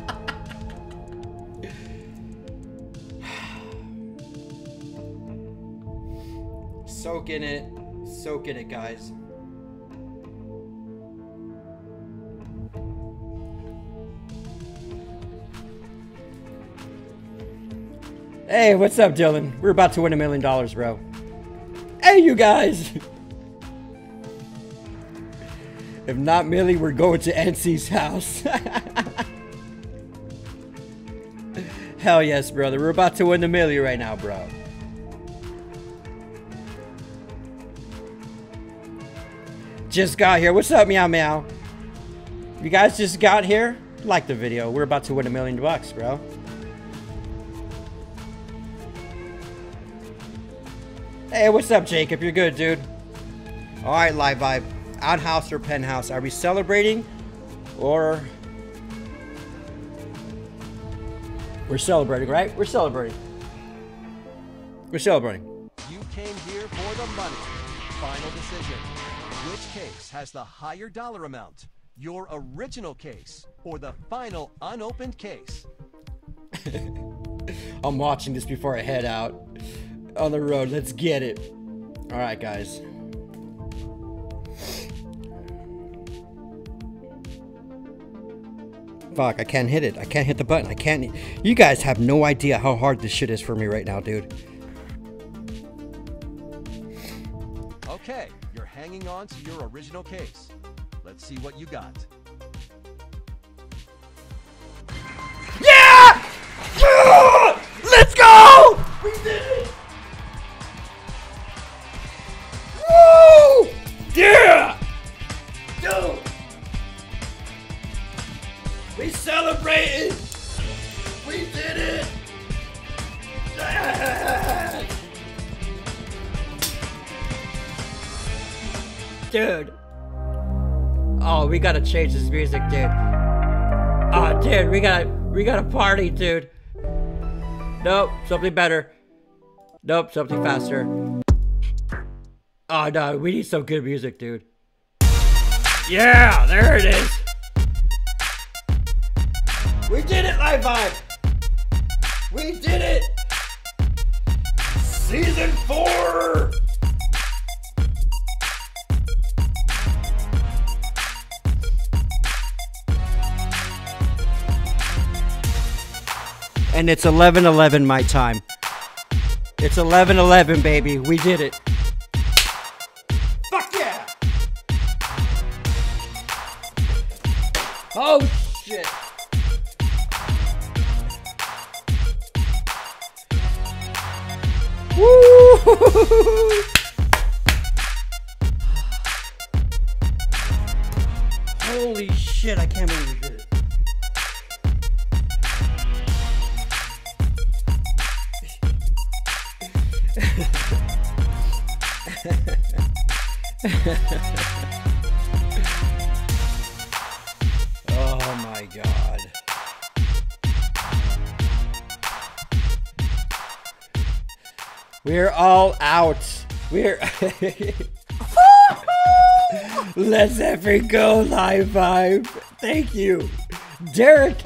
Soak in it. Soak in it, guys. Hey, what's up, Dylan? We're about to win a million dollars, bro. Hey, you guys! if not Millie, we're going to NC's house. Hell yes, brother. We're about to win the Millie right now, bro. Just got here. What's up, Meow Meow? You guys just got here? Like the video. We're about to win a million bucks, bro. Hey, what's up, Jacob? You're good, dude. All right, live vibe. Outhouse or penthouse? Are we celebrating or we're celebrating, right? We're celebrating. We're celebrating. You came here for the money. Final decision. Which case has the higher dollar amount? Your original case or the final unopened case? I'm watching this before I head out on the road. Let's get it. All right, guys. Fuck, I can't hit it. I can't hit the button. I can't. You guys have no idea how hard this shit is for me right now, dude. Okay, hanging on to your original case. Let's see what you got. Yeah! Yeah! Let's go! We did it! Woo! Yeah! Dude! We celebrated! We did it! Dude. Oh, we gotta change this music, dude. Oh, dude, we gotta, we gotta party, dude. Nope, something better. Nope, something faster. Oh no, we need some good music, dude. Yeah, there it is. We did it, Live Vibe. We did it. Season four. And it's 11:11 my time. It's 11:11, baby. We did it. Fuck yeah! Oh shit! Woo! Holy shit! I can't believe We're all out. We're Let's effing go live vibe. Thank you. Derek,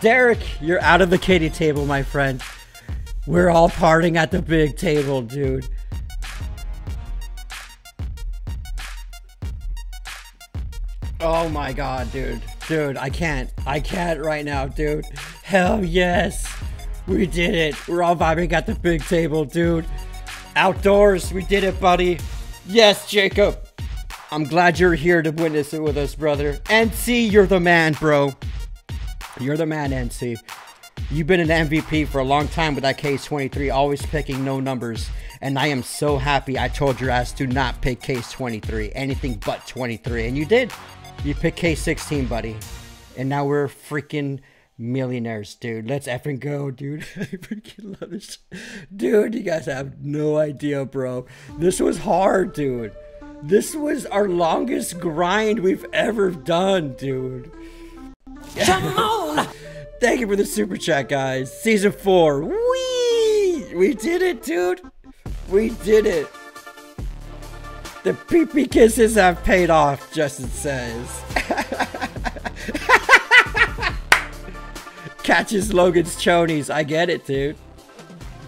Derek, you're out of the kitty table, my friend. We're all partying at the big table, dude. Oh my god, dude. Dude, I can't. I can't right now, dude. Hell yes. We did it. We're all vibing at the big table, dude. Outdoors. We did it, buddy. Yes, Jacob. I'm glad you're here to witness it with us, brother. NC, you're the man, bro. You're the man, NC. You've been an MVP for a long time with that case 23, always picking no numbers. And I am so happy I told your ass to not pick case 23, anything but 23. And you did. You picked case 16, buddy. And now we're freaking millionaires, dude. Let's effing go, dude. I freaking love this. Dude, you guys have no idea, bro. This was hard, dude. This was our longest grind we've ever done, dude. Come on! Thank you for the super chat, guys. Season four. Wee! We did it, dude. We did it. The pee kisses have paid off, Justin says. Catches Logan's chonies. I get it, dude.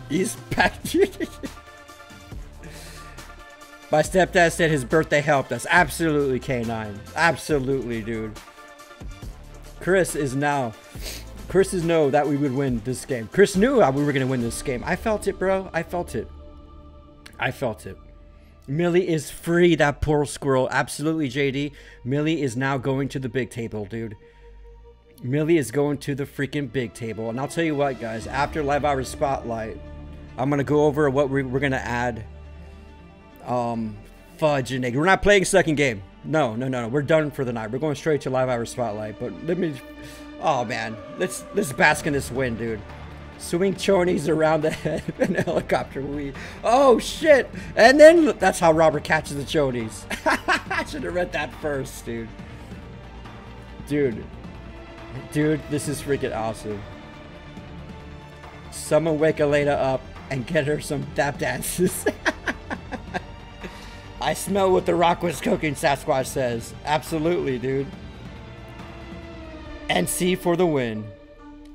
He's packed. My stepdad said his birthday helped us. Absolutely, K9. Absolutely, dude. Chris is now. Chris is know that we would win this game. Chris knew we were going to win this game. I felt it, bro. I felt it. I felt it. Millie is free, that poor squirrel. Absolutely, JD. Millie is now going to the big table, dude. Millie is going to the freaking big table. And I'll tell you what, guys. After Live Viber Spotlight, I'm going to go over what we're, we're going to add. Um, fudge and egg. We're not playing second game. No, no, no, no. We're done for the night. We're going straight to Live Viber Spotlight. But let me... Oh, man. Let's, let's bask in this win, dude. Swing chonies around the head in helicopter weed. Oh shit! And then that's how Robert catches the chonies. I should have read that first, dude. Dude. Dude, this is freaking awesome. Someone wake Elena up and get her some tap dances. I smell what the rock was cooking, Sasquatch says. Absolutely, dude. NC for the win.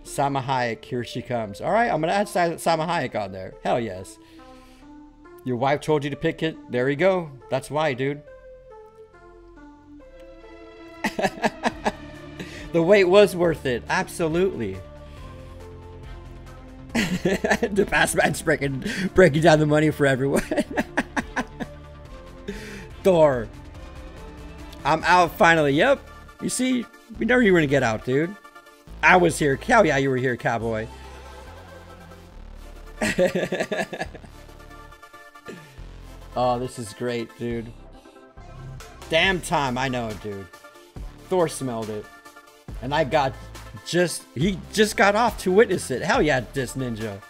Salma Hayek, here she comes. All right, I'm going to add Salma Hayek on there. Hell yes. Your wife told you to pick it. There you go. That's why, dude. the wait was worth it. Absolutely. the fast man's breaking, breaking down the money for everyone. Thor. I'm out finally. Yep. You see, we never you were going to get out, dude. I was here. Hell yeah, you were here, cowboy. oh, this is great, dude. Damn time, I know, it dude. Thor smelled it. And I got just, he just got off to witness it. Hell yeah, this ninja.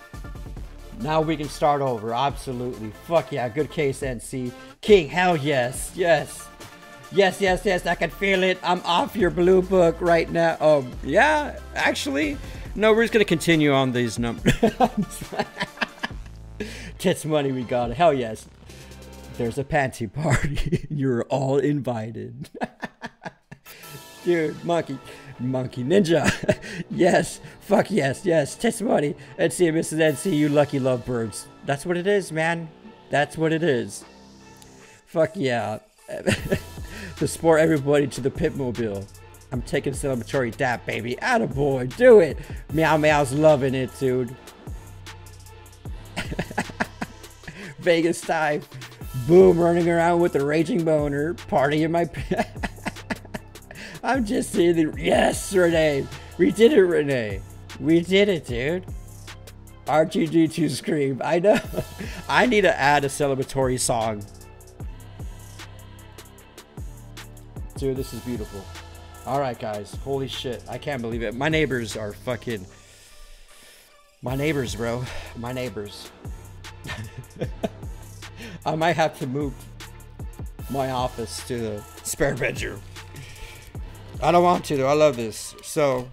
Now we can start over, absolutely. Fuck yeah, good case, NC. King, hell yes, yes. Yes, yes, yes, I can feel it. I'm off your blue book right now. Oh, yeah, actually, no, we're just to continue on these numbers. Tits money, we got. Hell yes. There's a panty party. You're all invited. Dude, monkey. Monkey Ninja. yes. Fuck yes. Yes. Tits money. NC and Mrs. NC, you lucky lovebirds. That's what it is, man. That's what it is. Fuck yeah. to sport everybody to the pitmobile. I'm taking celebratory dap, baby. Attaboy, do it. Meow Meow's loving it, dude. Vegas time. Boom, running around with a raging boner. Party in my... I'm just saying the... Yes, Renee. We did it, Renee. We did it, dude. R2D2 scream. I know. I need to add a celebratory song Dude, this is beautiful. Alright, guys. Holy shit. I can't believe it. My neighbors are fucking... My neighbors, bro. My neighbors. I might have to move my office to the spare bedroom. I don't want to, though. I love this. So...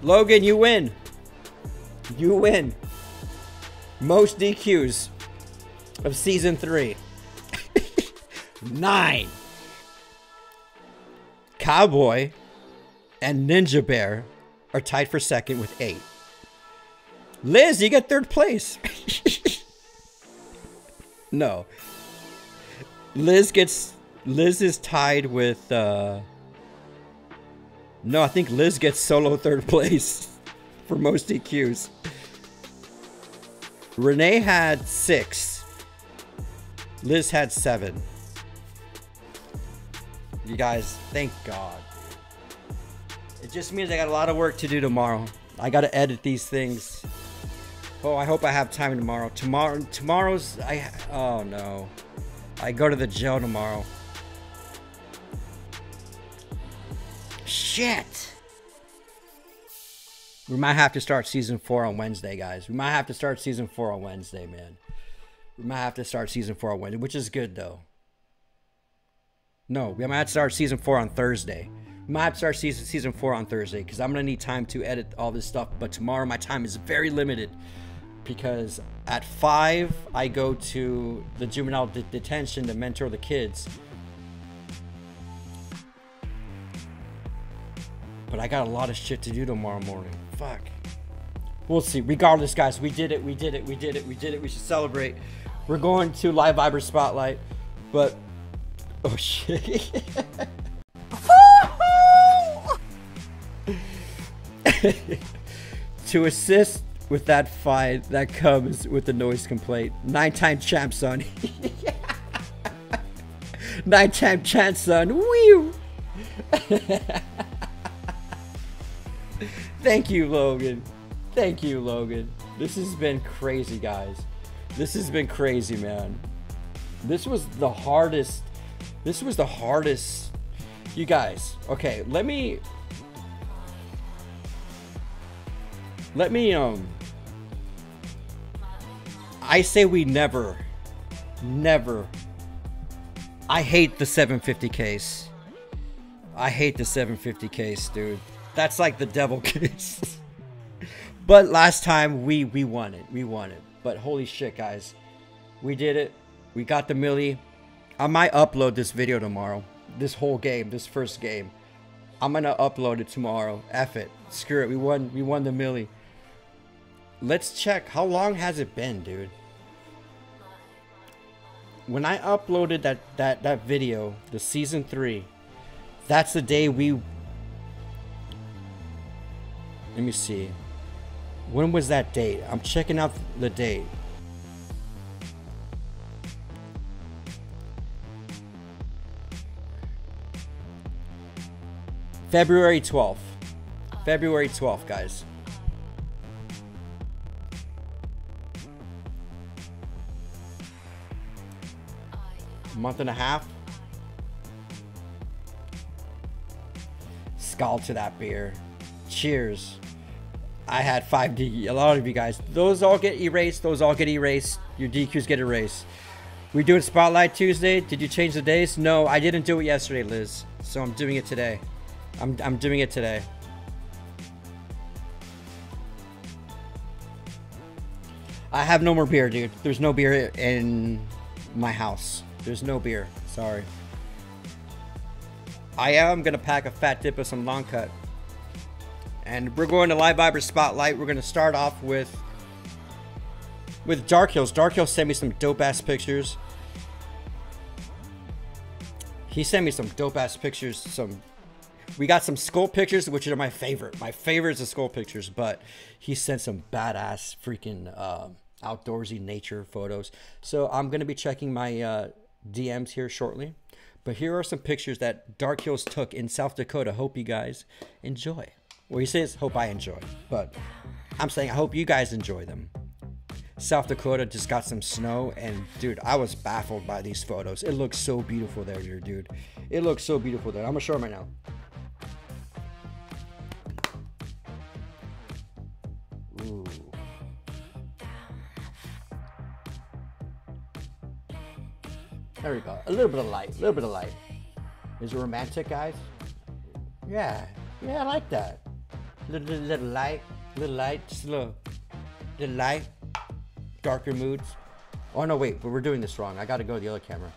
Logan, you win. You win. Most DQs of season three nine. Cowboy and Ninja Bear are tied for second with eight. Liz, you get third place. no. Liz gets Liz is tied with uh No, I think Liz gets solo third place for most DQs. Renee had six. Liz had seven. You guys, thank God. It just means I got a lot of work to do tomorrow. I got to edit these things. Oh, I hope I have time tomorrow. Tomorrow, tomorrow's I. Oh no, I go to the jail tomorrow. shit. We might have to start season four on Wednesday, guys. We might have to start season four on Wednesday, man. We might have to start season four on Wednesday, which is good though. No, we might have to start season four on Thursday. We might have to start season season four on Thursday because I'm gonna need time to edit all this stuff. But tomorrow my time is very limited because at five I go to the juvenile de- detention to mentor the kids. But I got a lot of shit to do tomorrow morning. Fuck. We'll see. Regardless, guys, we did it. We did it. We did it. We did it. We should celebrate. We're going to Live Viber Spotlight, but oh shit. to assist with that fight that comes with the noise complaint. Nine-time champ, son. Nine-time champ, son. Woo! Thank you, Logan. Thank you, Logan. This has been crazy, guys. This has been crazy, man. This was the hardest. This was the hardest. You guys, okay, let me. Let me, um. I say we never, never. I hate the 750 case. I hate the 750 case, dude. That's like the devil case. but last time we we won it. We won it. But holy shit, guys. We did it. We got the millie. I might upload this video tomorrow. This whole game, this first game. I'm gonna upload it tomorrow. F it. Screw it. We won we won the millie. Let's check. How long has it been, dude? When I uploaded that that that video, the season 3, that's the day we let me see. When was that date? I'm checking out the date. February 12th. February 12th, guys. Month and a half. Skull to that beer. Cheers. I had 5D. A lot of you guys. Those all get erased. Those all get erased. Your DQs get erased. We're doing Spotlight Tuesday. Did you change the days? No, I didn't do it yesterday, Liz. So I'm doing it today. I'm, I'm doing it today. I have no more beer, dude. There's no beer in my house. There's no beer. Sorry. I am going to pack a fat dip of some long cut. And we're going to Live Viber Spotlight. We're going to start off with with Dark Hills. Dark Hills sent me some dope ass pictures. He sent me some dope ass pictures. Some we got some skull pictures, which are my favorite. My favorite is the skull pictures, but he sent some badass freaking uh, outdoorsy nature photos. So I'm gonna be checking my uh, DMs here shortly. But here are some pictures that Dark Hills took in South Dakota. Hope you guys enjoy. Well, he says, hope I enjoy. But I'm saying, I hope you guys enjoy them. South Dakota just got some snow, and dude, I was baffled by these photos. It looks so beautiful there, dude. It looks so beautiful there. I'm gonna show them right now. There we go. A little bit of light. A little bit of light. Is it romantic, guys? Yeah. Yeah, I like that. Little, little, little light. Little light. Just a little, little light. Darker moods. Oh, no, wait. But we're doing this wrong. I got to go to the other camera.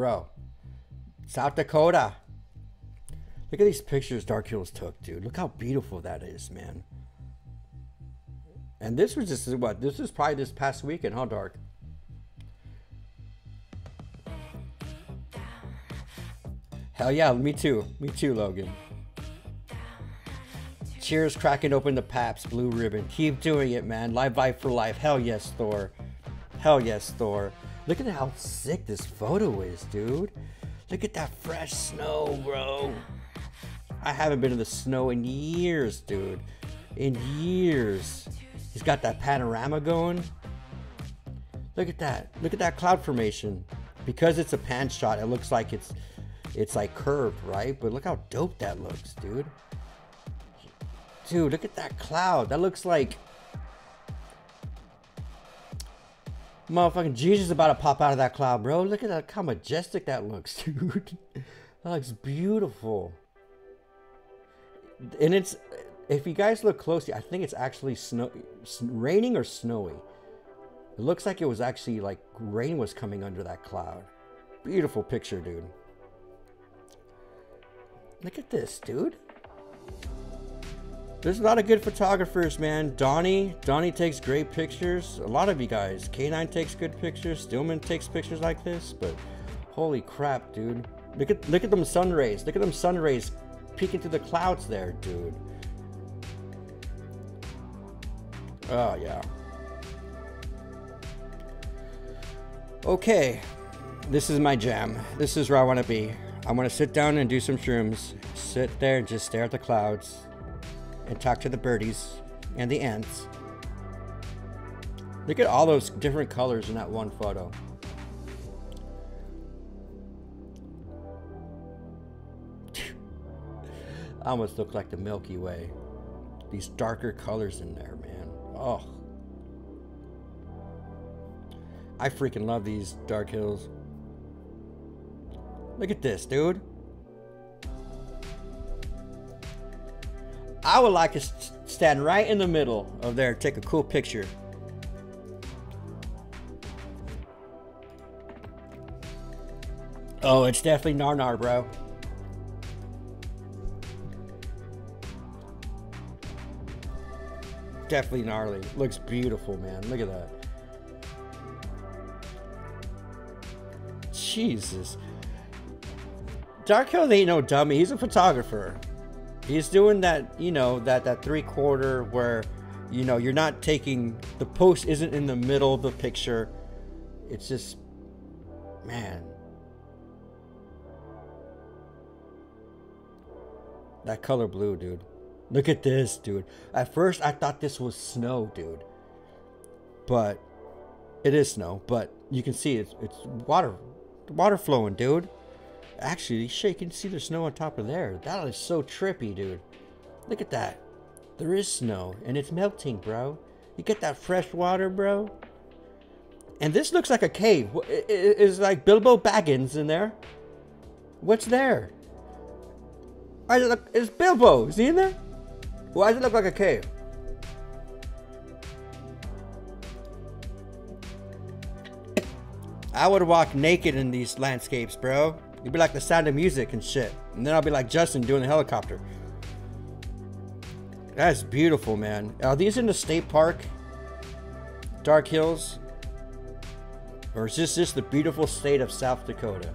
Bro. South Dakota. Look at these pictures Dark Hills took, dude. Look how beautiful that is, man. And this was just what? This was probably this past weekend, huh, Dark? Hell yeah, me too. Me too, Logan. Cheers, cracking open the Pabst Blue Ribbon. Keep doing it, man. Live Vibe for life. Hell yes, Thor. Hell yes, Thor. Look at how sick this photo is, dude. Look at that fresh snow, bro. I haven't been in the snow in years, dude. In years. He's got that panorama going. Look at that. Look at that cloud formation. Because it's a pan shot, it looks like it's it's like curved, right? But look how dope that looks, dude. Dude, look at that cloud. That looks like motherfucking Jesus about to pop out of that cloud, bro. Look at that, how majestic that looks, dude. that looks beautiful. And it's, if you guys look closely, I think it's actually snow, raining or snowy. It looks like it was actually like rain was coming under that cloud. Beautiful picture, dude. Look at this, dude. There's a lot of good photographers, man. Donnie, Donnie takes great pictures. A lot of you guys. K9 takes good pictures. Stillman takes pictures like this, but holy crap, dude. Look at look at them sun rays. Look at them sun rays peeking through the clouds there, dude. Oh yeah. Okay, this is my jam. This is where I want to be. I want to sit down and do some shrooms. Sit there and just stare at the clouds and talk to the birdies and the ants. Look at all those different colors in that one photo. Almost look like the Milky Way. These darker colors in there, man. Oh. I freaking love these dark hills. Look at this, dude. I would like to stand right in the middle of there and take a cool picture. Oh, it's definitely Narnar, bro. Definitely gnarly. Looks beautiful, man. Look at that. Jesus. Dark Hill ain't no dummy. He's a photographer. He's doing that, you know, that that three quarter where, you know, you're not taking the post isn't in the middle of the picture. It's just, man. That color blue, dude. Look at this, dude. At first, I thought this was snow, dude. But it is snow. But you can see it's it's water, water flowing, dude. Actually, shit, you can see the snow on top of there. That is so trippy, dude. Look at that. There is snow, and it's melting, bro. You get that fresh water, bro. And this looks like a cave. Is like Bilbo Baggins in there? What's there? Why does it look? It's Bilbo. Is he in there? Why does it look like a cave? I would walk naked in these landscapes, bro. It'd be like the sound of music and shit. And then I'll be like Justin doing the helicopter. That's beautiful, man. Are these in the state park? Dark Hills? Or is this just the beautiful state of South Dakota?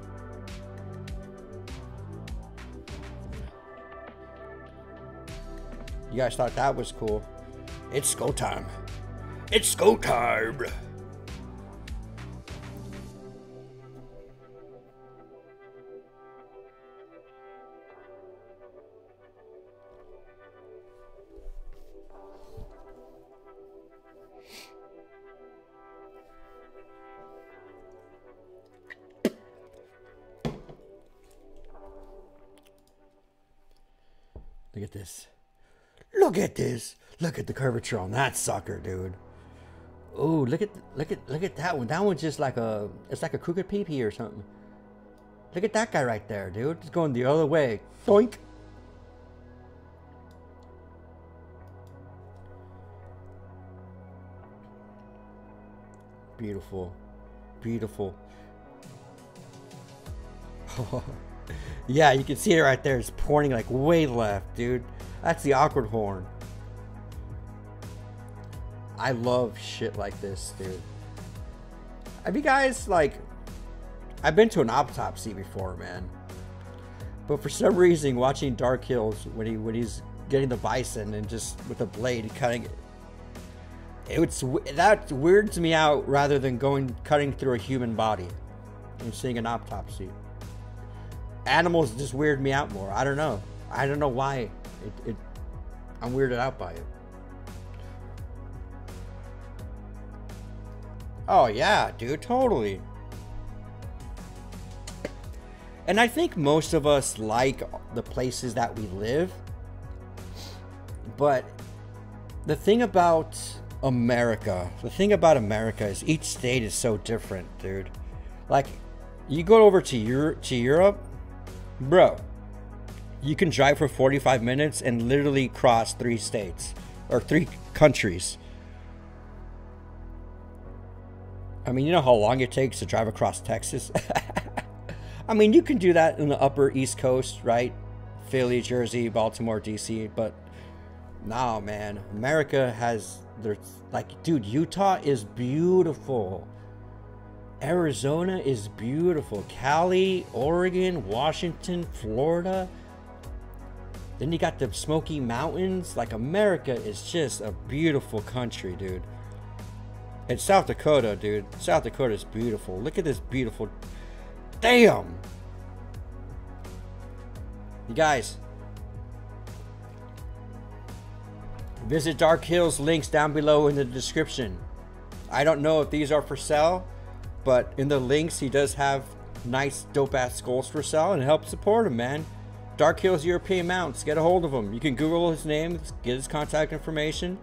You guys thought that was cool. It's go time. It's go time. Look at this. Look at this. Look at the curvature on that sucker, dude. Oh, look at look at look at that one. That one's just like a it's like a crooked PP or something. Look at that guy right there, dude. It's going the other way. Doink. Beautiful. Beautiful. yeah, you can see it right there. It's pointing like way left, dude. That's the awkward horn. I love shit like this, dude. Have you guys, like... I've been to an autopsy before, man. But for some reason, watching Dark Hills, when he when he's getting the bison and just with a blade cutting it. It's that weirds me out rather than going cutting through a human body and seeing an autopsy. Animals just weird me out more. I don't know. I don't know why. It, it I'm weirded out by it. Oh yeah, dude, totally. And I think most of us like the places that we live. But the thing about America, the thing about America is each state is so different, dude. Like, you go over to Europe, to Europe, bro. You can drive for 45 minutes and literally cross three states or three countries. I mean, you know how long it takes to drive across Texas? I mean, you can do that in the upper East Coast, right? Philly, Jersey, Baltimore, DC, but no, man. America has there's like dude, Utah is beautiful. Arizona is beautiful. Cali, Oregon, Washington, Florida. Then you got the Smoky Mountains. Like America is just a beautiful country, dude. And South Dakota, dude. South Dakota is beautiful. Look at this beautiful Damn! You guys, visit Dark Hills links down below in the description. I don't know if these are for sale, but in the links he does have nice dope ass skulls for sale and help support him, man. Dark Hills European Mounts, get a hold of him. You can Google his name, get his contact information,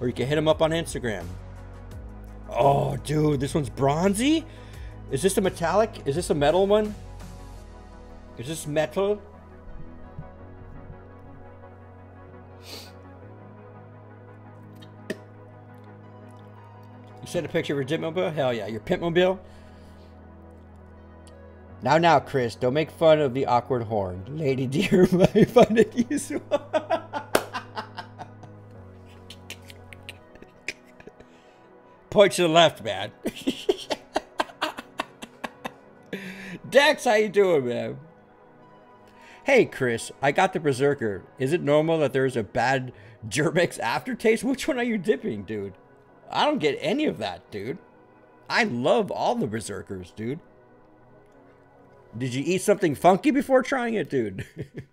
or you can hit him up on Instagram. Oh, dude, this one's bronzy? Is this a metallic? Is this a metal one? Is this metal? Sent a picture of your Ditmobile? Hell yeah. Your Pimpmobile? Now, now, Chris, don't make fun of the awkward horn. Lady dear, my fun at you. Point to the left, man. Dex, how you doing, man? Hey, Chris, I got the Berserker. Is it normal that there's a bad Germ-X aftertaste? Which one are you dipping, dude? I don't get any of that, dude. I love all the Berserkers, dude. Did you eat something funky before trying it, dude?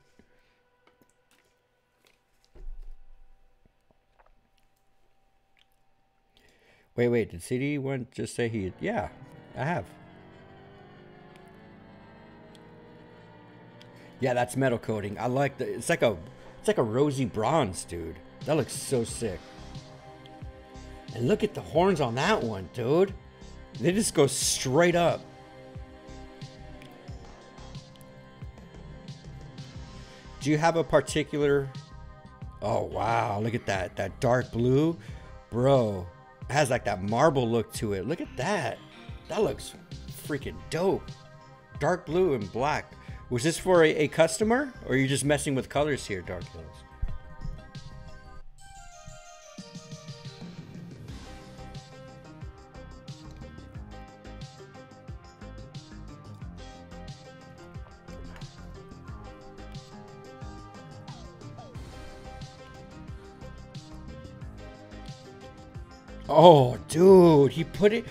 wait, wait, did CD1 just say he... Yeah, I have. Yeah, that's metal coating. I like the. It's like a, it's like a rosy bronze, dude. That looks so sick. And look at the horns on that one, dude. They just go straight up. Do you have a particular? Oh wow! Look at that. That dark blue, bro. It has like that marble look to it. Look at that. That looks freaking dope. Dark blue and black. Was this for a, a customer, or are you just messing with colors here, Dark Hills? Oh, dude, he put it.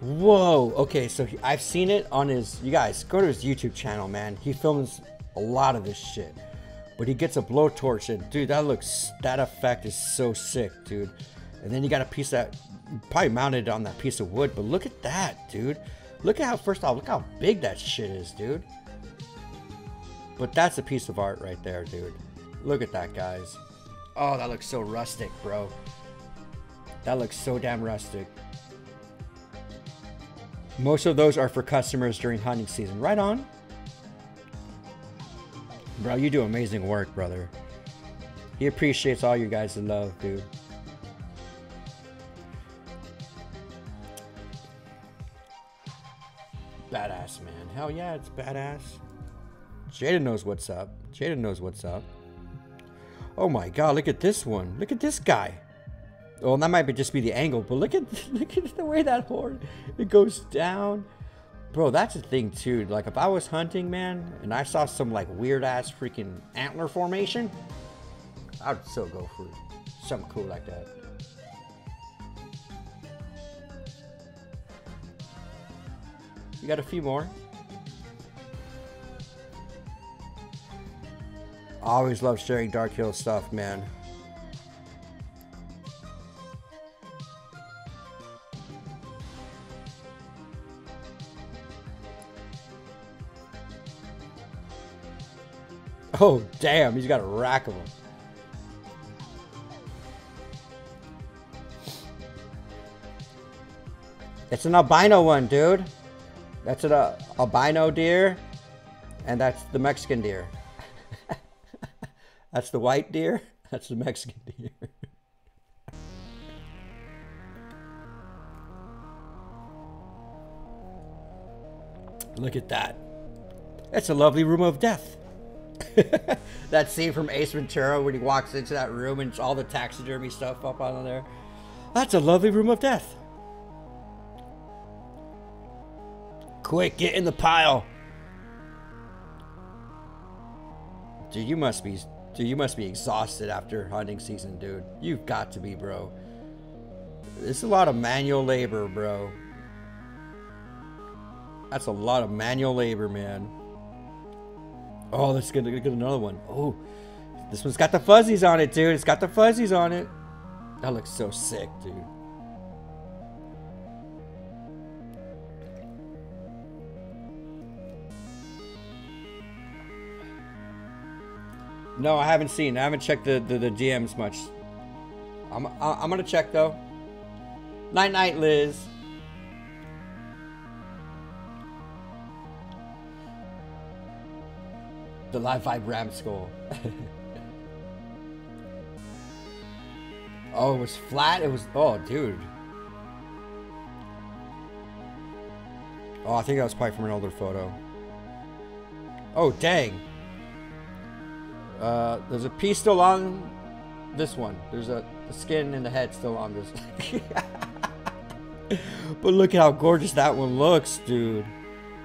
Whoa. Okay, so he, I've seen it on his. You guys go to his YouTube channel, man. He films a lot of this shit. But he gets a blowtorch, and dude, that looks. That effect is so sick, dude. And then you got a piece that probably mounted on that piece of wood. But look at that, dude. Look at how first off, look how big that shit is, dude. But that's a piece of art right there, dude. Look at that, guys. Oh, that looks so rustic, bro. That looks so damn rustic. Most of those are for customers during hunting season. Right on. Bro, you do amazing work, brother. He appreciates all you guys' love, dude. Badass, man. Hell yeah, it's badass. Jada knows what's up. Jada knows what's up. Oh my god, look at this one. Look at this guy. Well, that might be just be the angle, but look at look at the way that horn it goes down. Bro, that's a thing too. Like if I was hunting, man, and I saw some like weird ass freaking antler formation, I would still go for something cool like that. You got a few more? I always love sharing Dark Hill stuff, man. Oh, damn, he's got a rack of them. It's an albino one, dude. That's an uh, albino deer, and that's the Mexican deer. that's the white deer. That's the Mexican deer. Look at that. That's a lovely room of death. that scene from Ace Ventura when he walks into that room and all the taxidermy stuff up on there. That's a lovely room of death. Quick, get in the pile. Dude, you must be dude, you must be exhausted after hunting season, dude. You've got to be, bro. It's a lot of manual labor, bro. That's a lot of manual labor, man. Oh, let's get, get another one. Oh, this one's got the fuzzies on it, dude. It's got the fuzzies on it. That looks so sick, dude. No, I haven't seen. I haven't checked the, the, the DMs much. I'm, I'm gonna check though. Night night, Liz. The live vibe ram skull. oh, it was flat. It was. Oh, dude. Oh, I think that was probably from an older photo. Oh, dang. Uh, there's a piece still on this one. There's a the skin and the head still on this. but look at how gorgeous that one looks, dude.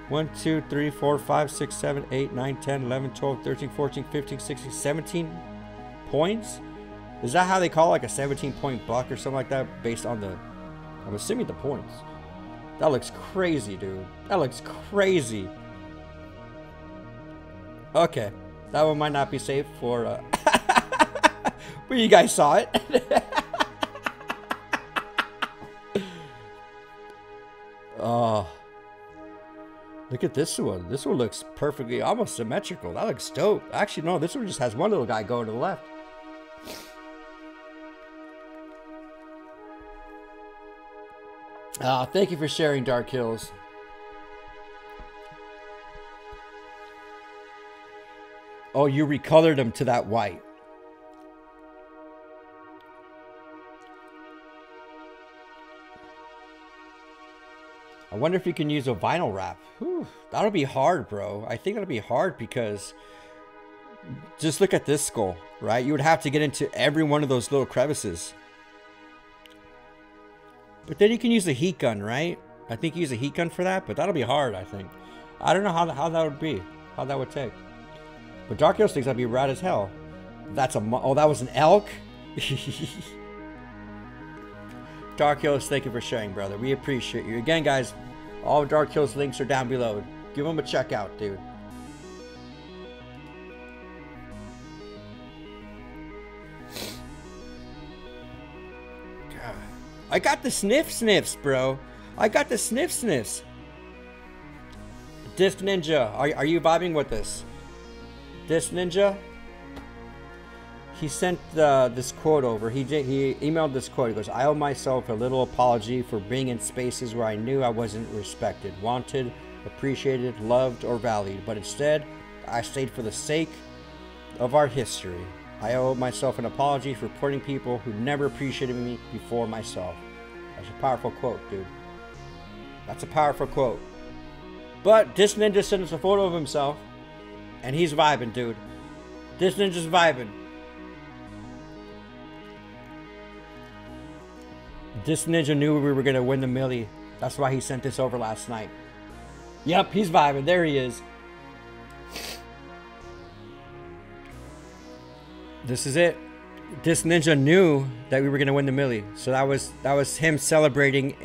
1, 2, 3, 4, 5, 6, 7, 8, 9, 10, 11, 12, 13, 14, 15, 16, 17 points? Is that how they call like a 17 point buck or something like that based on the. I'm assuming the points. That looks crazy, dude. That looks crazy. Okay. That one might not be safe for. Uh... but you guys saw it. oh. Look at this one. This one looks perfectly, almost symmetrical. That looks dope. Actually, no, this one just has one little guy going to the left. Uh, thank you for sharing, Dark Hills. Oh, you recolored them to that white. I wonder if you can use a vinyl wrap. Whew, that'll be hard, bro. I think that'll be hard because just look at this skull, right? You would have to get into every one of those little crevices. But then you can use a heat gun, right? I think you use a heat gun for that, but that'll be hard, I think. I don't know how, how that would be, how that would take. But Dark Hills thinks that'd be rad as hell. That's a, oh, that was an elk? Dark Hills, thank you for sharing, brother. We appreciate you. Again, guys, all Dark Hills links are down below. Give them a check out, dude. God. I got the sniff sniffs, bro. I got the sniff sniffs. Disc Ninja, are, are you vibing with this? Disc Ninja? He sent uh, this quote over. He he emailed this quote. He goes, "I owe myself a little apology for being in spaces where I knew I wasn't respected, wanted, appreciated, loved, or valued. But instead, I stayed for the sake of our history. I owe myself an apology for putting people who never appreciated me before myself." That's a powerful quote, dude. That's a powerful quote. But this ninja sent us a photo of himself, and he's vibing, dude. This ninja's vibing. This ninja knew we were going to win the millie. That's why he sent this over last night. Yep, he's vibing. There he is. This is it. this ninja knew that we were gonna win the millie, so that was that was him celebrating,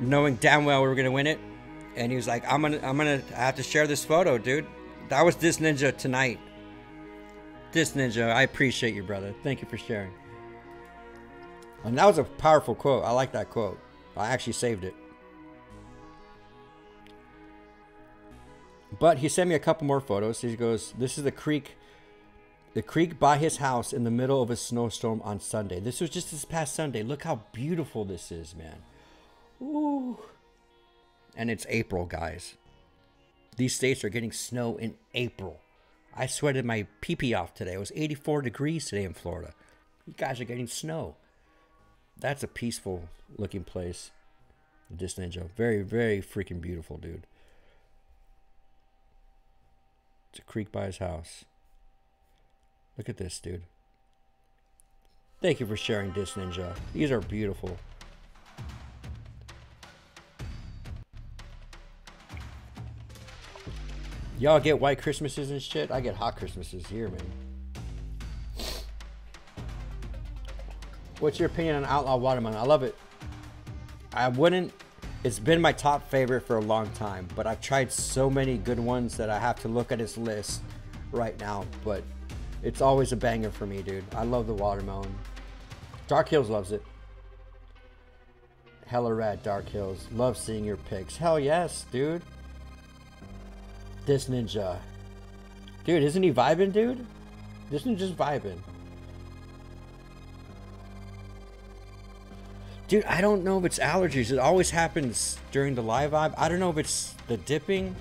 knowing damn well we were gonna win it, and he was like, "I'm gonna I'm gonna I have to share this photo, dude." That was this ninja tonight. This ninja, I appreciate you, brother. Thank you for sharing. And that was a powerful quote. I like that quote. I actually saved it. But he sent me a couple more photos. He goes, "This is the creek, the creek by his house in the middle of a snowstorm on Sunday. This was just this past Sunday. Look how beautiful this is, man. Ooh. And it's April, guys. These states are getting snow in April. I sweated my pee pee off today. It was 84 degrees today in Florida. You guys are getting snow. That's a peaceful looking place. This ninja. Very, very freaking beautiful, dude. It's a creek by his house. Look at this, dude. Thank you for sharing this ninja. These are beautiful. Y'all get white Christmases and shit? I get hot Christmases here, man. What's your opinion on Outlaw Watermelon? I love it. I wouldn't. It's been my top favorite for a long time, but I've tried so many good ones that I have to look at his list right now. But it's always a banger for me, dude. I love the watermelon. Dark Hills loves it. Hella rad, Dark Hills. Love seeing your pics. Hell yes, dude. This ninja. Dude, isn't he vibing, dude? This ninja's vibing. Dude, I don't know if it's allergies. It always happens during the live vibe. I don't know if it's the dipping.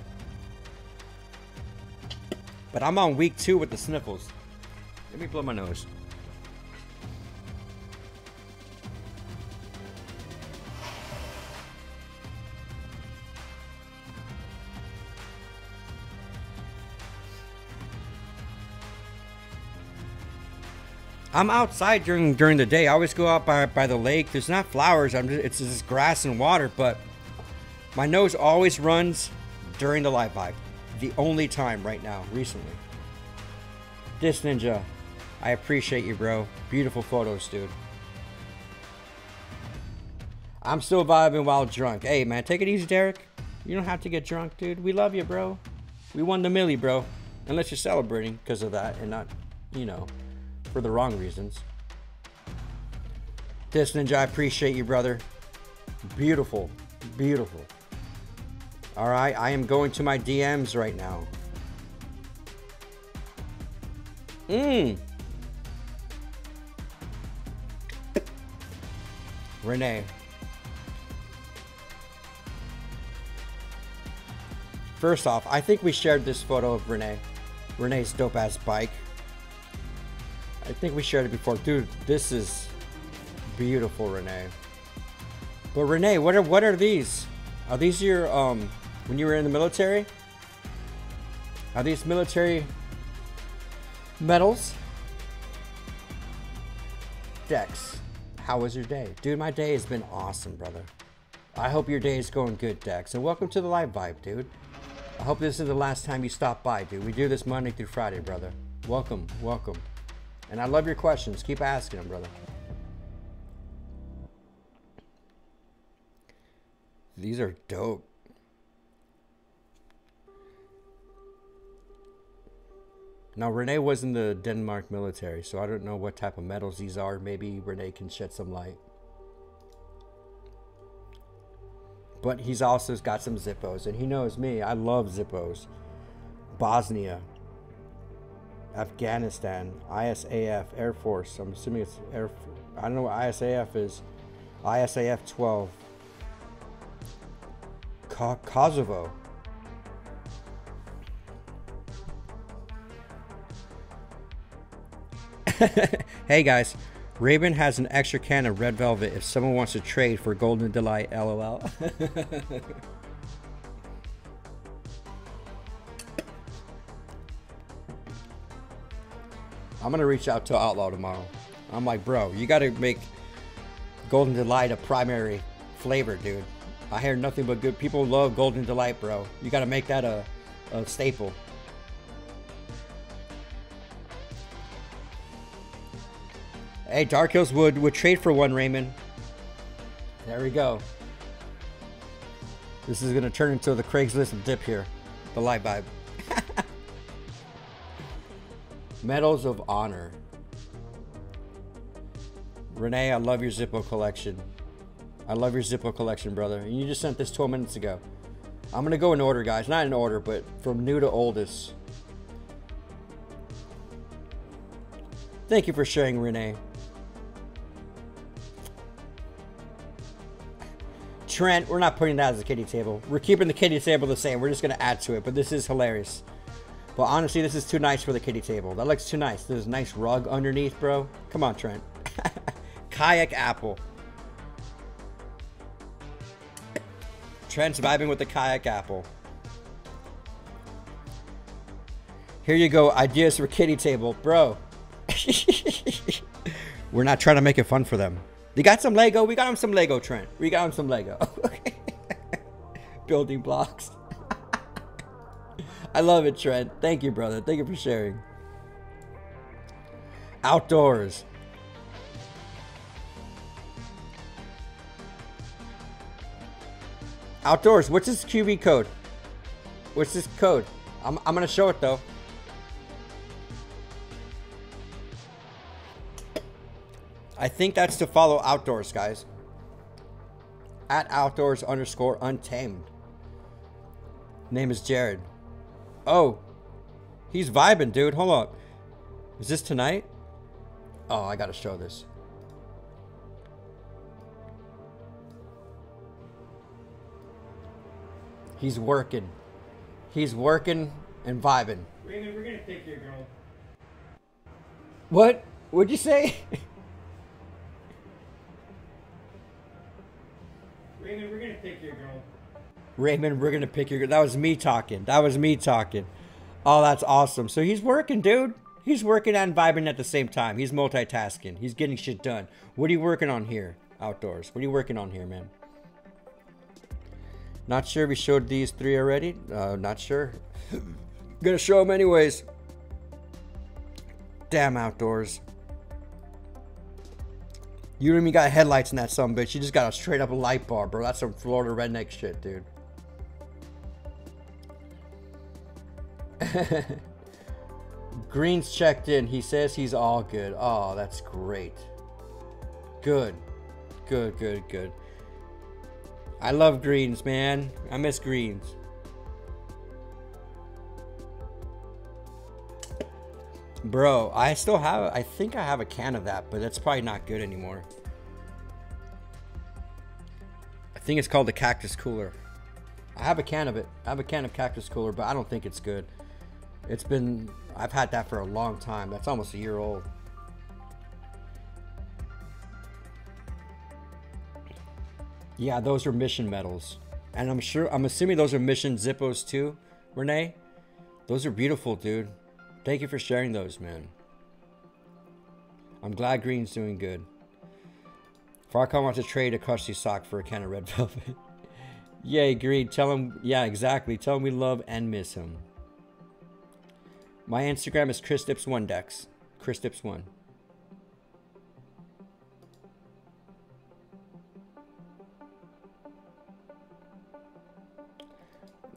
But I'm on week two with the sniffles. Let me blow my nose. I'm outside during during the day. I always go out by by the lake. There's not flowers. I'm just, it's just grass and water. But my nose always runs during the live vibe. The only time right now, recently. This ninja, I appreciate you, bro. Beautiful photos, dude. I'm still vibing while drunk. Hey, man, take it easy, Derek. You don't have to get drunk, dude. We love you, bro. We won the millie, bro. Unless you're celebrating because of that and not, you know, for the wrong reasons. This ninja, I appreciate you, brother. Beautiful. Beautiful. All right, I am going to my DMs right now. Mmm. Renee. First off, I think we shared this photo of Renee. Renee's dope ass bike. I think we shared it before. Dude, this is beautiful, Renee. But Renee, what are what are these? Are these your um when you were in the military? Are these military medals? Dex, how was your day? Dude, my day has been awesome, brother. I hope your day is going good, Dex. And welcome to the live vibe, dude. I hope this is the last time you stop by, dude. We do this Monday through Friday, brother. Welcome, welcome. And I love your questions. Keep asking them, brother. These are dope. Now, Renee was in the Denmark military, so I don't know what type of medals these are. Maybe Renee can shed some light. But he's also got some Zippos, and he knows me. I love Zippos. Bosnia, Afghanistan, ISAF, Air Force. I'm assuming it's Air. I don't know what ISAF is. ISAF 12. Ko- Kosovo. hey guys, Raven has an extra can of red velvet if someone wants to trade for Golden Delight. LOL. I'm gonna reach out to Outlaw tomorrow. I'm like, bro, you gotta make Golden Delight a primary flavor, dude. I hear nothing but good. People love Golden Delight, bro. You gotta make that a, a staple. Hey, Dark Hills would would trade for one, Raymond. There we go. This is gonna turn into the Craigslist dip here. The live vibe. Medals of Honor. Renee, I love your Zippo collection. I love your Zippo collection, brother. And you just sent this 12 minutes ago. I'm gonna go in order, guys. Not in order, but from new to oldest. Thank you for sharing, Renee. Trent, we're not putting that as a kitty table. We're keeping the kitty table the same. We're just gonna add to it, but this is hilarious. But honestly, this is too nice for the kitty table. That looks too nice. There's a nice rug underneath, bro. Come on, Trent. Kayak apple. Trent's vibing with the kayak apple. Here you go, ideas for kitty table, bro. We're not trying to make it fun for them. They got some Lego. We got them some Lego, Trent. We got them some Lego. Building blocks. I love it, Trent. Thank you, brother. Thank you for sharing. Outdoors. Outdoors. What's this QV code? What's this code? I'm, I'm going to show it, though. I think that's to follow outdoors, guys. At outdoors underscore untamed. Name is Jared. Oh, he's vibing, dude. Hold up. Is this tonight? Oh, I gotta show this. He's working. He's working and vibing. Raymond, we're gonna take your girl. What? What'd you say? Raymond, we're gonna take your girl. Raymond, we're gonna pick your. That was me talking. That was me talking. Oh, that's awesome. So he's working, dude. He's working and vibing at the same time. He's multitasking. He's getting shit done. What are you working on here, outdoors? What are you working on here, man? Not sure we showed these three already. Uh, not sure. Gonna show them anyways. Damn outdoors. You don't even got headlights in that some bitch. You just got a straight up light bar, bro. That's some Florida redneck shit, dude. Green's checked in. He says he's all good. Oh, that's great. Good. Good, good, good. I love greens, man. I miss greens. Bro, I still have, I think I have a can of that, but that's probably not good anymore. I think it's called the Cactus Cooler. I have a can of it. I have a can of Cactus Cooler, but I don't think it's good. It's been, I've had that for a long time. That's almost a year old. Yeah, those are mission medals. And I'm sure, I'm assuming those are mission Zippos too, Renee. Those are beautiful, dude. Thank you for sharing those, man. I'm glad Green's doing good. Farcon wants to trade a crusty sock for a can of red velvet. Yay, Green. Tell him, yeah, exactly. Tell him we love and miss him. My Instagram is chrisdips1 dex. chrisdips1.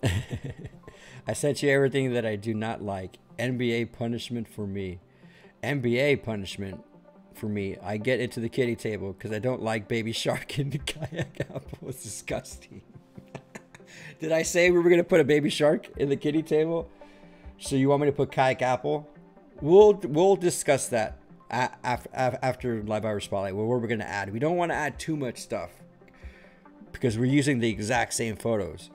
I sent you everything that I do not like. NBA punishment for me. NBA punishment for me. I get into the kitty table because I don't like baby shark in the kayak apple. It's disgusting. Did I say we were gonna put a baby shark in the kitty table? So you want me to put kayak apple? We'll we'll discuss that after after Live Viber Spotlight. What we're gonna add? We don't want to add too much stuff because we're using the exact same photos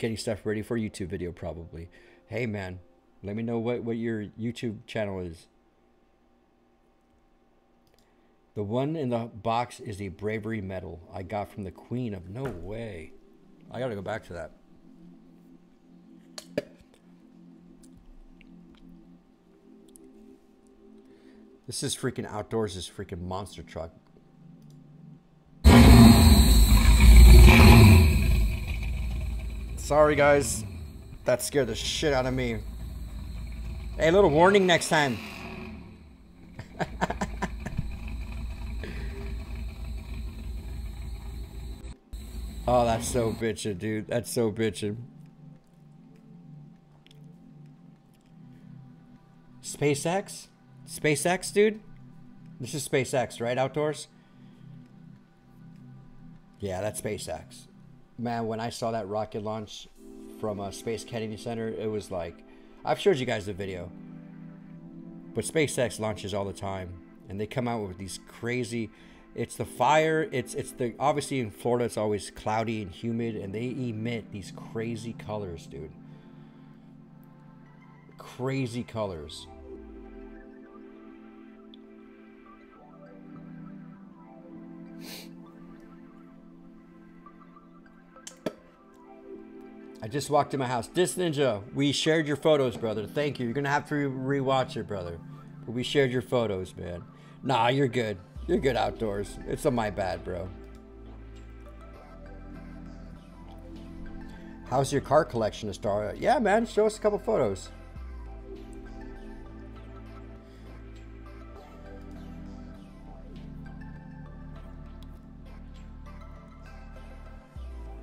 getting stuff ready for YouTube video probably. Hey man, let me know what, what your YouTube channel is. The one in the box is a bravery medal I got from the queen of no way. I gotta go back to that. This is freaking outdoors, this freaking monster truck. Sorry, guys. That scared the shit out of me. Hey, little warning next time. oh, that's so bitchin', dude. That's so bitchin'. SpaceX? SpaceX, dude? This is SpaceX, right? Outdoors? Yeah, that's SpaceX. Man, when I saw that rocket launch from uh, Space Kennedy Center, it was like, I've showed you guys the video. But SpaceX launches all the time, and they come out with these crazy. It's the fire. It's it's the obviously in Florida it's always cloudy and humid, and they emit these crazy colors, dude. Crazy colors. I just walked in my house. Dis Ninja, we shared your photos, brother. Thank you. You're gonna have to rewatch it, brother. But we shared your photos, man. Nah, you're good. You're good outdoors. It's on my bad, bro. How's your car collection, Astara? Yeah, man. Show us a couple photos.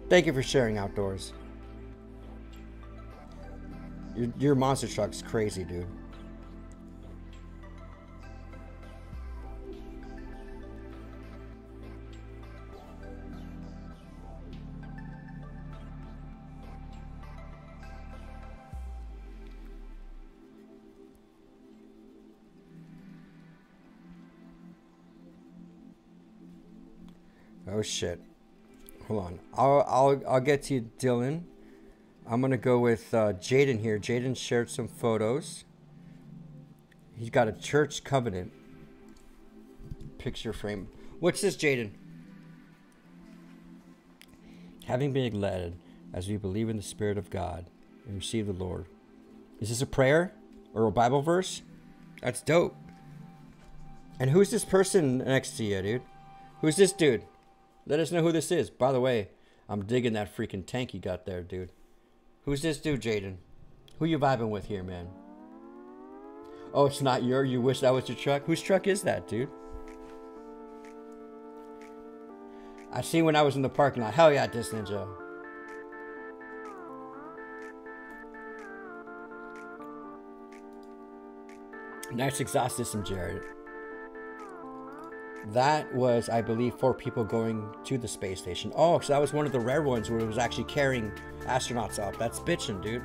Thank you for sharing outdoors. Your, your monster truck's crazy, dude. Oh shit. Hold on. I'll I'll I'll get to you, Dylan. I'm gonna go with uh, Jaden here. Jaden shared some photos. He's got a church covenant picture frame. What's this, Jaden? Having been led as we believe in the Spirit of God and receive the Lord. Is this a prayer or a Bible verse? That's dope. And who's this person next to you, dude? Who's this dude? Let us know who this is. By the way, I'm digging that freaking tank you got there, dude. Who's this dude, Jaden? Who you vibing with here, man? Oh, it's not your. You wish that was your truck. Whose truck is that, dude? I seen when I was in the parking lot. Hell yeah, Dis Ninja. Nice exhaust system, Jared. That was, I believe, four people going to the space station. Oh, so that was one of the rare ones where it was actually carrying astronauts up. That's bitching, dude.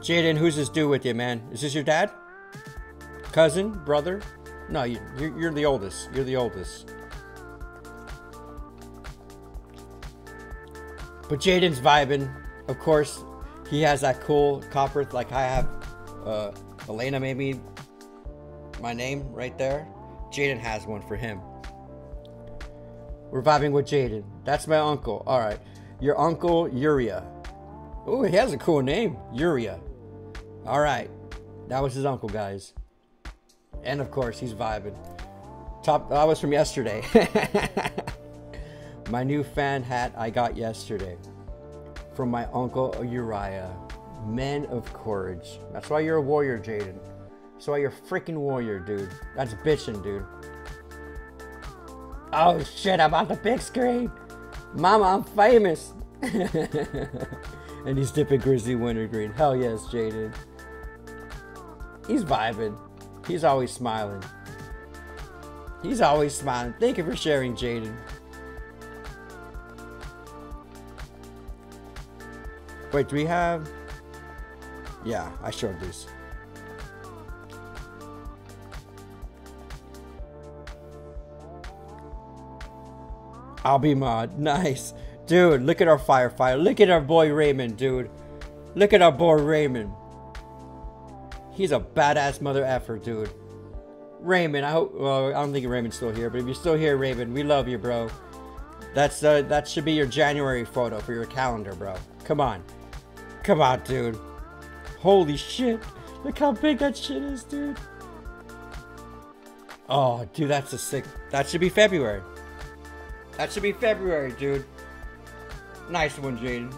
Jaden, who's this dude with you, man? Is this your dad? Cousin? Brother? No, you, you're, you're the oldest. You're the oldest. But Jaden's vibing. Of course, he has that cool copper, like I have uh, Elena maybe my name right there. Jaden has one for him. We're vibing with Jaden. That's my uncle. All right. Your uncle, Uria. Oh, he has a cool name. Uria. All right. That was his uncle, guys. And of course, he's vibing. Top. That was from yesterday. my new fan hat I got yesterday from my uncle Uriah. Men of courage. That's why you're a warrior, Jaden. That's why you're a freaking warrior, dude. That's bitching, dude. Oh shit, I'm on the big screen. Mama, I'm famous. and he's dipping Grizzly Wintergreen. Hell yes, Jaden. He's vibing. He's always smiling. He's always smiling. Thank you for sharing, Jaden. Wait, do we have... Yeah, I showed this. I'll be mod. Nice. Dude, look at our firefighter. Look at our boy Raymond, dude. Look at our boy Raymond. He's a badass mother effer, dude. Raymond, I hope. Well, I don't think Raymond's still here, but if you're still here, Raymond, we love you, bro. That's uh, that should be your January photo for your calendar, bro. Come on, come on, dude. Holy shit! Look how big that shit is, dude. Oh, dude, that's a sick. That should be February. That should be February, dude. Nice one, Jaden.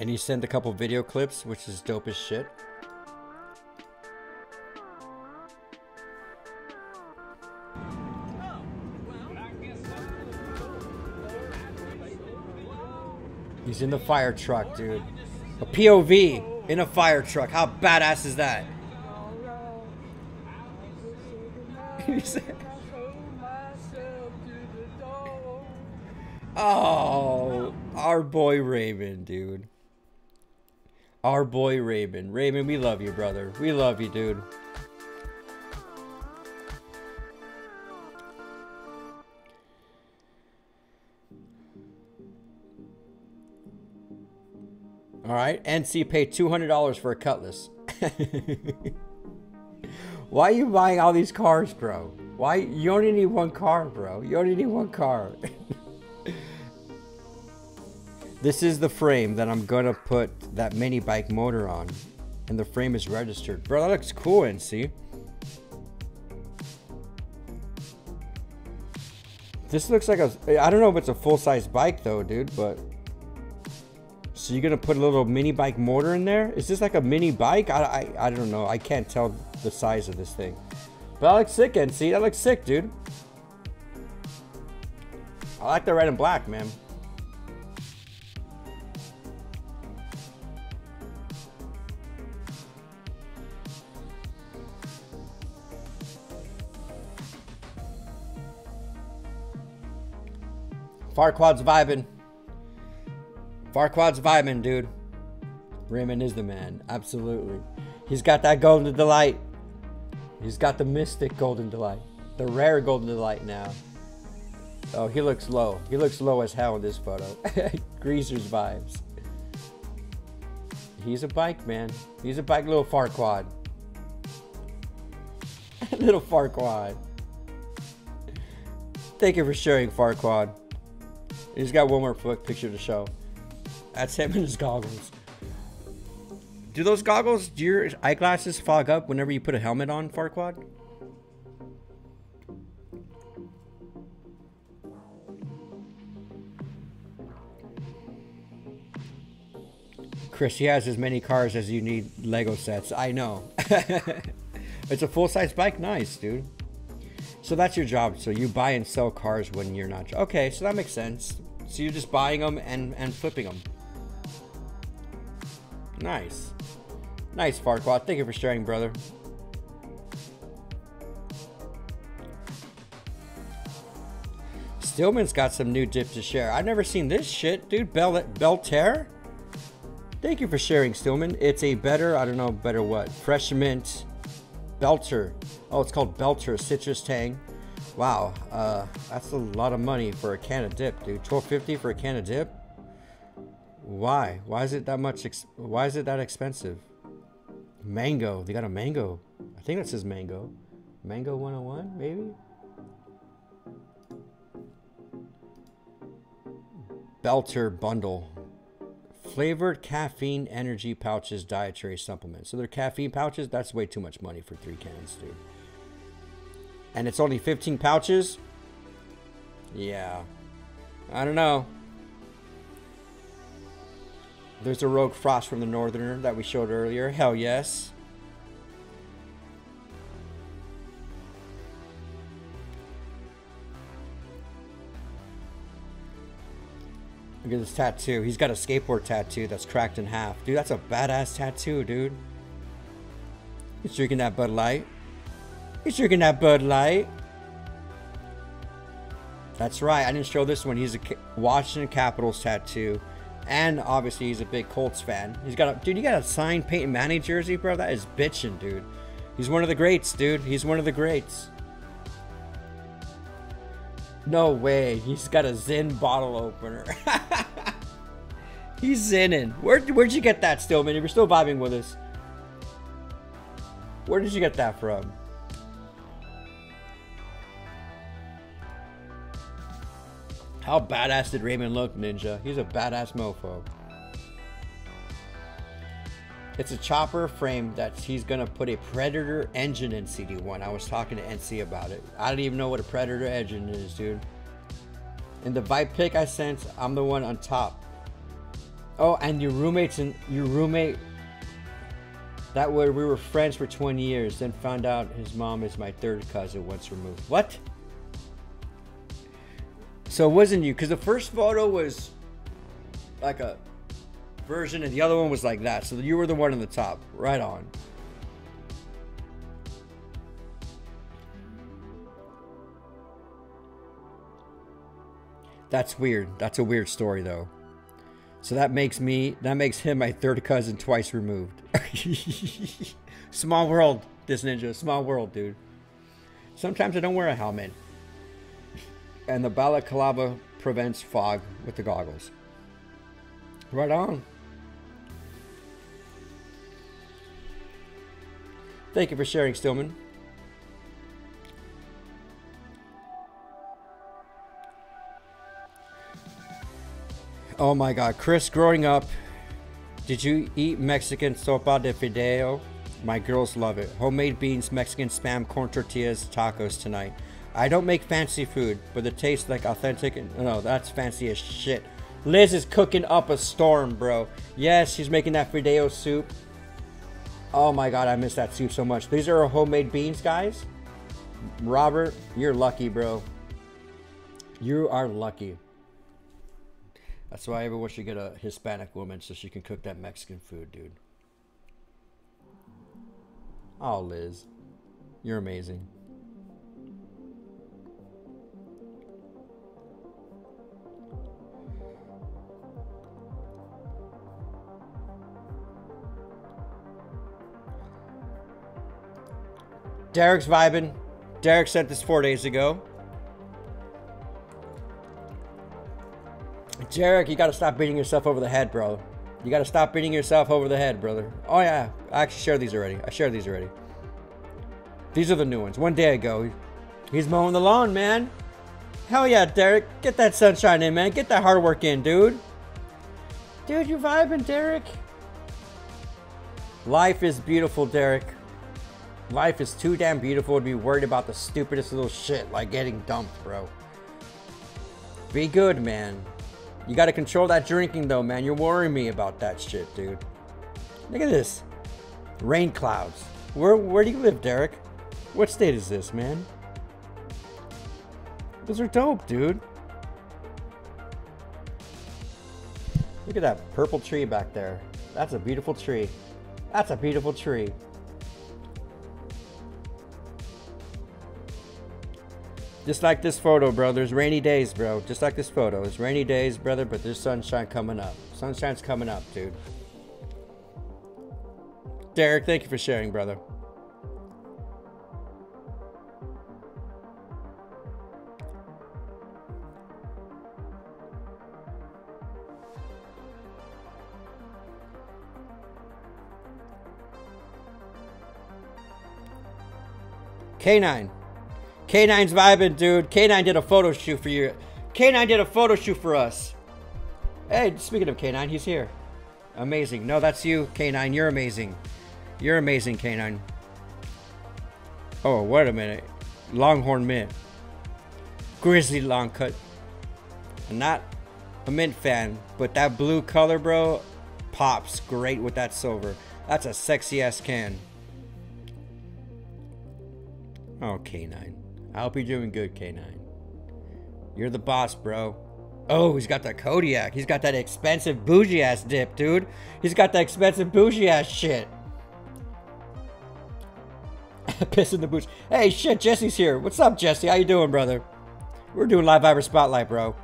And he sent a couple video clips, which is dope as shit. He's in the fire truck, dude. A POV in a fire truck. How badass is that? oh, our boy Raven, dude. Our boy Raven. Raven, we love you, brother. We love you, dude. All right, NC paid two hundred dollars for a Cutlass. Why are you buying all these cars, bro? Why you only need one car, bro? You only need one car. this is the frame that I'm gonna put that mini bike motor on, and the frame is registered, bro. That looks cool, NC. This looks like a. I don't know if it's a full size bike though, dude, but so you're gonna put a little mini bike motor in there? Is this like a mini bike? I, I, I don't know. I can't tell the size of this thing. But that looks sick, NC. That looks sick, dude. I like the red and black, man. Farquaad's vibing. Farquaad's vibing, dude. Raymond is the man. Absolutely. He's got that golden delight. He's got the mystic golden delight. The rare golden delight now. Oh, he looks low. He looks low as hell in this photo. Greasers vibes. He's a bike, man. He's a bike little Farquaad. little Farquaad. Thank you for sharing, Farquaad. He's got one more picture to show. That's him in his goggles. Do those goggles, do your eyeglasses fog up whenever you put a helmet on, Farquaad? Chris, he has as many cars as you need Lego sets. I know. it's a full-size bike. Nice, dude. So that's your job. So you buy and sell cars when you're not. Okay, so that makes sense. So you're just buying them and, and flipping them. Nice. Nice, Farquaad. Thank you for sharing, brother. Stillman's got some new dip to share. I've never seen this shit, dude. Bel Belter? Thank you for sharing, Stillman. It's a better, I don't know, better what? Fresh mint Belter. Oh, it's called Belcher Citrus Tang. Wow, uh, that's a lot of money for a can of dip, dude. 12.50 for a can of dip? Why? Why is it that much? why is it that expensive? Mango. They got a mango. I think that says mango. Mango 101, maybe? Belter bundle. Flavored caffeine energy pouches dietary supplements. So they're caffeine pouches. That's way too much money for three cans, dude. And it's only 15 pouches? Yeah. I don't know. There's a Rogue Frost from the Northerner that we showed earlier. Hell yes. Look at this tattoo. He's got a skateboard tattoo that's cracked in half. Dude, that's a badass tattoo, dude. He's drinking that Bud Light. He's drinking that Bud Light. That's right. I didn't show this one. He's a Washington Capitals tattoo. And obviously, he's a big Colts fan. He's got a dude. You got a signed Peyton Manning jersey, bro. That is bitching, dude. He's one of the greats, dude. He's one of the greats. No way. He's got a Zyn bottle opener. He's zinning. Where, where'd you get that, Stillman? You're still vibing with us. Where did you get that from? How badass did Raymond look, Ninja? He's a badass mofo. It's a chopper frame that he's gonna put a Predator engine in CD1. I was talking to NC about it. I don't even know what a Predator engine is, dude. In the Vibe pick I sent, I'm the one on top. Oh, and your roommates and your roommate that way we were friends for 20 years, then found out his mom is my third cousin once removed. What? So it wasn't you, because the first photo was like a version, and the other one was like that. So you were the one on the top. Right on. That's weird. That's a weird story, though. So that makes me, that makes him my third cousin twice removed. Small world, this ninja. Small world, dude. Sometimes I don't wear a helmet. And the balaclava prevents fog with the goggles. Right on. Thank you for sharing, Stillman. Oh my god, Chris, growing up, did you eat Mexican sopa de fideo? My girls love it. Homemade beans, Mexican spam, corn tortillas, tacos tonight. I don't make fancy food, but it tastes like authentic. And, no, that's fancy as shit. Liz is cooking up a storm, bro. Yes, she's making that fideo soup. Oh my god, I miss that soup so much. These are homemade beans, guys. Robert, you're lucky, bro. You are lucky. That's why everyone should get a Hispanic woman so she can cook that Mexican food, dude. Oh, Liz. You're amazing. Derek's vibing. Derek sent this four days ago. Derek, you gotta stop beating yourself over the head, bro. You gotta stop beating yourself over the head, brother. Oh yeah, I actually shared these already. I shared these already. These are the new ones. One day ago, he's mowing the lawn, man. Hell yeah, Derek. Get that sunshine in, man. Get that hard work in, dude. Dude, you vibing, Derek. Life is beautiful, Derek. Life is too damn beautiful to be worried about the stupidest little shit like getting dumped, bro. Be good, man. You gotta control that drinking though, man. You're worrying me about that shit, dude. Look at this. Rain clouds. Where where do you live, Derek? What state is this, man? Those are dope, dude. Look at that purple tree back there. That's a beautiful tree. That's a beautiful tree. Just like this photo, bro. There's rainy days, bro. Just like this photo. It's rainy days, brother, but there's sunshine coming up. Sunshine's coming up, dude. Derek, thank you for sharing, brother. K9. K9's vibing, dude. K9 did a photo shoot for you. K9 did a photo shoot for us. Hey, speaking of K9, he's here. Amazing. No, that's you, K9. You're amazing. You're amazing, K9. Oh, wait a minute. Longhorn Mint. Grizzly long cut. I'm not a mint fan, but that blue color, bro, pops great with that silver. That's a sexy ass can. Oh, K9. I hope you're doing good, K9. You're the boss, bro. Oh, he's got that Kodiak. He's got that expensive bougie ass dip, dude. He's got that expensive bougie ass shit. Piss in the boots. Hey, shit, Jesse's here. What's up, Jesse? How you doing, brother? We're doing Live Viber Spotlight, bro.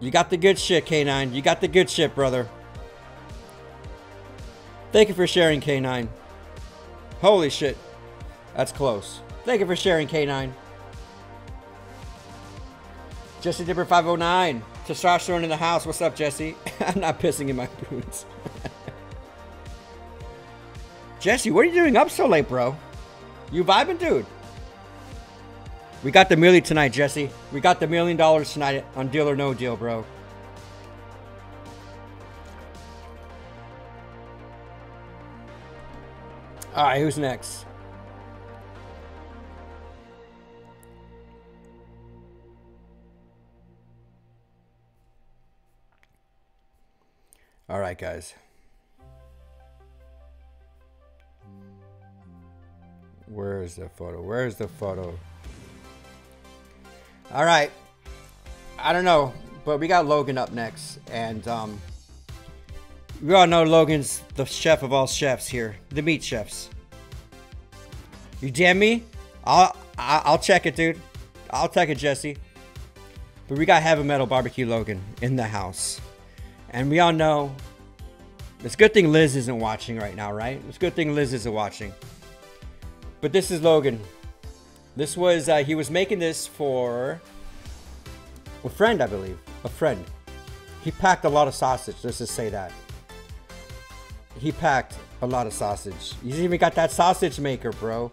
You got the good shit, K9. You got the good shit, brother. Thank you for sharing, K9. Holy shit. That's close. Thank you for sharing, K9. Jesse Dipper 509. Testosterone in the house. What's up, Jesse? I'm not pissing in my boots. Jesse, what are you doing up so late, bro? You vibing, dude? We got the million tonight, Jesse. We got the million dollars tonight on Deal or No Deal, bro. All right, who's next? All right, guys. Where is the photo? Where is the photo? All right. I don't know, but we got Logan up next, and um, we all know Logan's the chef of all chefs here, the meat chefs. You damn me? I'll I'll check it, dude. I'll check it, Jesse. But we got Heavy Metal Barbecue Logan in the house, and we all know. It's a good thing Liz isn't watching right now, right? It's a good thing Liz isn't watching. But this is Logan. This was uh, he was making this for a friend, I believe. A friend. He packed a lot of sausage. Let's just say that. He packed a lot of sausage. He's even got that sausage maker, bro.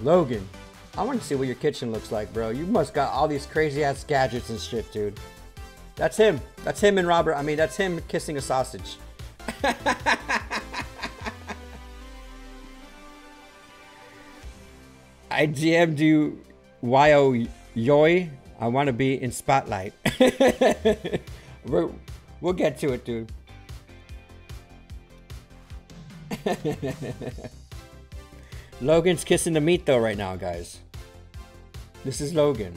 Logan, I want to see what your kitchen looks like, bro. You must got all these crazy ass gadgets and shit, dude. That's him. That's him and Robert. I mean, that's him kissing a sausage. I GM'd you YO Yoy. I want to be in spotlight. we will get to it, dude. Logan's kissing the meat though right now, guys. This is Logan.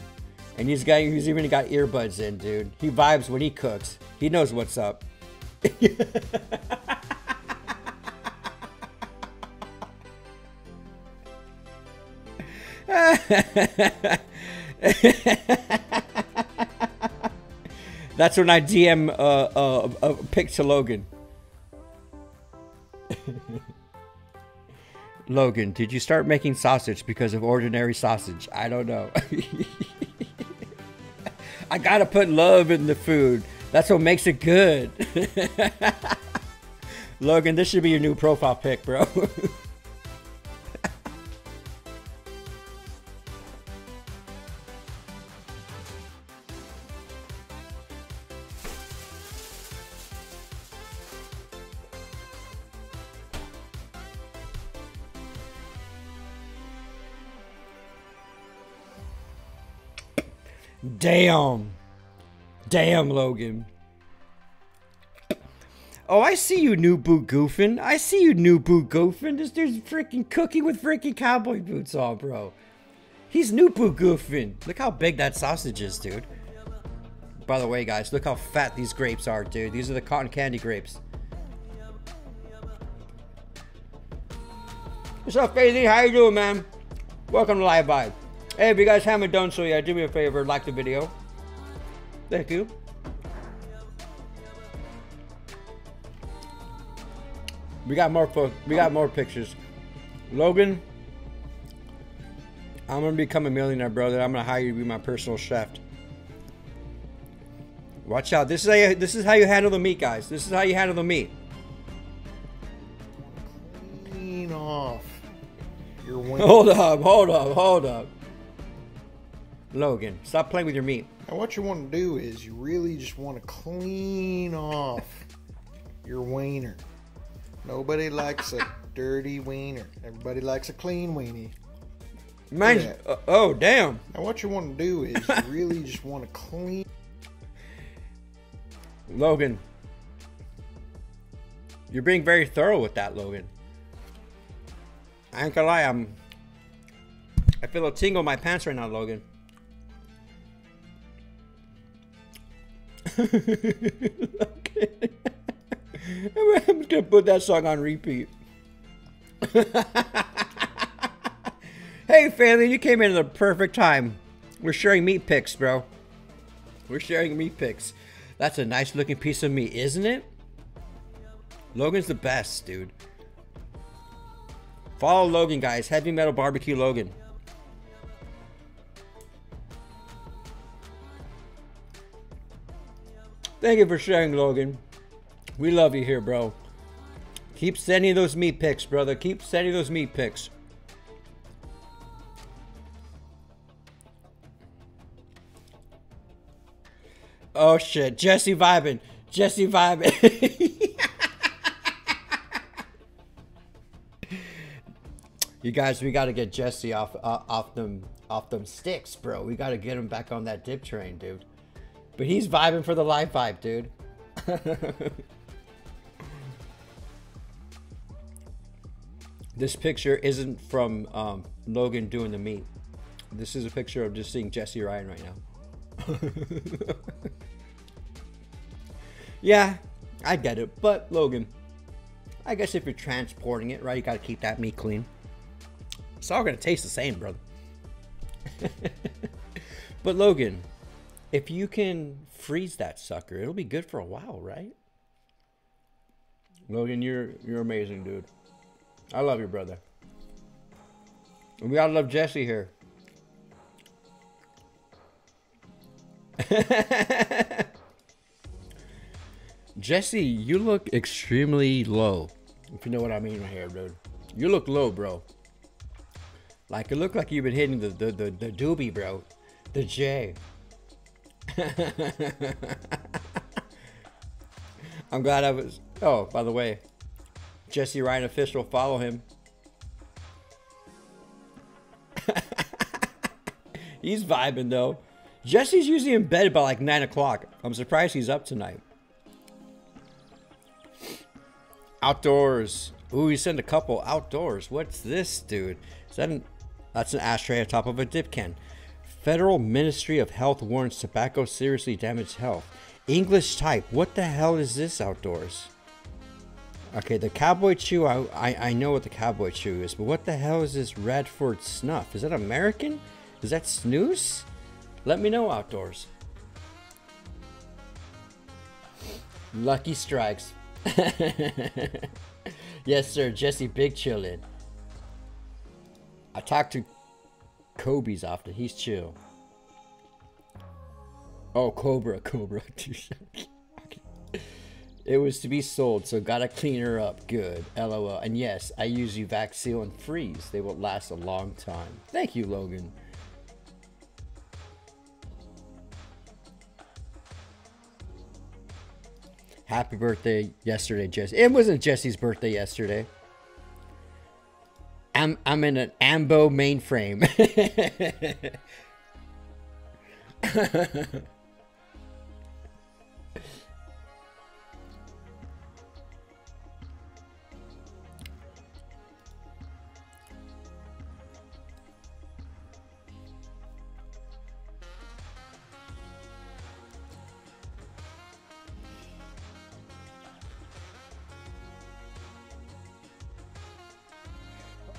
And he's got he's even got earbuds in, dude. He vibes when he cooks. He knows what's up. That's when I DM uh, uh, a pic to Logan. Logan, did you start making sausage because of ordinary sausage? I don't know. I gotta put love in the food. That's what makes it good. Logan, this should be your new profile pic, bro. Damn. Damn, Logan. Oh, I see you, new boot goofing. I see you, new boot goofing. This dude's freaking cooking with freaking cowboy boots on, bro. He's new boot goofing. Look how big that sausage is, dude. By the way, guys, look how fat these grapes are, dude. These are the cotton candy grapes. What's up, Faithy? How you doing, man? Welcome to Live Vibe. Hey, if you guys haven't done so yet, do me a favor, like the video. Thank you. We got more we got more pictures. Logan, I'm gonna become a millionaire, brother. I'm gonna hire you to be my personal chef. Watch out. This is how you, this is how you handle the meat, guys. This is how you handle the meat. Clean off your Hold up, hold up, hold up. Logan, stop playing with your meat. Now, what you want to do is you really just want to clean off your wiener. Nobody likes a dirty wiener. Everybody likes a clean weenie. Man, uh, oh damn! Now, what you want to do is you really just want to clean. Logan, you're being very thorough with that, Logan. I ain't gonna lie, I'm. I feel a tingle in my pants right now, Logan. Okay. I'm just gonna put that song on repeat. hey, family, you came in at the perfect time. We're sharing meat picks, bro. We're sharing meat picks. That's a nice looking piece of meat, isn't it? Logan's the best, dude. Follow Logan, guys. Heavy Metal Barbecue Logan. Thank you for sharing, Logan. We love you here, bro. Keep sending those meat picks, brother. Keep sending those meat picks. Oh shit, Jesse vibing. Jesse vibing. you guys, we got to get Jesse off uh, off them off them sticks, bro. We got to get him back on that dip train, dude. But he's vibing for the live vibe, dude. this picture isn't from um, Logan doing the meet. This is a picture of just seeing Jesse Ryan right now. yeah, I get it. But Logan, I guess if you're transporting it, right, you gotta keep that meat clean. It's all gonna taste the same, brother. but Logan, if you can freeze that sucker, it'll be good for a while, right? Logan, you're you're amazing, dude. I love you, brother. And we gotta love Jesse here. Jesse, you look extremely low. If you know what I mean right here, dude. You look low, bro. Like it looked like you've been hitting the the, the, the doobie, bro. The J. I'm glad I was oh, by the way. Jesse Ryan official, follow him. he's vibing though. Jesse's usually in bed by like 9 o'clock. I'm surprised he's up tonight. Outdoors. Ooh, he sent a couple outdoors. What's this, dude? Is that an, that's an ashtray on top of a dip can. Federal Ministry of Health warns tobacco seriously damage health. English type. What the hell is this outdoors? Okay, the cowboy chew, I, I, I know what the cowboy chew is, but what the hell is this Radford snuff? Is that American? Is that Snus? Let me know outdoors. Lucky strikes. yes, sir. Jesse Big chillin'. I talked to Kobe's often. He's chill. Oh, Cobra, Cobra. it was to be sold, so gotta clean her up good. LOL. And yes, I use Uvac Seal and Freeze. They will last a long time. Thank you, Logan. Happy birthday yesterday, Jesse. It wasn't Jesse's birthday yesterday. I'm I'm in an Ambo mainframe.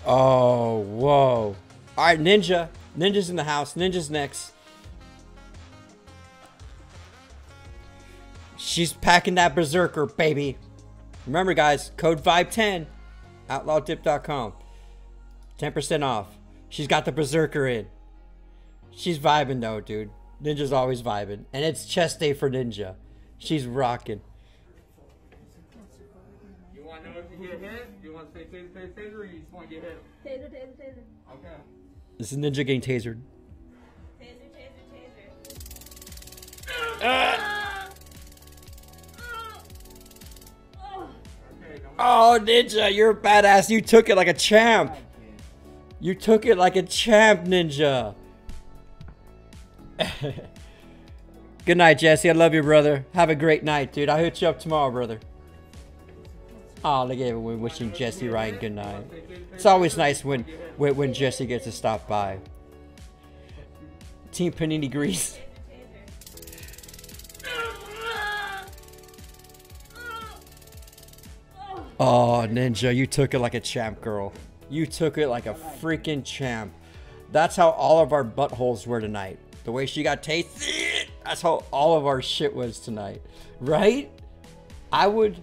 Oh, whoa. All right, Ninja. Ninja's in the house. Ninja's next. She's packing that berserker, baby. Remember, guys, code VIBE10, outlawdip.com. 10% off. She's got the berserker in. She's vibing, though, dude. Ninja's always vibing. And it's chest day for Ninja. She's rocking. You want to know if you get hit? You want to say taser, taser, taser, or you just want to get hit? Taser, taser, taser. Okay. This is Ninja getting tasered. Taser, taser, taser. Okay, ah! Oh, Ninja, you're a badass. You took it like a champ. You took it like a champ, Ninja. Good night, Jesse. I love you, brother. Have a great night, dude. I'll hit you up tomorrow, brother. Oh, look at everyone wishing Jesse Ryan good night. It's always nice when, when when Jesse gets to stop by. Team Panini Grease. Oh, Ninja, you took it like a champ, girl. You took it like a freaking champ. That's how all of our buttholes were tonight. The way she got tasted, that's how all of our shit was tonight. Right? I would.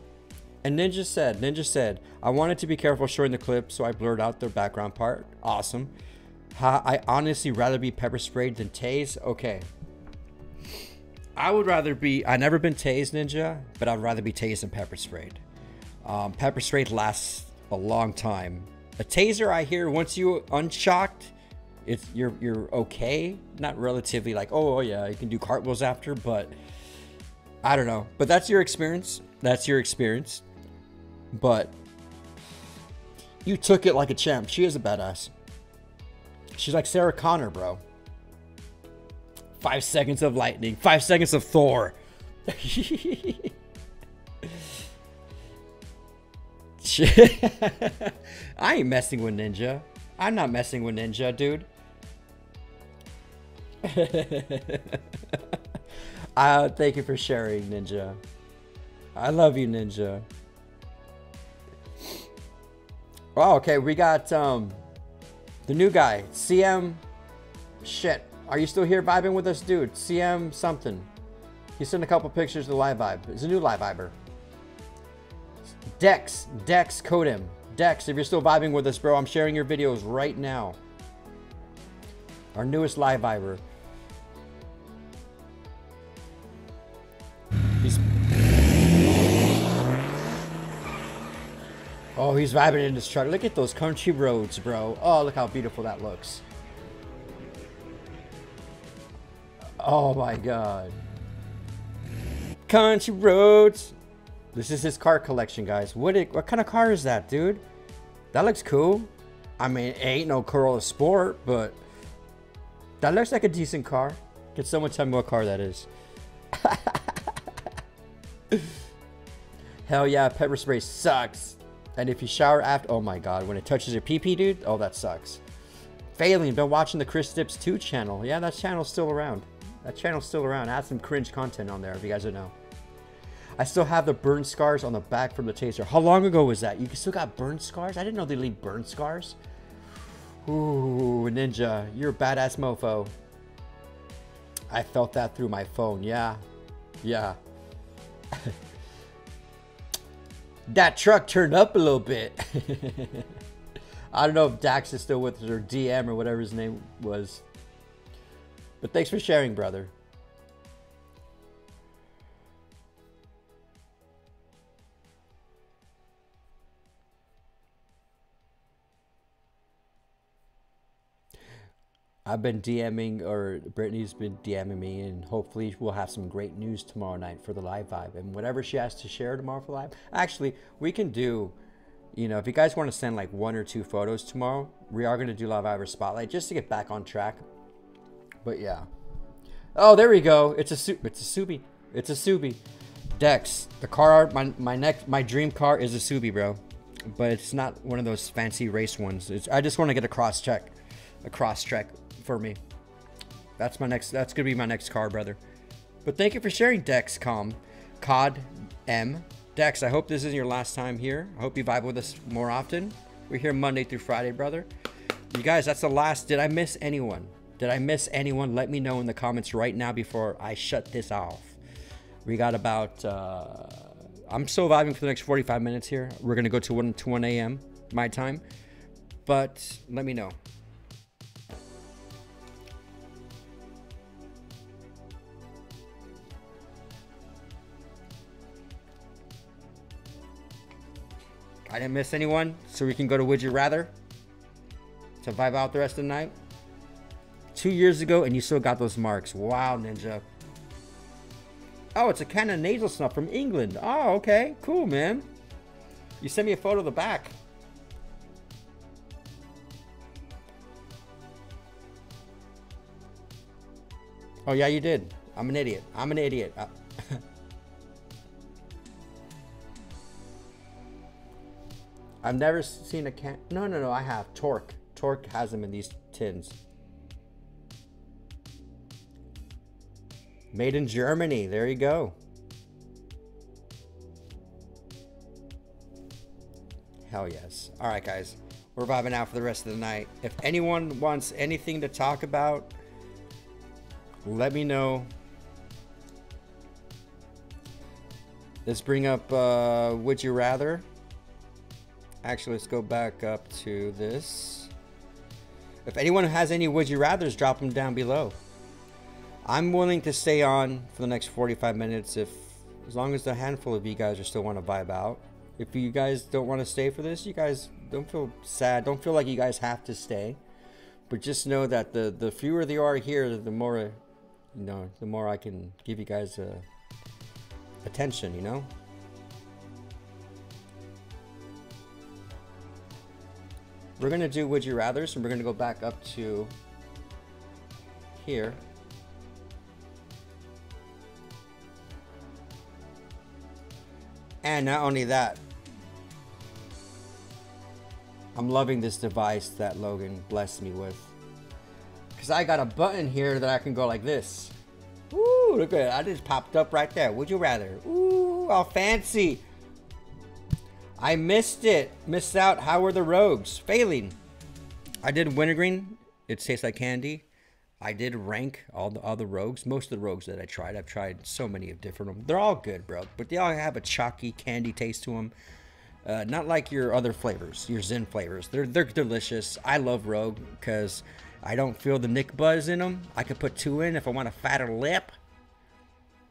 And Ninja said, Ninja said, I wanted to be careful showing the clip, so I blurred out the background part. Awesome. Ha, I honestly rather be pepper sprayed than tased. Okay. I would rather be. I never been tased, Ninja, but I'd rather be tased than pepper sprayed. Um, pepper sprayed lasts a long time. A taser, I hear, once you unshocked, it's you're you're okay. Not relatively like, oh yeah, you can do cartwheels after, but I don't know, but that's your experience. That's your experience. But you took it like a champ. She is a badass. She's like Sarah Connor, bro. Five seconds of lightning. Five seconds of Thor. I ain't messing with Ninja. I'm not messing with Ninja, dude. uh, thank you for sharing, Ninja. I love you, Ninja. Oh, okay. We got um the new guy, CM. Shit, are you still here vibing with us, dude? CM something. He sent a couple pictures the live vibe. It's a new live viber. Dex, Dex, code him. Dex, if you're still vibing with us, bro, I'm sharing your videos right now. Our newest live viber. He's Oh, he's vibing in his truck. Look at those country roads, bro. Oh, look how beautiful that looks. Oh my god. Country roads. This is his car collection, guys. What it, what kind of car is that, dude? That looks cool. I mean, it ain't no Corolla Sport, but that looks like a decent car. Can someone tell me what car that is? Hell yeah, pepper spray sucks. And if you shower after, oh my god, when it touches your PP, dude, oh that sucks. Failing, been watching the Chris Dips 2 channel. Yeah, that channel's still around. That channel's still around. I had some cringe content on there, if you guys don't know. I still have the burn scars on the back from the taser. How long ago was that? You still got burn scars? I didn't know they leave burn scars. Ooh, Ninja, you're a badass mofo. I felt that through my phone. Yeah. Yeah. that truck turned up a little bit. I don't know if Dax is still with us or DM or whatever his name was. But thanks for sharing, brother. I've been DMing, or Brittany's been DMing me, and hopefully we'll have some great news tomorrow night for the live vibe. And whatever she has to share tomorrow for live, actually, we can do, you know, if you guys want to send like one or two photos tomorrow, we are going to do live vibe spotlight just to get back on track. But yeah. Oh, there we go. It's a su- It's a Subi. It's a Subi. Dex, the car, my my next, my dream car is a Subi, bro. But it's not one of those fancy race ones. It's, I just want to get a Crosstrek, a Crosstrek for me. That's my next. That's gonna be my next car, brother. But thank you for sharing, Dexcom, COD M. Dex, I hope this isn't your last time here. I hope you vibe with us more often. We're here Monday through Friday, brother. You guys, that's the last. Did I miss anyone? Did I miss anyone? Let me know in the comments right now before I shut this off. We got about. Uh, I'm still vibing for the next 45 minutes here. We're gonna go to 1 to 1 a.m. my time, but let me know. I didn't miss anyone, so we can go to Would You Rather to vibe out the rest of the night. Two years ago, and you still got those marks. Wow, Ninja. Oh, it's a can of nasal snuff from England. Oh, okay. Cool, man. You sent me a photo of the back. Oh, yeah, you did. I'm an idiot. I'm an idiot. Uh, I've never seen a can. No, no, no. I have Torque. Torque has them in these tins. Made in Germany. There you go. Hell yes. All right, guys. We're vibing out for the rest of the night. If anyone wants anything to talk about, let me know. Let's bring up uh, Would You Rather. Actually, let's go back up to this. If anyone has any Would You Rathers, drop them down below. I'm willing to stay on for the next 45 minutes if, as long as a handful of you guys are still want to vibe out. If you guys don't want to stay for this, you guys don't feel sad. Don't feel like you guys have to stay. But just know that the, the fewer there are here, the more, you know, the more I can give you guys a, attention, you know? We're gonna do Would You Rathers, and we're gonna go back up to here. And not only that, I'm loving this device that Logan blessed me with. Because I got a button here that I can go like this. Ooh, look at it. I just popped up right there. Would you rather? Ooh, all fancy. I missed it. Missed out. How were the rogues? Failing. I did wintergreen. It tastes like candy. I did rank all the other rogues. Most of the rogues that I tried, I've tried so many of different them. They're all good, bro. But they all have a chalky candy taste to them. Uh, not like your other flavors, your Zyn flavors. They're they're delicious. I love Rogue because I don't feel the Nick buzz in them. I could put two in if I want a fatter lip.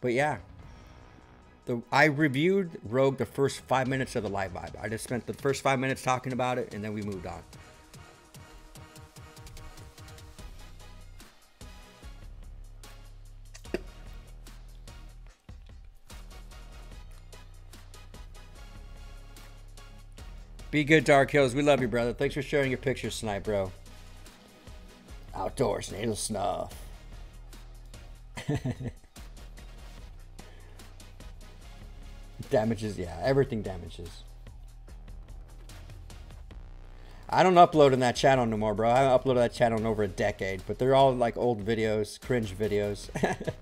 But yeah, the I reviewed Rogue the first five minutes of the live vibe. I just spent the first five minutes talking about it, and then we moved on. Be good, Dark Hills. We love you, brother. Thanks for sharing your pictures tonight, bro. Outdoors, needle snuff. damages, yeah, everything damages. I don't upload in that channel no more, bro. I haven't uploaded that channel in over a decade, but they're all like old videos, cringe videos.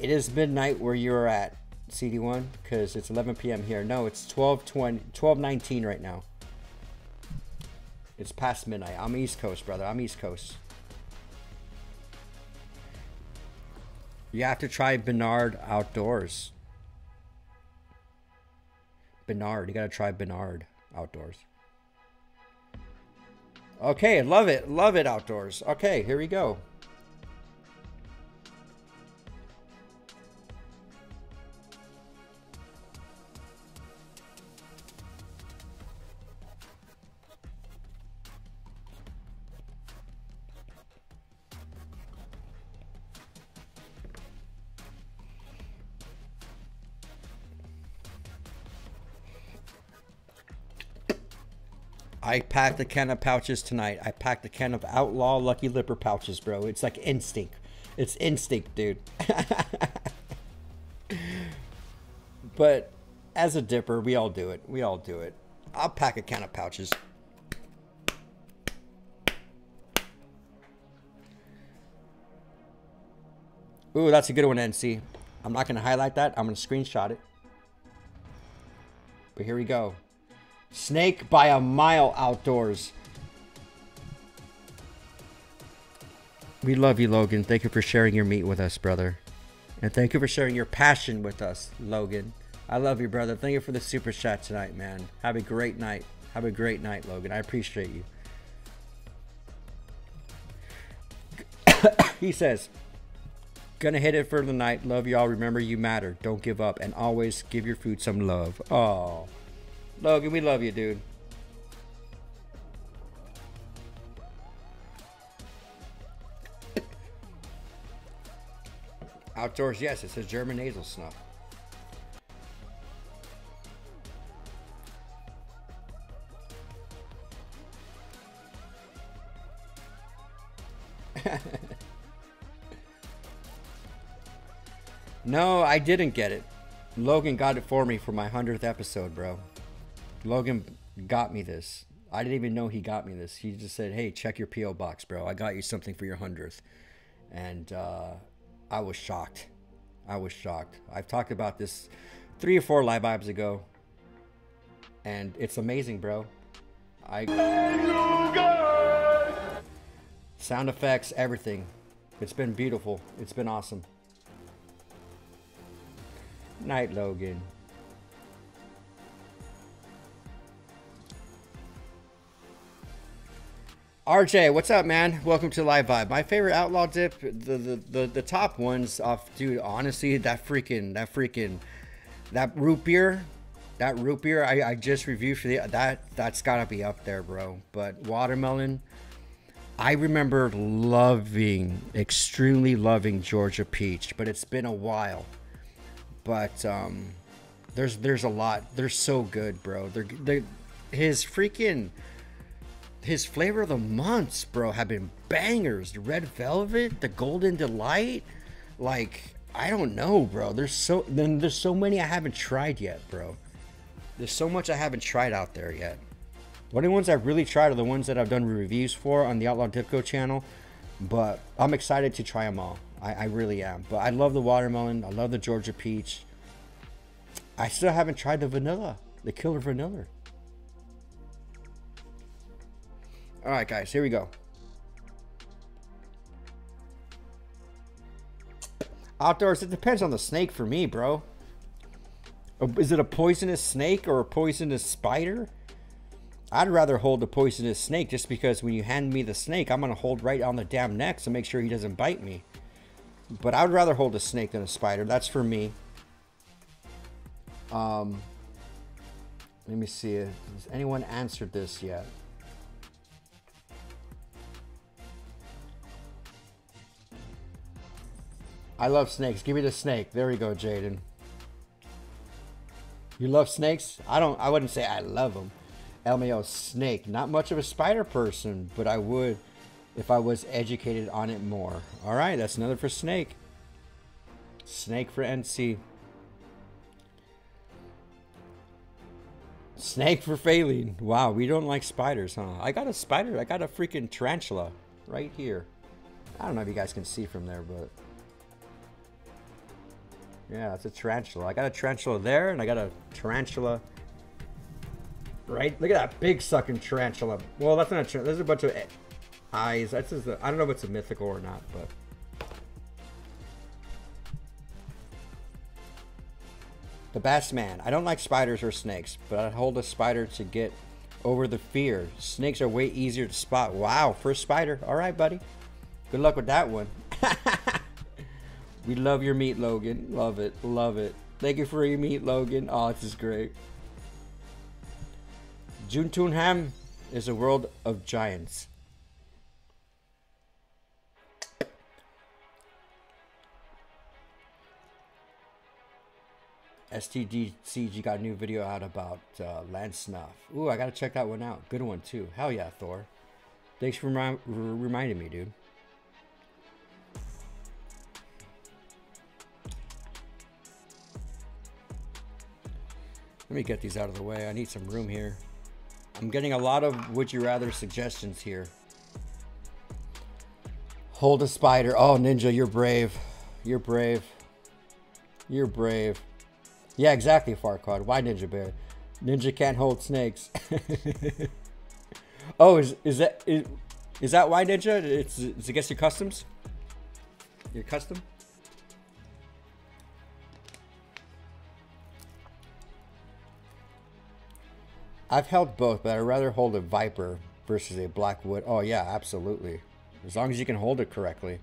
it is midnight where you're at, CD1, because it's 11 p.m. here. No, it's 12 20, 12 19 right now. It's past midnight. I'm East Coast, brother. I'm East Coast. You have to try Bernard outdoors. Bernard. You got to try Bernard outdoors. Okay, love it. Love it outdoors. Okay, here we go. I packed a can of pouches tonight. I packed a can of Outlaw Lucky Lipper pouches, bro. It's like instinct. It's instinct, dude. but as a dipper, we all do it. We all do it. I'll pack a can of pouches. Ooh, that's a good one, NC. I'm not going to highlight that. I'm going to screenshot it. But here we go. Snake by a mile outdoors. We love you, Logan. Thank you for sharing your meat with us, brother. And thank you for sharing your passion with us, Logan. I love you, brother. Thank you for the super chat tonight, man. Have a great night. Have a great night, Logan. I appreciate you. he says, Gonna hit it for the night. Love y'all. Remember, you matter. Don't give up. And always give your food some love. Oh. Logan, we love you, dude. Outdoors, yes, it says German nasal snuff. no, I didn't get it. Logan got it for me for my 100th episode, bro. Logan got me this. I didn't even know he got me this. He just said, "Hey, check your PO box, bro. I got you something for your hundredth. And uh, I was shocked. I was shocked. I've talked about this three or four live vibes ago, and it's amazing, bro. I sound effects, everything. It's been beautiful. It's been awesome. Night, Logan. RJ, what's up, man? Welcome to Live Vibe. My favorite outlaw dip, the the the, the top ones off, dude. Honestly, that freaking that freaking that root beer, that root beer I, I just reviewed for the that that's gotta be up there, bro. But watermelon, I remember loving, extremely loving Georgia Peach, but it's been a while. But um, there's there's a lot. They're so good, bro. They're they his freaking his flavor of the months, bro, have been bangers. The red velvet, the golden delight, like I don't know, bro. There's so then there's so many I haven't tried yet, bro. There's so much I haven't tried out there yet. The only ones I've really tried are the ones that I've done reviews for on the Outlaw Dipco channel. But I'm excited to try them all. I, I really am. But I love the watermelon. I love the Georgia peach. I still haven't tried the vanilla, the killer vanilla. All right, guys, here we go. Outdoors, it depends on the snake for me, bro. Is it a poisonous snake or a poisonous spider? I'd rather hold the poisonous snake just because when you hand me the snake, I'm going to hold right on the damn neck to make sure he doesn't bite me. But I would rather hold a snake than a spider. That's for me. Um, let me see. Has anyone answered this yet? I love snakes. Give me the snake. There we go, Jaden. You love snakes? I don't. I wouldn't say I love them. LMAO snake. Not much of a spider person, but I would if I was educated on it more. All right, that's another for snake. Snake for NC. Snake for Phaline. Wow, we don't like spiders, huh? I got a spider. I got a freaking tarantula right here. I don't know if you guys can see from there, but yeah, it's a tarantula. I got a tarantula there, and I got a tarantula right. Look at that big sucking tarantula. Well, that's not a tarantula. There's a bunch of eyes. That's just a, I don't know if it's a mythical or not, but. The Bass Man. I don't like spiders or snakes, but I'd hold a spider to get over the fear. Snakes are way easier to spot. Wow, first spider. All right, buddy. Good luck with that one. we love your meat, Logan. Love it. Love it. Thank you for your meat, Logan. Oh, this is great. Juntunham is a world of giants. STDCG got a new video out about uh, land snuff. Ooh, I gotta check that one out. Good one too. Hell yeah, Thor. Thanks for remi- r- reminding me, dude. Let me get these out of the way. I need some room here. I'm getting a lot of would you rather suggestions here. Hold a spider. Oh, Ninja, you're brave. You're brave. You're brave. Yeah, exactly, Farquaad. Why Ninja Bear? Ninja can't hold snakes. oh, is is that is, is that why Ninja? It's it's against your customs. Your custom. I've held both, but I'd rather hold a Viper versus a Black Widow. Oh yeah, absolutely. As long as you can hold it correctly.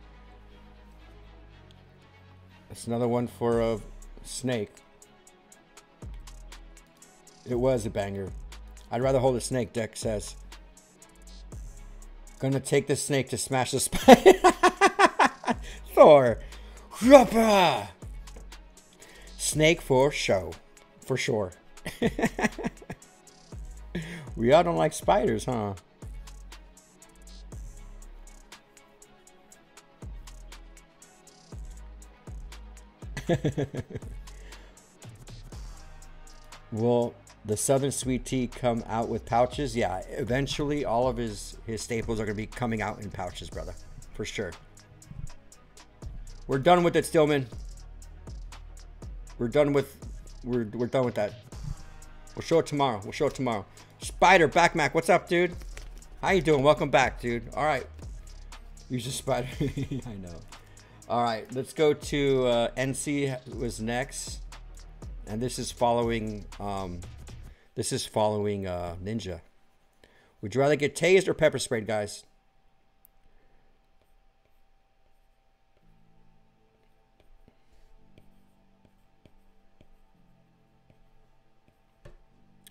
That's another one for a snake. It was a banger. I'd rather hold a snake, Deck says. Gonna take the snake to smash the spider. Thor. Ruppa. Snake for show. For sure. we all don't like spiders, huh? Will the Southern Sweet Tea come out with pouches? Yeah, eventually all of his his staples are gonna be coming out in pouches, brother, for sure. We're done with it, Stillman. We're done with we're we're done with that. We'll show it tomorrow. We'll show it tomorrow. Spider Backmac, what's up, dude? How you doing? Welcome back, dude. All right. Use a spider. I know. All right, let's go to uh, NC was next, and this is following. Um, this is following uh, Ninja. Would you rather get tased or pepper sprayed, guys?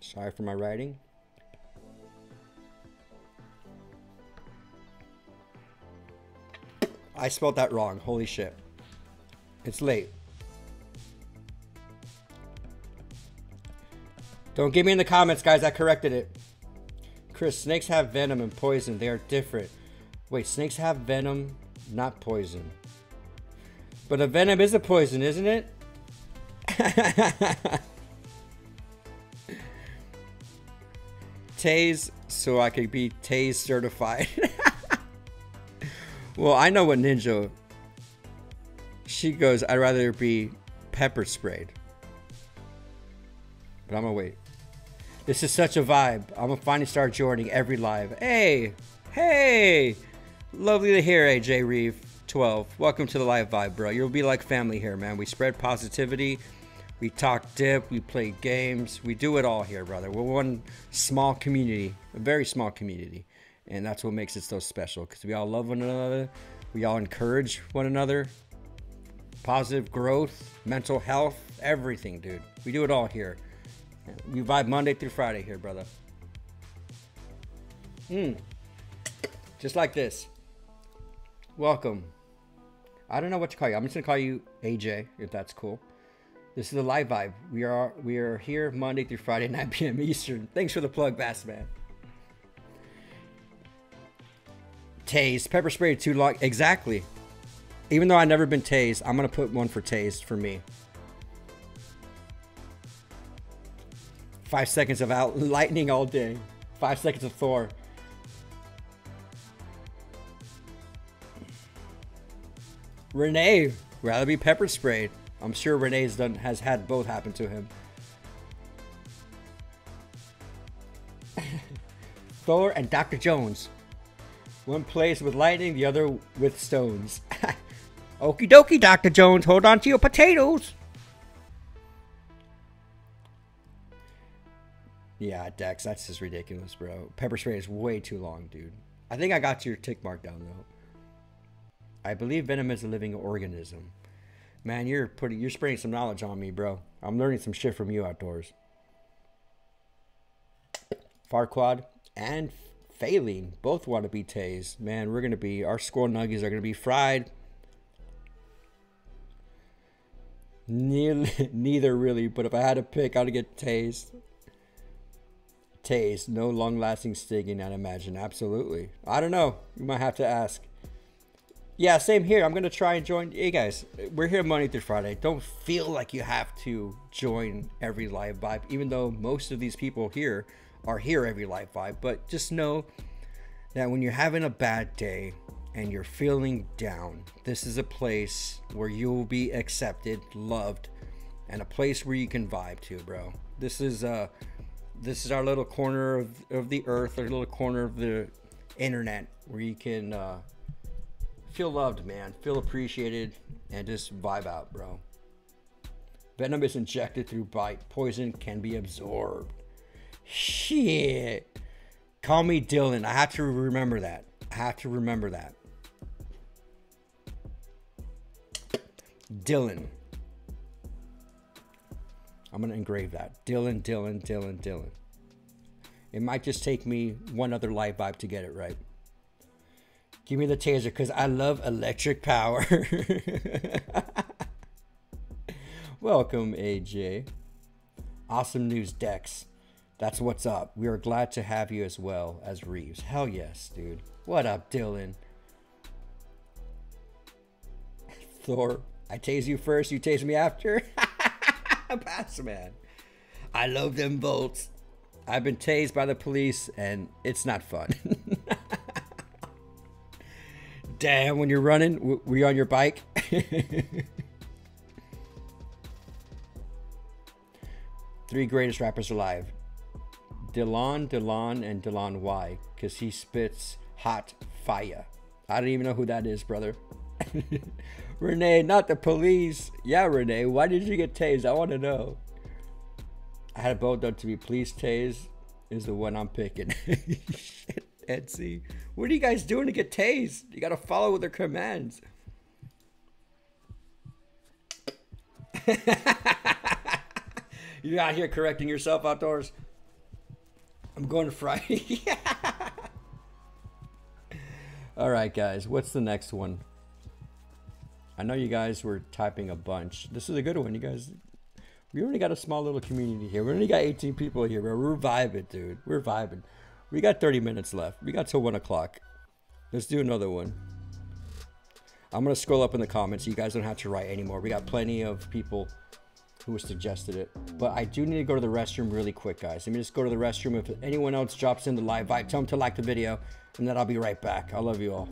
Sorry for my writing. I spelled that wrong. Holy shit. It's late. Don't get me in the comments, guys. I corrected it. Chris, snakes have venom and poison. They are different. Wait, snakes have venom, not poison. But a venom is a poison, isn't it? Tase, so I could be Tase certified. well, I know what ninja. She goes, I'd rather be pepper sprayed. But I'm gonna wait. This is such a vibe. I'm gonna finally start joining every live. Hey, hey, lovely to hear, AJ Reeve 12. Welcome to the live vibe, bro. You'll be like family here, man. We spread positivity. We talk dip. We play games. We do it all here, brother. We're one small community, a very small community, and that's what makes it so special. Because we all love one another. We all encourage one another. Positive growth, mental health, everything, dude. We do it all here. We vibe Monday through Friday here, brother. Hmm. Just like this. Welcome. I don't know what to call you. I'm just gonna call you AJ, if that's cool. This is the live vibe. We are we are here Monday through Friday, 9 p.m. Eastern. Thanks for the plug, Bass Man. Tase. Pepper spray too long. Exactly. Even though I've never been tased, I'm gonna put one for tased for me. Five seconds of out lightning all day. Five seconds of Thor. Renee, rather be pepper sprayed. I'm sure Renee's done has had both happen to him. Thor and Dr. Jones. One plays with lightning, the other with stones. Okie dokie, Dr. Jones, hold on to your potatoes. Yeah, Dex, that's just ridiculous, bro. Pepper spray is way too long, dude. I think I got your tick mark down though. I believe venom is a living organism. Man, you're putting you're spraying some knowledge on me, bro. I'm learning some shit from you outdoors. Farquad and Failing both want to be tased. Man, we're gonna be our squirrel nuggies are gonna be fried. Neither, neither really, but if I had to pick, I'd get tased. Tased, no long-lasting stinging, I'd imagine. Absolutely. I don't know. You might have to ask. Yeah, same here. I'm gonna try and join. Hey guys, we're here Monday through Friday. Don't feel like you have to join every live vibe, even though most of these people here are here every live vibe. But just know that when you're having a bad day and you're feeling down, this is a place where you'll be accepted, loved, and a place where you can vibe to, bro. This is uh this is our little corner of, of the earth, our little corner of the internet where you can uh feel loved, man. Feel appreciated and just vibe out, bro. Venom is injected through bite. Poison can be absorbed. Shit. Call me Dylan. I have to remember that. I have to remember that. Dylan. I'm going to engrave that. Dylan, Dylan, Dylan, Dylan. It might just take me one other live vibe to get it right. Give me the taser because I love electric power. Welcome, AJ. Awesome news, Dex. That's what's up. We are glad to have you as well as Reeves. Hell yes, dude. What up, Dylan? Thor, I tase you first, you tase me after. Pass, man. I love them bolts. I've been tased by the police and it's not fun. Damn, when you're running, were you on your bike? Three greatest rappers alive. Delon, Delon, and Delon Y, because he spits hot fire. I don't even know who that is, brother. Renee, not the police. Yeah, Renee, why did you get tased? I want to know. I had a boat done to be please tased is the one I'm picking. Etsy. What are you guys doing to get tased? You gotta follow their commands. You're out here correcting yourself outdoors. I'm going to Friday. All right, guys. What's the next one? I know you guys were typing a bunch. This is a good one. You guys, we only got a small little community here. We only got 18 people here, bro. We're vibing, dude. We're vibing. We got 30 minutes left. We got till 1 o'clock. Let's do another one. I'm going to scroll up in the comments. You guys don't have to write anymore. We got plenty of people who suggested it. But I do need to go to the restroom really quick, guys. Let me just go to the restroom. If anyone else drops in the live vibe, tell them to like the video, and then I'll be right back. I love you all.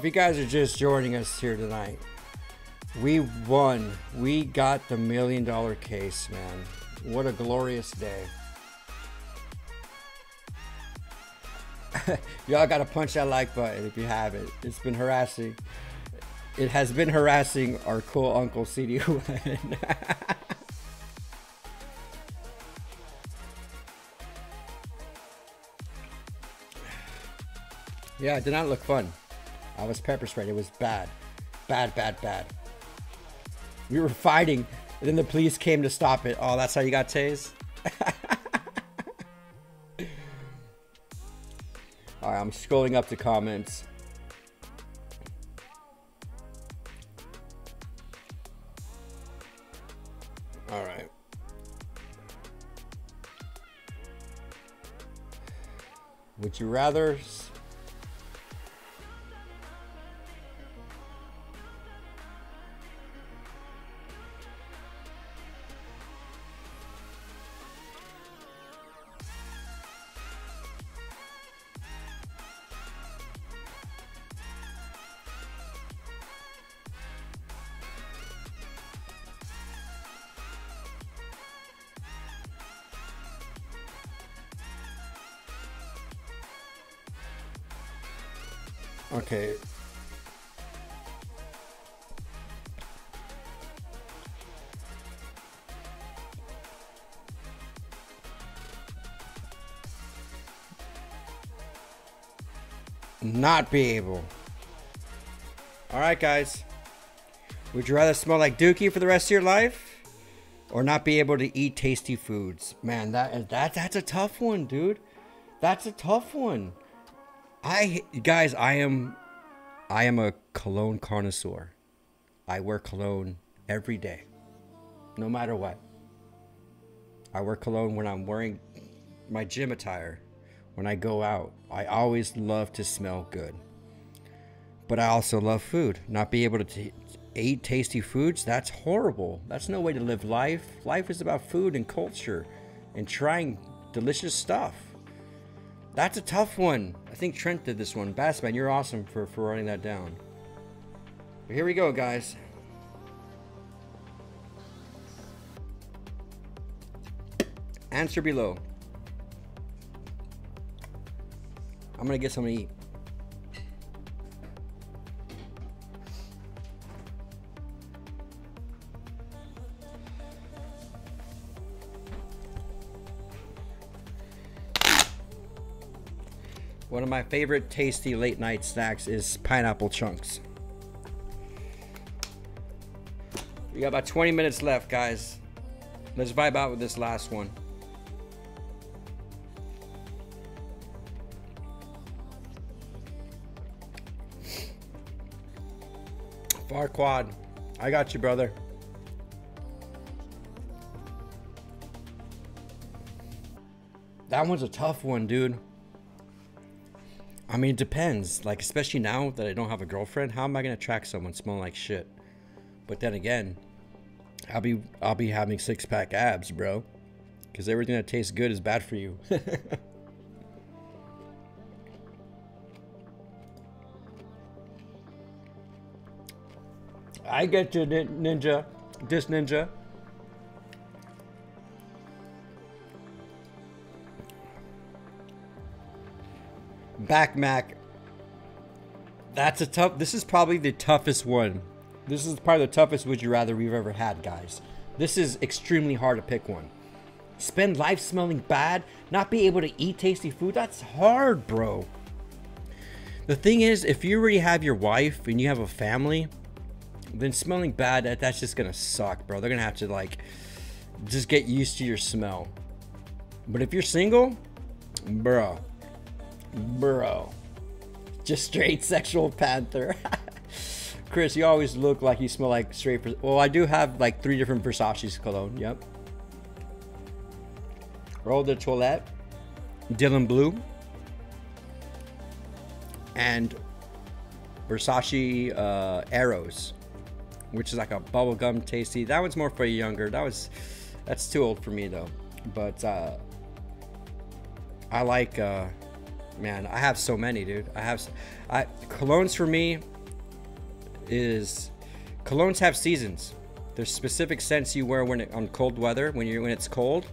If you guys are just joining us here tonight, we won. We got the million dollar case, man. What a glorious day. Y'all gotta punch that like button if you haven't. It's been harassing. It has been harassing our cool uncle CD. yeah, it did not look fun. I was pepper sprayed. It was bad. Bad, bad, bad. We were fighting, and then the police came to stop it. Oh, that's how you got tased? Alright, I'm scrolling up the comments. Alright. Would you rather Not be able. Alright, guys. Would you rather smell like Dookie for the rest of your life? Or not be able to eat tasty foods? Man, that, that that's a tough one, dude. That's a tough one. I guys, I am I am a cologne connoisseur. I wear cologne every day. No matter what. I wear cologne when I'm wearing my gym attire. When I go out, I always love to smell good. But I also love food. Not be able to t- eat tasty foods, that's horrible. That's no way to live life. Life is about food and culture and trying delicious stuff. That's a tough one. I think Trent did this one. Bassman, you're awesome for, for writing that down. But here we go, guys. Answer below. I'm gonna get something to eat. One of my favorite tasty late night snacks is pineapple chunks. We got about 20 minutes left, guys. Let's vibe out with this last one. Farquaad, I got you, brother. That one's a tough one, dude. I mean, it depends. Like, especially now that I don't have a girlfriend, how am I gonna attract someone smelling like shit? But then again, I'll be I'll be having six pack abs, bro. Because everything that tastes good is bad for you. I get you, ninja. This ninja. Back Mac. That's a tough. This is probably the toughest one. This is probably the toughest would you rather we've ever had, guys. This is extremely hard to pick one. Spend life smelling bad, not be able to eat tasty food. That's hard, bro. The thing is, if you already have your wife and you have a family, then smelling bad, that, that's just gonna suck, bro. They're gonna have to like just get used to your smell. But if you're single, bro, bro, just straight sexual panther. Chris, you always look like you smell like straight. Well, I do have like three different Versace's cologne. Yep. Roll de Toilette, Dylan Blue, and Versace uh, Eros, which is like a bubblegum tasty. That one's more for younger. That was that's too old for me though. But uh, I like uh, man. I have so many, dude. I have I colognes for me is colognes have seasons. There's specific scents you wear when it, on cold weather when you when it's cold.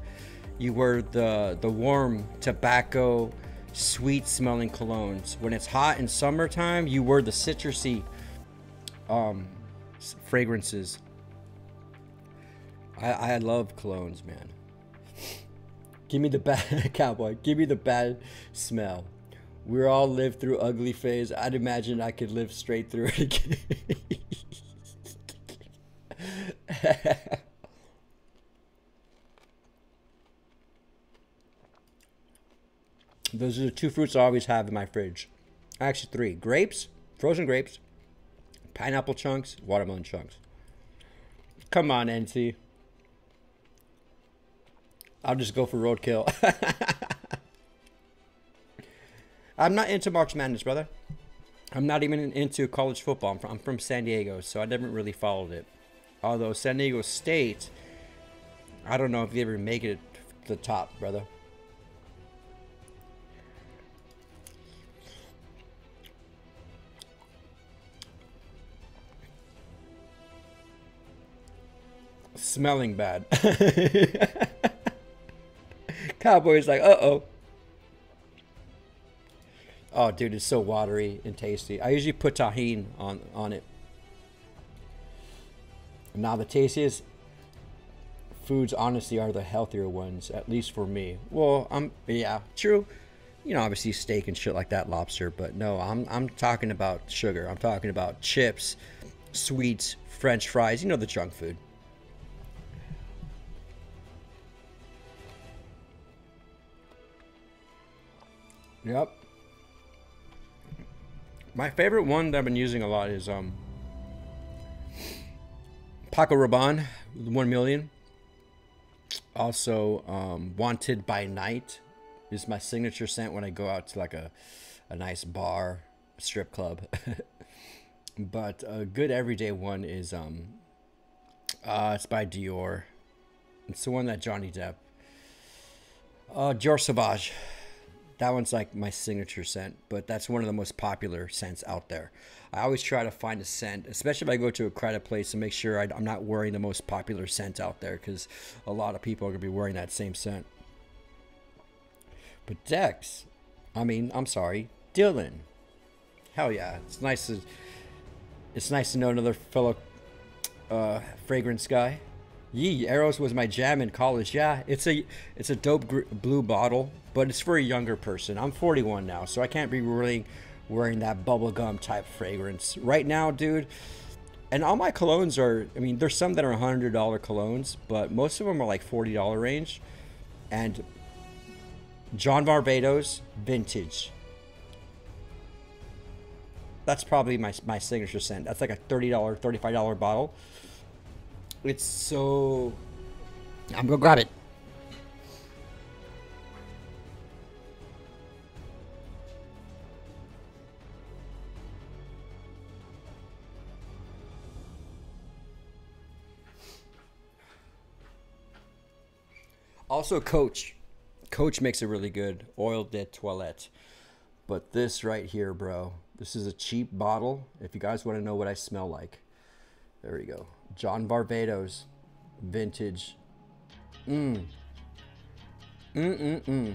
You wear the the warm tobacco, sweet smelling colognes. When it's hot in summertime, you wear the citrusy um, fragrances. I I love colognes, man. Give me the bad cowboy. Give me the bad smell. We all lived through ugly phase. I'd imagine I could live straight through it again. Those are the two fruits I always have in my fridge. Actually, three grapes, frozen grapes, pineapple chunks, watermelon chunks. Come on, NC. I'll just go for roadkill. I'm not into March Madness, brother. I'm not even into college football. I'm from, I'm from San Diego, so I never really followed it. Although San Diego State, I don't know if they ever make it to the top, brother. Smelling bad. Cowboy's like, uh oh. Oh, dude, it's so watery and tasty. I usually put Tajín on on it. Now the tastiest foods, honestly, are the healthier ones, at least for me. Well, I'm yeah, true. You know, obviously steak and shit like that, lobster. But no, I'm I'm talking about sugar. I'm talking about chips, sweets, French fries. You know the junk food. Yep. My favorite one that I've been using a lot is um Paco Rabanne, one million. Also, um, Wanted by Night is my signature scent when I go out to like a, a nice bar, strip club. but a good everyday one is um, uh, it's by Dior. It's the one that Johnny Depp. Uh, Dior Sauvage. That one's like my signature scent, but that's one of the most popular scents out there. I always try to find a scent, especially if I go to a credit place, to make sure I, I'm not wearing the most popular scent out there because a lot of people are going to be wearing that same scent. But Dex, I mean, I'm sorry, Dylan. Hell yeah, it's nice to it's nice to know another fellow uh, fragrance guy. Yee, Eros was my jam in college. Yeah, it's a it's a dope blue bottle, but it's for a younger person. I'm 41 now, so I can't be really wearing that bubblegum type fragrance right now, dude. And all my colognes are, I mean, there's some that are $100 colognes, but most of them are like $40 range. And John Varvatos Vintage. That's probably my, my signature scent. That's like a $30, $35 bottle. It's so. I'm gonna grab it. Also, Coach. Coach makes a really good oil de toilette. But this right here, bro, this is a cheap bottle. If you guys want to know what I smell like, there we go. John Varvatos, vintage. Mmm. Mm mm mm.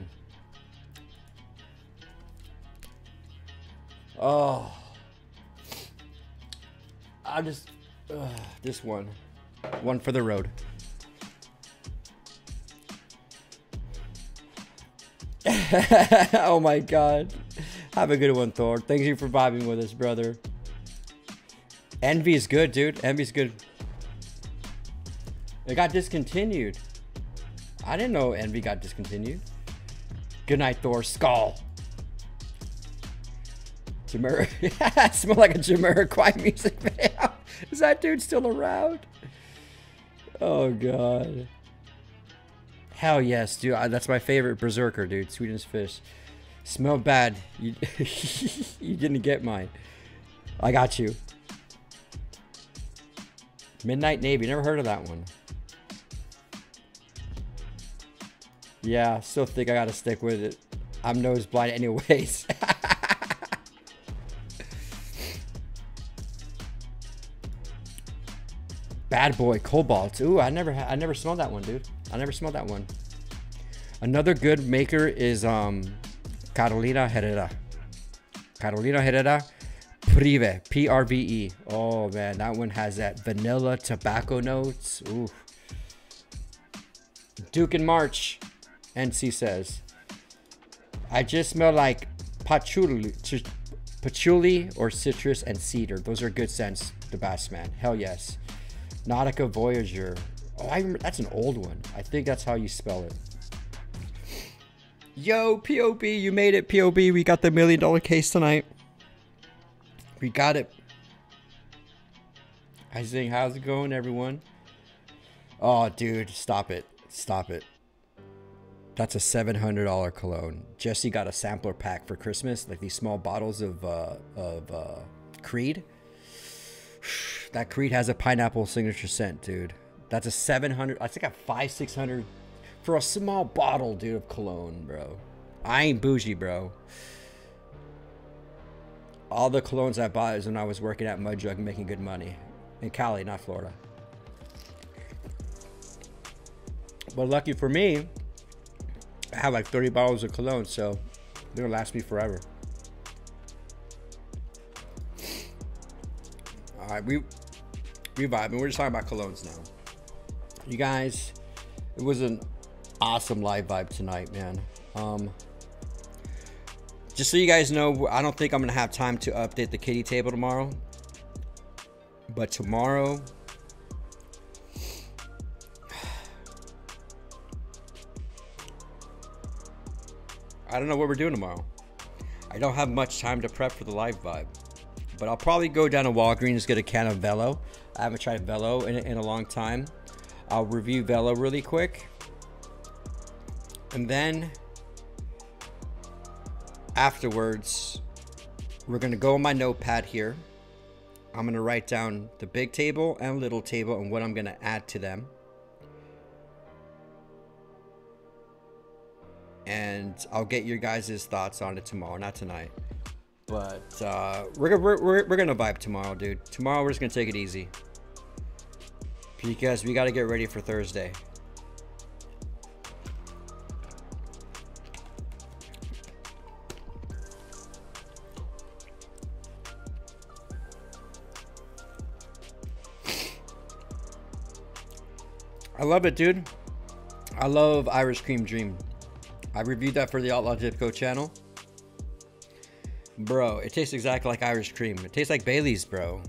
Oh. I just. Uh, this one. One for the road. oh my god. Have a good one, Thor. Thank you for vibing with us, brother. Envy is good, dude. Envy's good. It got discontinued. I didn't know Envy got discontinued. Good night, Thor. Skull. Jamir. smell like a Jamiroquai music video. Is that dude still around? Oh, God. Hell yes, dude. That's my favorite Berserker, dude. Sweetest fish. Smell bad. You, you didn't get mine. I got you. Midnight Navy. Never heard of that one. Yeah, still think I gotta stick with it. I'm nose blind anyways. Bad boy Cobalt. Ooh, I never I never smelled that one, dude. I never smelled that one. Another good maker is um Carolina Herrera. Carolina Herrera Prive, P R V E. Oh man, that one has that vanilla tobacco notes. Ooh. Duke and March, NC says. I just smell like patchouli, patchouli or citrus and cedar. Those are good scents, the Bass Man. Hell yes. Nautica Voyager. Oh, I remember, that's an old one. I think that's how you spell it. Yo, POB, you made it, POB. We got the million dollar case tonight. We got it. I think, how's it going, everyone? Oh, dude, stop it. Stop it. That's a $700 cologne. Jesse got a sampler pack for Christmas, like these small bottles of, uh, of uh, Creed. That Creed has a pineapple signature scent, dude. That's a 700, I think a 5 600 for a small bottle, dude, of cologne, bro. I ain't bougie, bro. All the colognes I bought is when I was working at Mud Jug making good money. In Cali, not Florida. But lucky for me, I have like 30 bottles of cologne, so they're gonna last me forever. All right, we we vibing. We're just talking about colognes now. You guys, it was an awesome live vibe tonight, man. Um, just so you guys know, I don't think I'm gonna have time to update the kitty table tomorrow. But tomorrow, I don't know what we're doing tomorrow. I don't have much time to prep for the live vibe. But I'll probably go down to Walgreens, get a can of Velo. I haven't tried Velo in, in a long time. I'll review Velo really quick. And then afterwards, we're going to go on my notepad here. I'm going to write down the big table and little table and what I'm going to add to them. And I'll get your guys' thoughts on it tomorrow, not tonight. But uh, we're, we're, we're, we're going to vibe tomorrow, dude. Tomorrow, we're just going to take it easy. Because we got to get ready for Thursday. I love it, dude. I love Irish Cream Dream. I reviewed that for the Outlaw Dipco channel. Bro, it tastes exactly like Irish cream. It tastes like Bailey's, bro.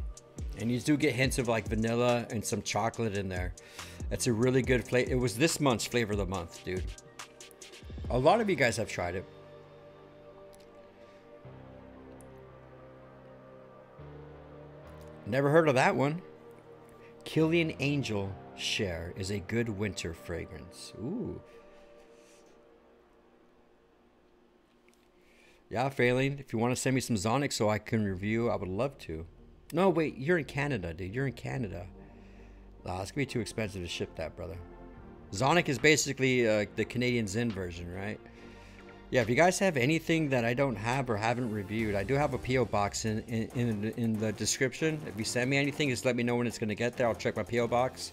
And you do get hints of like vanilla and some chocolate in there. It's a really good flavor. It was this month's flavor of the month, dude. A lot of you guys have tried it. Never heard of that one. Kilian Angel Share is a good winter fragrance. Ooh. Yeah, failing. If you want to send me some Zonnic so I can review, I would love to. No, wait, you're in Canada, dude. You're in Canada. Nah, it's gonna be too expensive to ship that, brother. Zonnic is basically uh, the Canadian Zyn version, right? Yeah, if you guys have anything that I don't have or haven't reviewed, I do have a PO box in in, in, in the description. If you send me anything, just let me know when it's gonna get there. I'll check my PO box,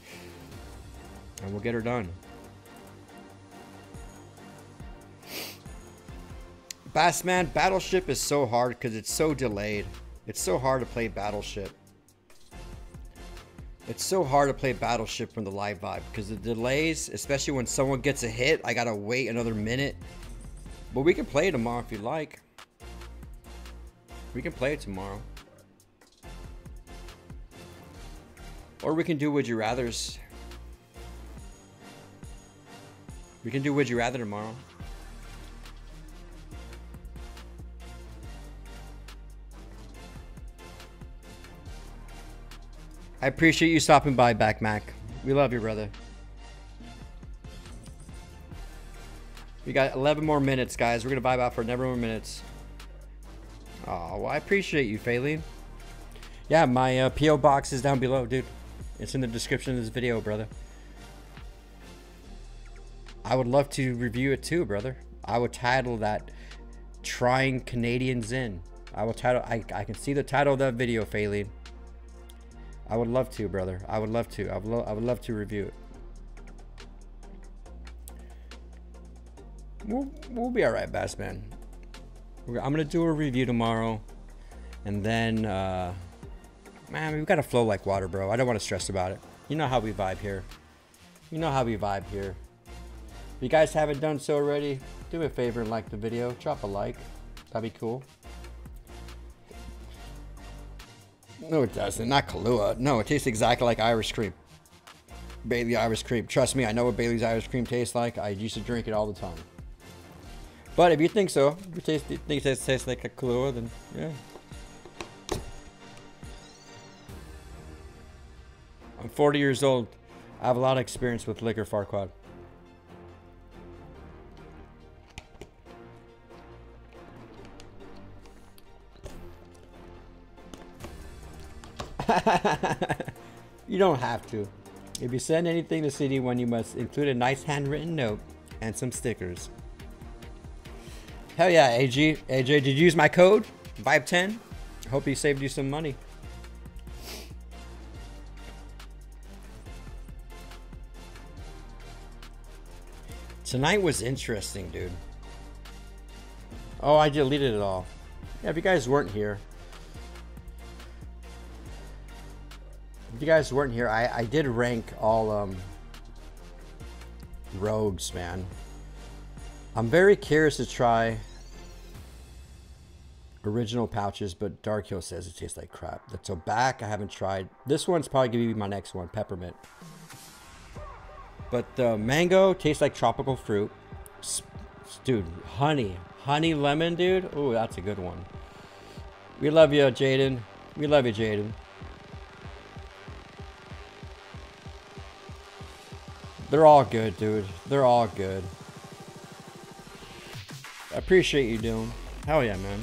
and we'll get her done. Bassman, Battleship is so hard because it's so delayed. It's so hard to play Battleship. It's so hard to play Battleship from the live vibe because the delays, especially when someone gets a hit, I gotta wait another minute. But we can play it tomorrow if you like. We can play it tomorrow. Or we can do Would You Rathers. We can do Would You Rather tomorrow. I appreciate you stopping by, Back Mac. We love you, brother. We got 11 more minutes, guys. We're gonna vibe out for 11 more minutes. Oh, well, I appreciate you, Faylene. Yeah, my uh, PO box is down below, dude. It's in the description of this video, brother. I would love to review it too, brother. I would title that "Trying Canadians In." I will title. I I can see the title of that video, Faylene. I would love to, brother. I would love to. I would, lo I would love to review it. We'll, we'll be all right, Bass Man. I'm gonna do a review tomorrow, and then, uh, man, we've gotta flow like water, bro. I don't want to stress about it. You know how we vibe here. You know how we vibe here. If you guys haven't done so already, do me a favor and like the video. Drop a like. That'd be cool. No, it doesn't. Not Kahlua. No, it tastes exactly like Irish cream. Bailey Irish cream. Trust me, I know what Bailey's Irish cream tastes like. I used to drink it all the time. But if you think so, if you taste, think it tastes, tastes like a Kahlua, then yeah. I'm 40 years old. I have a lot of experience with liquor, Farquaad. you don't have to. If you send anything to CD1, you must include a nice handwritten note and some stickers. Hell yeah, AG. AJ, did you use my code? Vibe10? Hope he saved you some money. Tonight was interesting, dude. Oh, I deleted it all. Yeah, if you guys weren't here, you guys weren't here, I, I did rank all um, rogues, man. I'm very curious to try original pouches, but Dark Hill says it tastes like crap. The tobacco I haven't tried. This one's probably gonna be my next one, peppermint. But the mango tastes like tropical fruit. Dude, honey. Honey lemon, dude. Oh, that's a good one. We love you, Jaden. We love you, Jaden. They're all good, dude. They're all good. I appreciate you doing. Hell yeah, man.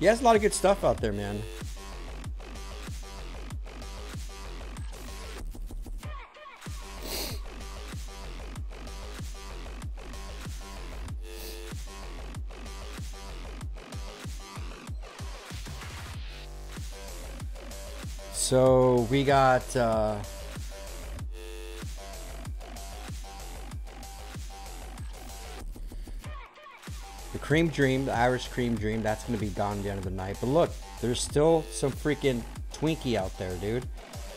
Yeah, there's a lot of good stuff out there, man. So we got uh, the cream dream, the Irish cream dream. That's gonna be gone at the end of the night. But look, there's still some freaking Twinkie out there, dude.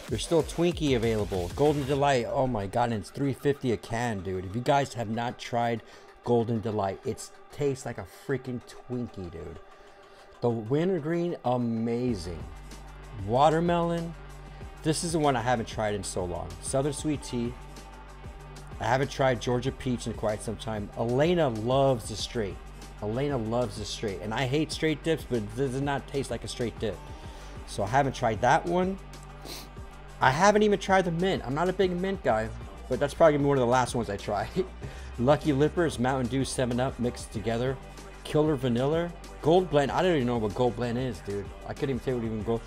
There's still Twinkie available. Golden Delight. Oh my god, and it's 350 a can, dude. If you guys have not tried Golden Delight, it tastes like a freaking Twinkie, dude. The wintergreen, amazing. Watermelon. This is the one I haven't tried in so long. Southern Sweet Tea. I haven't tried Georgia Peach in quite some time. Elena loves the straight. Elena loves the straight. And I hate straight dips, but it does not taste like a straight dip. So I haven't tried that one. I haven't even tried the mint. I'm not a big mint guy, but that's probably one of the last ones I try. Lucky Lippers, Mountain Dew 7 Up mixed together. Killer Vanilla. Gold Blend. I don't even know what Gold Blend is, dude. I couldn't even tell you what even gold.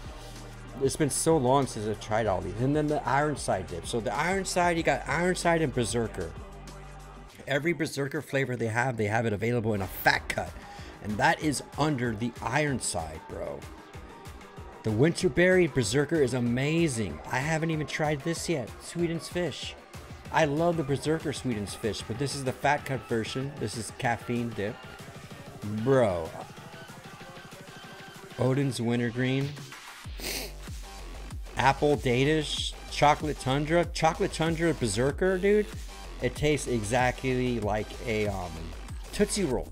It's been so long since I've tried all these. And then the Ironside dip. So the Ironside, you got Ironside and Berserker. Every Berserker flavor they have, they have it available in a fat cut. And that is under the Ironside, bro. The Winterberry Berserker is amazing. I haven't even tried this yet. Sweden's Fish. I love the Berserker Sweden's Fish, but this is the fat cut version. This is caffeine dip. Bro. Odin's Wintergreen. Apple Datish. Chocolate Tundra. Chocolate Tundra Berserker, dude. It tastes exactly like a um, Tootsie Roll.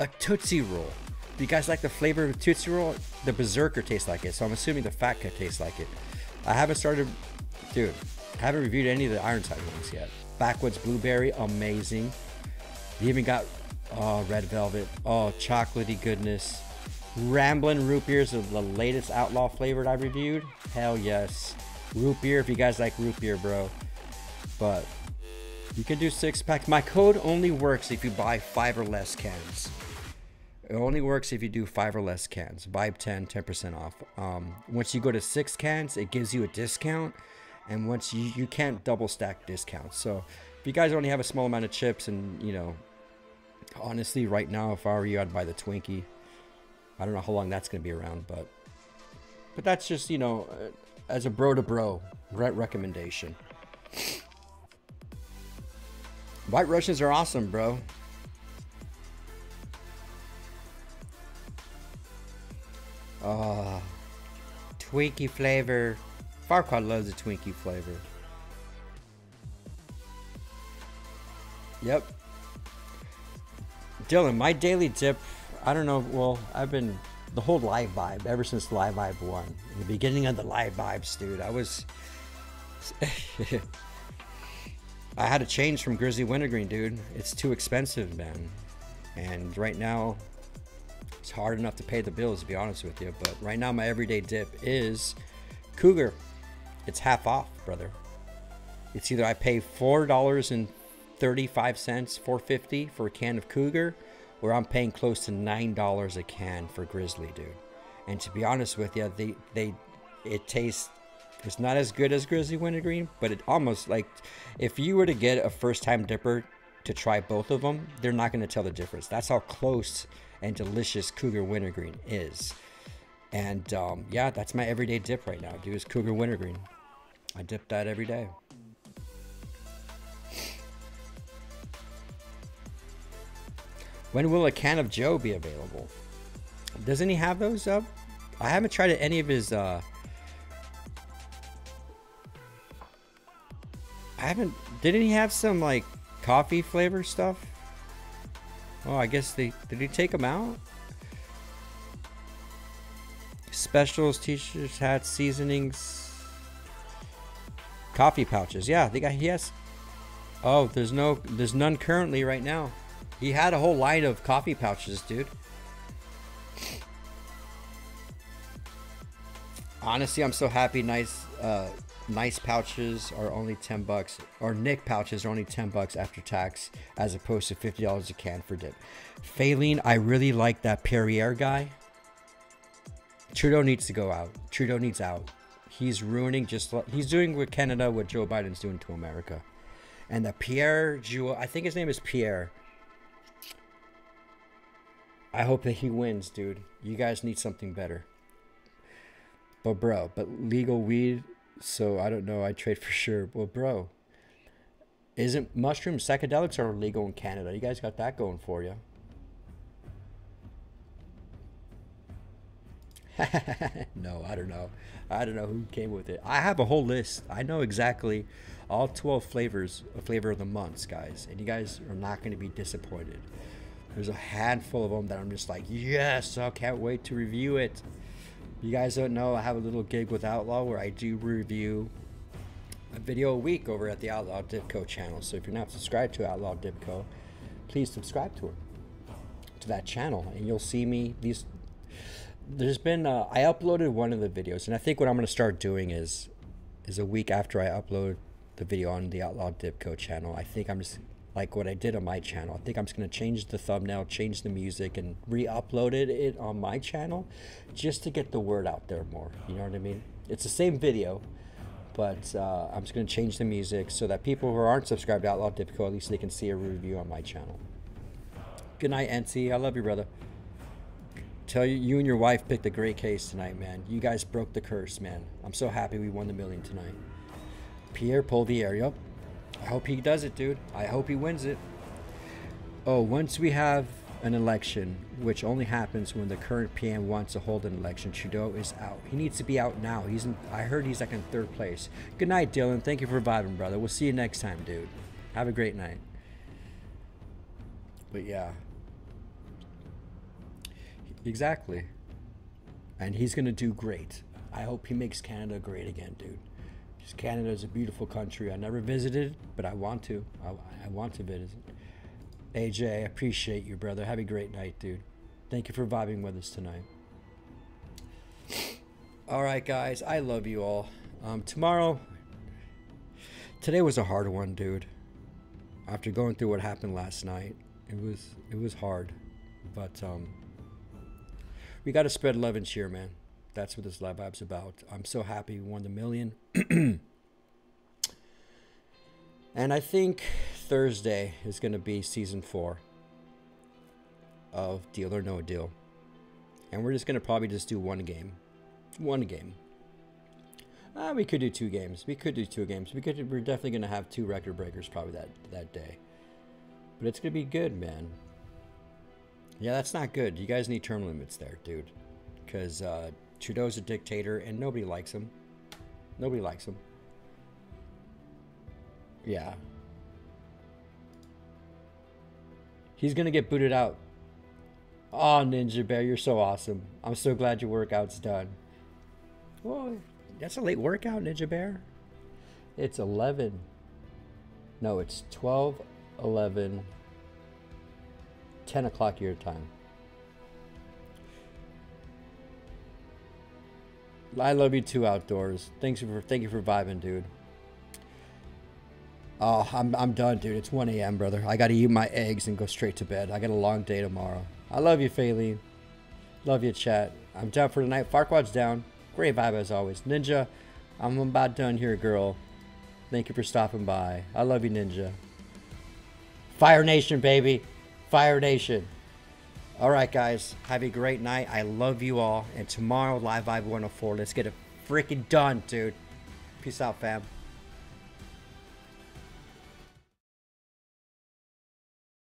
A Tootsie Roll. Do you guys like the flavor of Tootsie Roll? The Berserker tastes like it, so I'm assuming the Fat Cut tastes like it. I haven't started, dude, I haven't reviewed any of the Ironside ones yet. Backwoods Blueberry, amazing. You even got oh, Red Velvet, oh, chocolatey goodness. Ramblin' Root Beers are the latest outlaw flavored I reviewed. Hell yes. Root beer, if you guys like root beer, bro. But you can do six packs. My code only works if you buy five or less cans. It only works if you do five or less cans. Buy 10, 10% off. Um, once you go to six cans, it gives you a discount. And once you, you can't double stack discounts. So if you guys only have a small amount of chips and, you know, honestly, right now, if I were you, I'd buy the Twinkie. I don't know how long that's going to be around, but, but that's just, you know, uh, as a bro to bro re- recommendation. White Russians are awesome, bro. Ah, Twinkie flavor. Farquaad loves the Twinkie flavor. Yep. Dylan, my daily dip, I don't know, well, I've been the whole live vibe ever since live vibe 1. In the beginning of the live vibes, dude, I was I had to change from Grizzly Wintergreen, dude. It's too expensive, man. And right now, it's hard enough to pay the bills, to be honest with you. But right now, my everyday dip is Cougar. It's half off, brother. It's either I pay four dollars and thirty-five cents, four fifty for a can of Cougar, or I'm paying close to nine dollars a can for Grizzly, dude. And to be honest with you, they they it tastes it's not as good as Grizzly Wintergreen, but it almost like if you were to get a first time dipper to try both of them, they're not going to tell the difference. That's how close and delicious Cougar Wintergreen is. And um, yeah, that's my everyday dip right now, dude. Is Cougar Wintergreen. I dip that every day. When will a can of Joe be available? Doesn't he have those up? I haven't tried any of his. Uh, I haven't. Didn't he have some like coffee flavor stuff? Oh, I guess they did. He take them out. Specials, t-shirts, hats, seasonings, coffee pouches. Yeah, they got. He has. Oh, there's no. There's none currently right now. He had a whole line of coffee pouches, dude. Honestly, I'm so happy. Nice. Uh, nice pouches are only 10 bucks or nick pouches are only 10 bucks after tax as opposed to $50 a can for dip. Faline, i really like that perrier guy. Trudeau needs to go out. Trudeau needs out. He's ruining just he's doing with canada what joe biden's doing to america. And the pierre jewel i think his name is pierre. I hope that he wins dude. You guys need something better. But bro but legal weed so I don't know. I trade for sure. Well, bro, isn't mushroom psychedelics are illegal in Canada? You guys got that going for you. no, I don't know. I don't know who came with it. I have a whole list. I know exactly all 12 flavors, a flavor of the months, guys. And you guys are not going to be disappointed. There's a handful of them that I'm just like, yes, I can't wait to review it. You guys don't know, I have a little gig with Outlaw where I do review a video a week over at the Outlaw Dipco channel. So if you're not subscribed to Outlaw Dipco, please subscribe to it, to that channel, and you'll see me. These there's been uh, I uploaded one of the videos, and I think what I'm going to start doing is is a week after I upload the video on the Outlaw Dipco channel. I think I'm just like what I did on my channel. I think I'm just going to change the thumbnail, change the music, and re-upload it on my channel, just to get the word out there more. You know what I mean? It's the same video, but uh, I'm just going to change the music so that people who aren't subscribed to Outlaw Dipco at least they can see a review on my channel. Good night, NC. I love you, brother. Tell you, you and your wife picked a great case tonight, man. You guys broke the curse, man. I'm so happy we won the million tonight. Pierre Poilievre, yep. I hope he does it, dude. I hope he wins it. Oh, once we have an election, which only happens when the current PM wants to hold an election, Trudeau is out. He needs to be out now. He's in, I heard he's like in third place. Good night, Dylan. Thank you for vibing, brother. We'll see you next time, dude. Have a great night. But yeah. Exactly. And he's going to do great. I hope he makes Canada great again, dude. Canada is a beautiful country. I never visited, but I want to. I, I want to visit. AJ, I appreciate you, brother. Have a great night, dude. Thank you for vibing with us tonight. All right, guys. I love you all. Um, tomorrow, today was a hard one, dude. After going through what happened last night, it was it was hard, but um, we got to spread love and cheer, man. That's what this live vibe's about. I'm so happy we won the million. and I think Thursday is going to be season four of Deal or No Deal. And we're just going to probably just do one game. One game. Uh, we could do two games. We could do two games. We could. We're definitely going to have two record breakers probably that, that day. But it's going to be good, man. Yeah, that's not good. You guys need term limits there, dude. Because uh, Trudeau's a dictator and nobody likes him. Nobody likes him. Yeah. He's going to get booted out. Oh, Ninja Bear, you're so awesome. I'm so glad your workout's done. Well, that's a late workout, Ninja Bear. It's 11. No, it's 12, 11, 10 o'clock your time. I love you too, outdoors. Thanks for thank you for vibing, dude. Oh, I'm I'm done, dude. It's 1 a.m., brother. I gotta eat my eggs and go straight to bed. I got a long day tomorrow. I love you, Faylene. Love you, chat. I'm down for tonight. Farquaad's down. Great vibe as always. Ninja, I'm about done here, girl. Thank you for stopping by. I love you, Ninja. Fire Nation, baby. Fire Nation. All right, guys. Have a great night. I love you all. And tomorrow, Live Vibe 104. Let's get it freaking done, dude. Peace out, fam.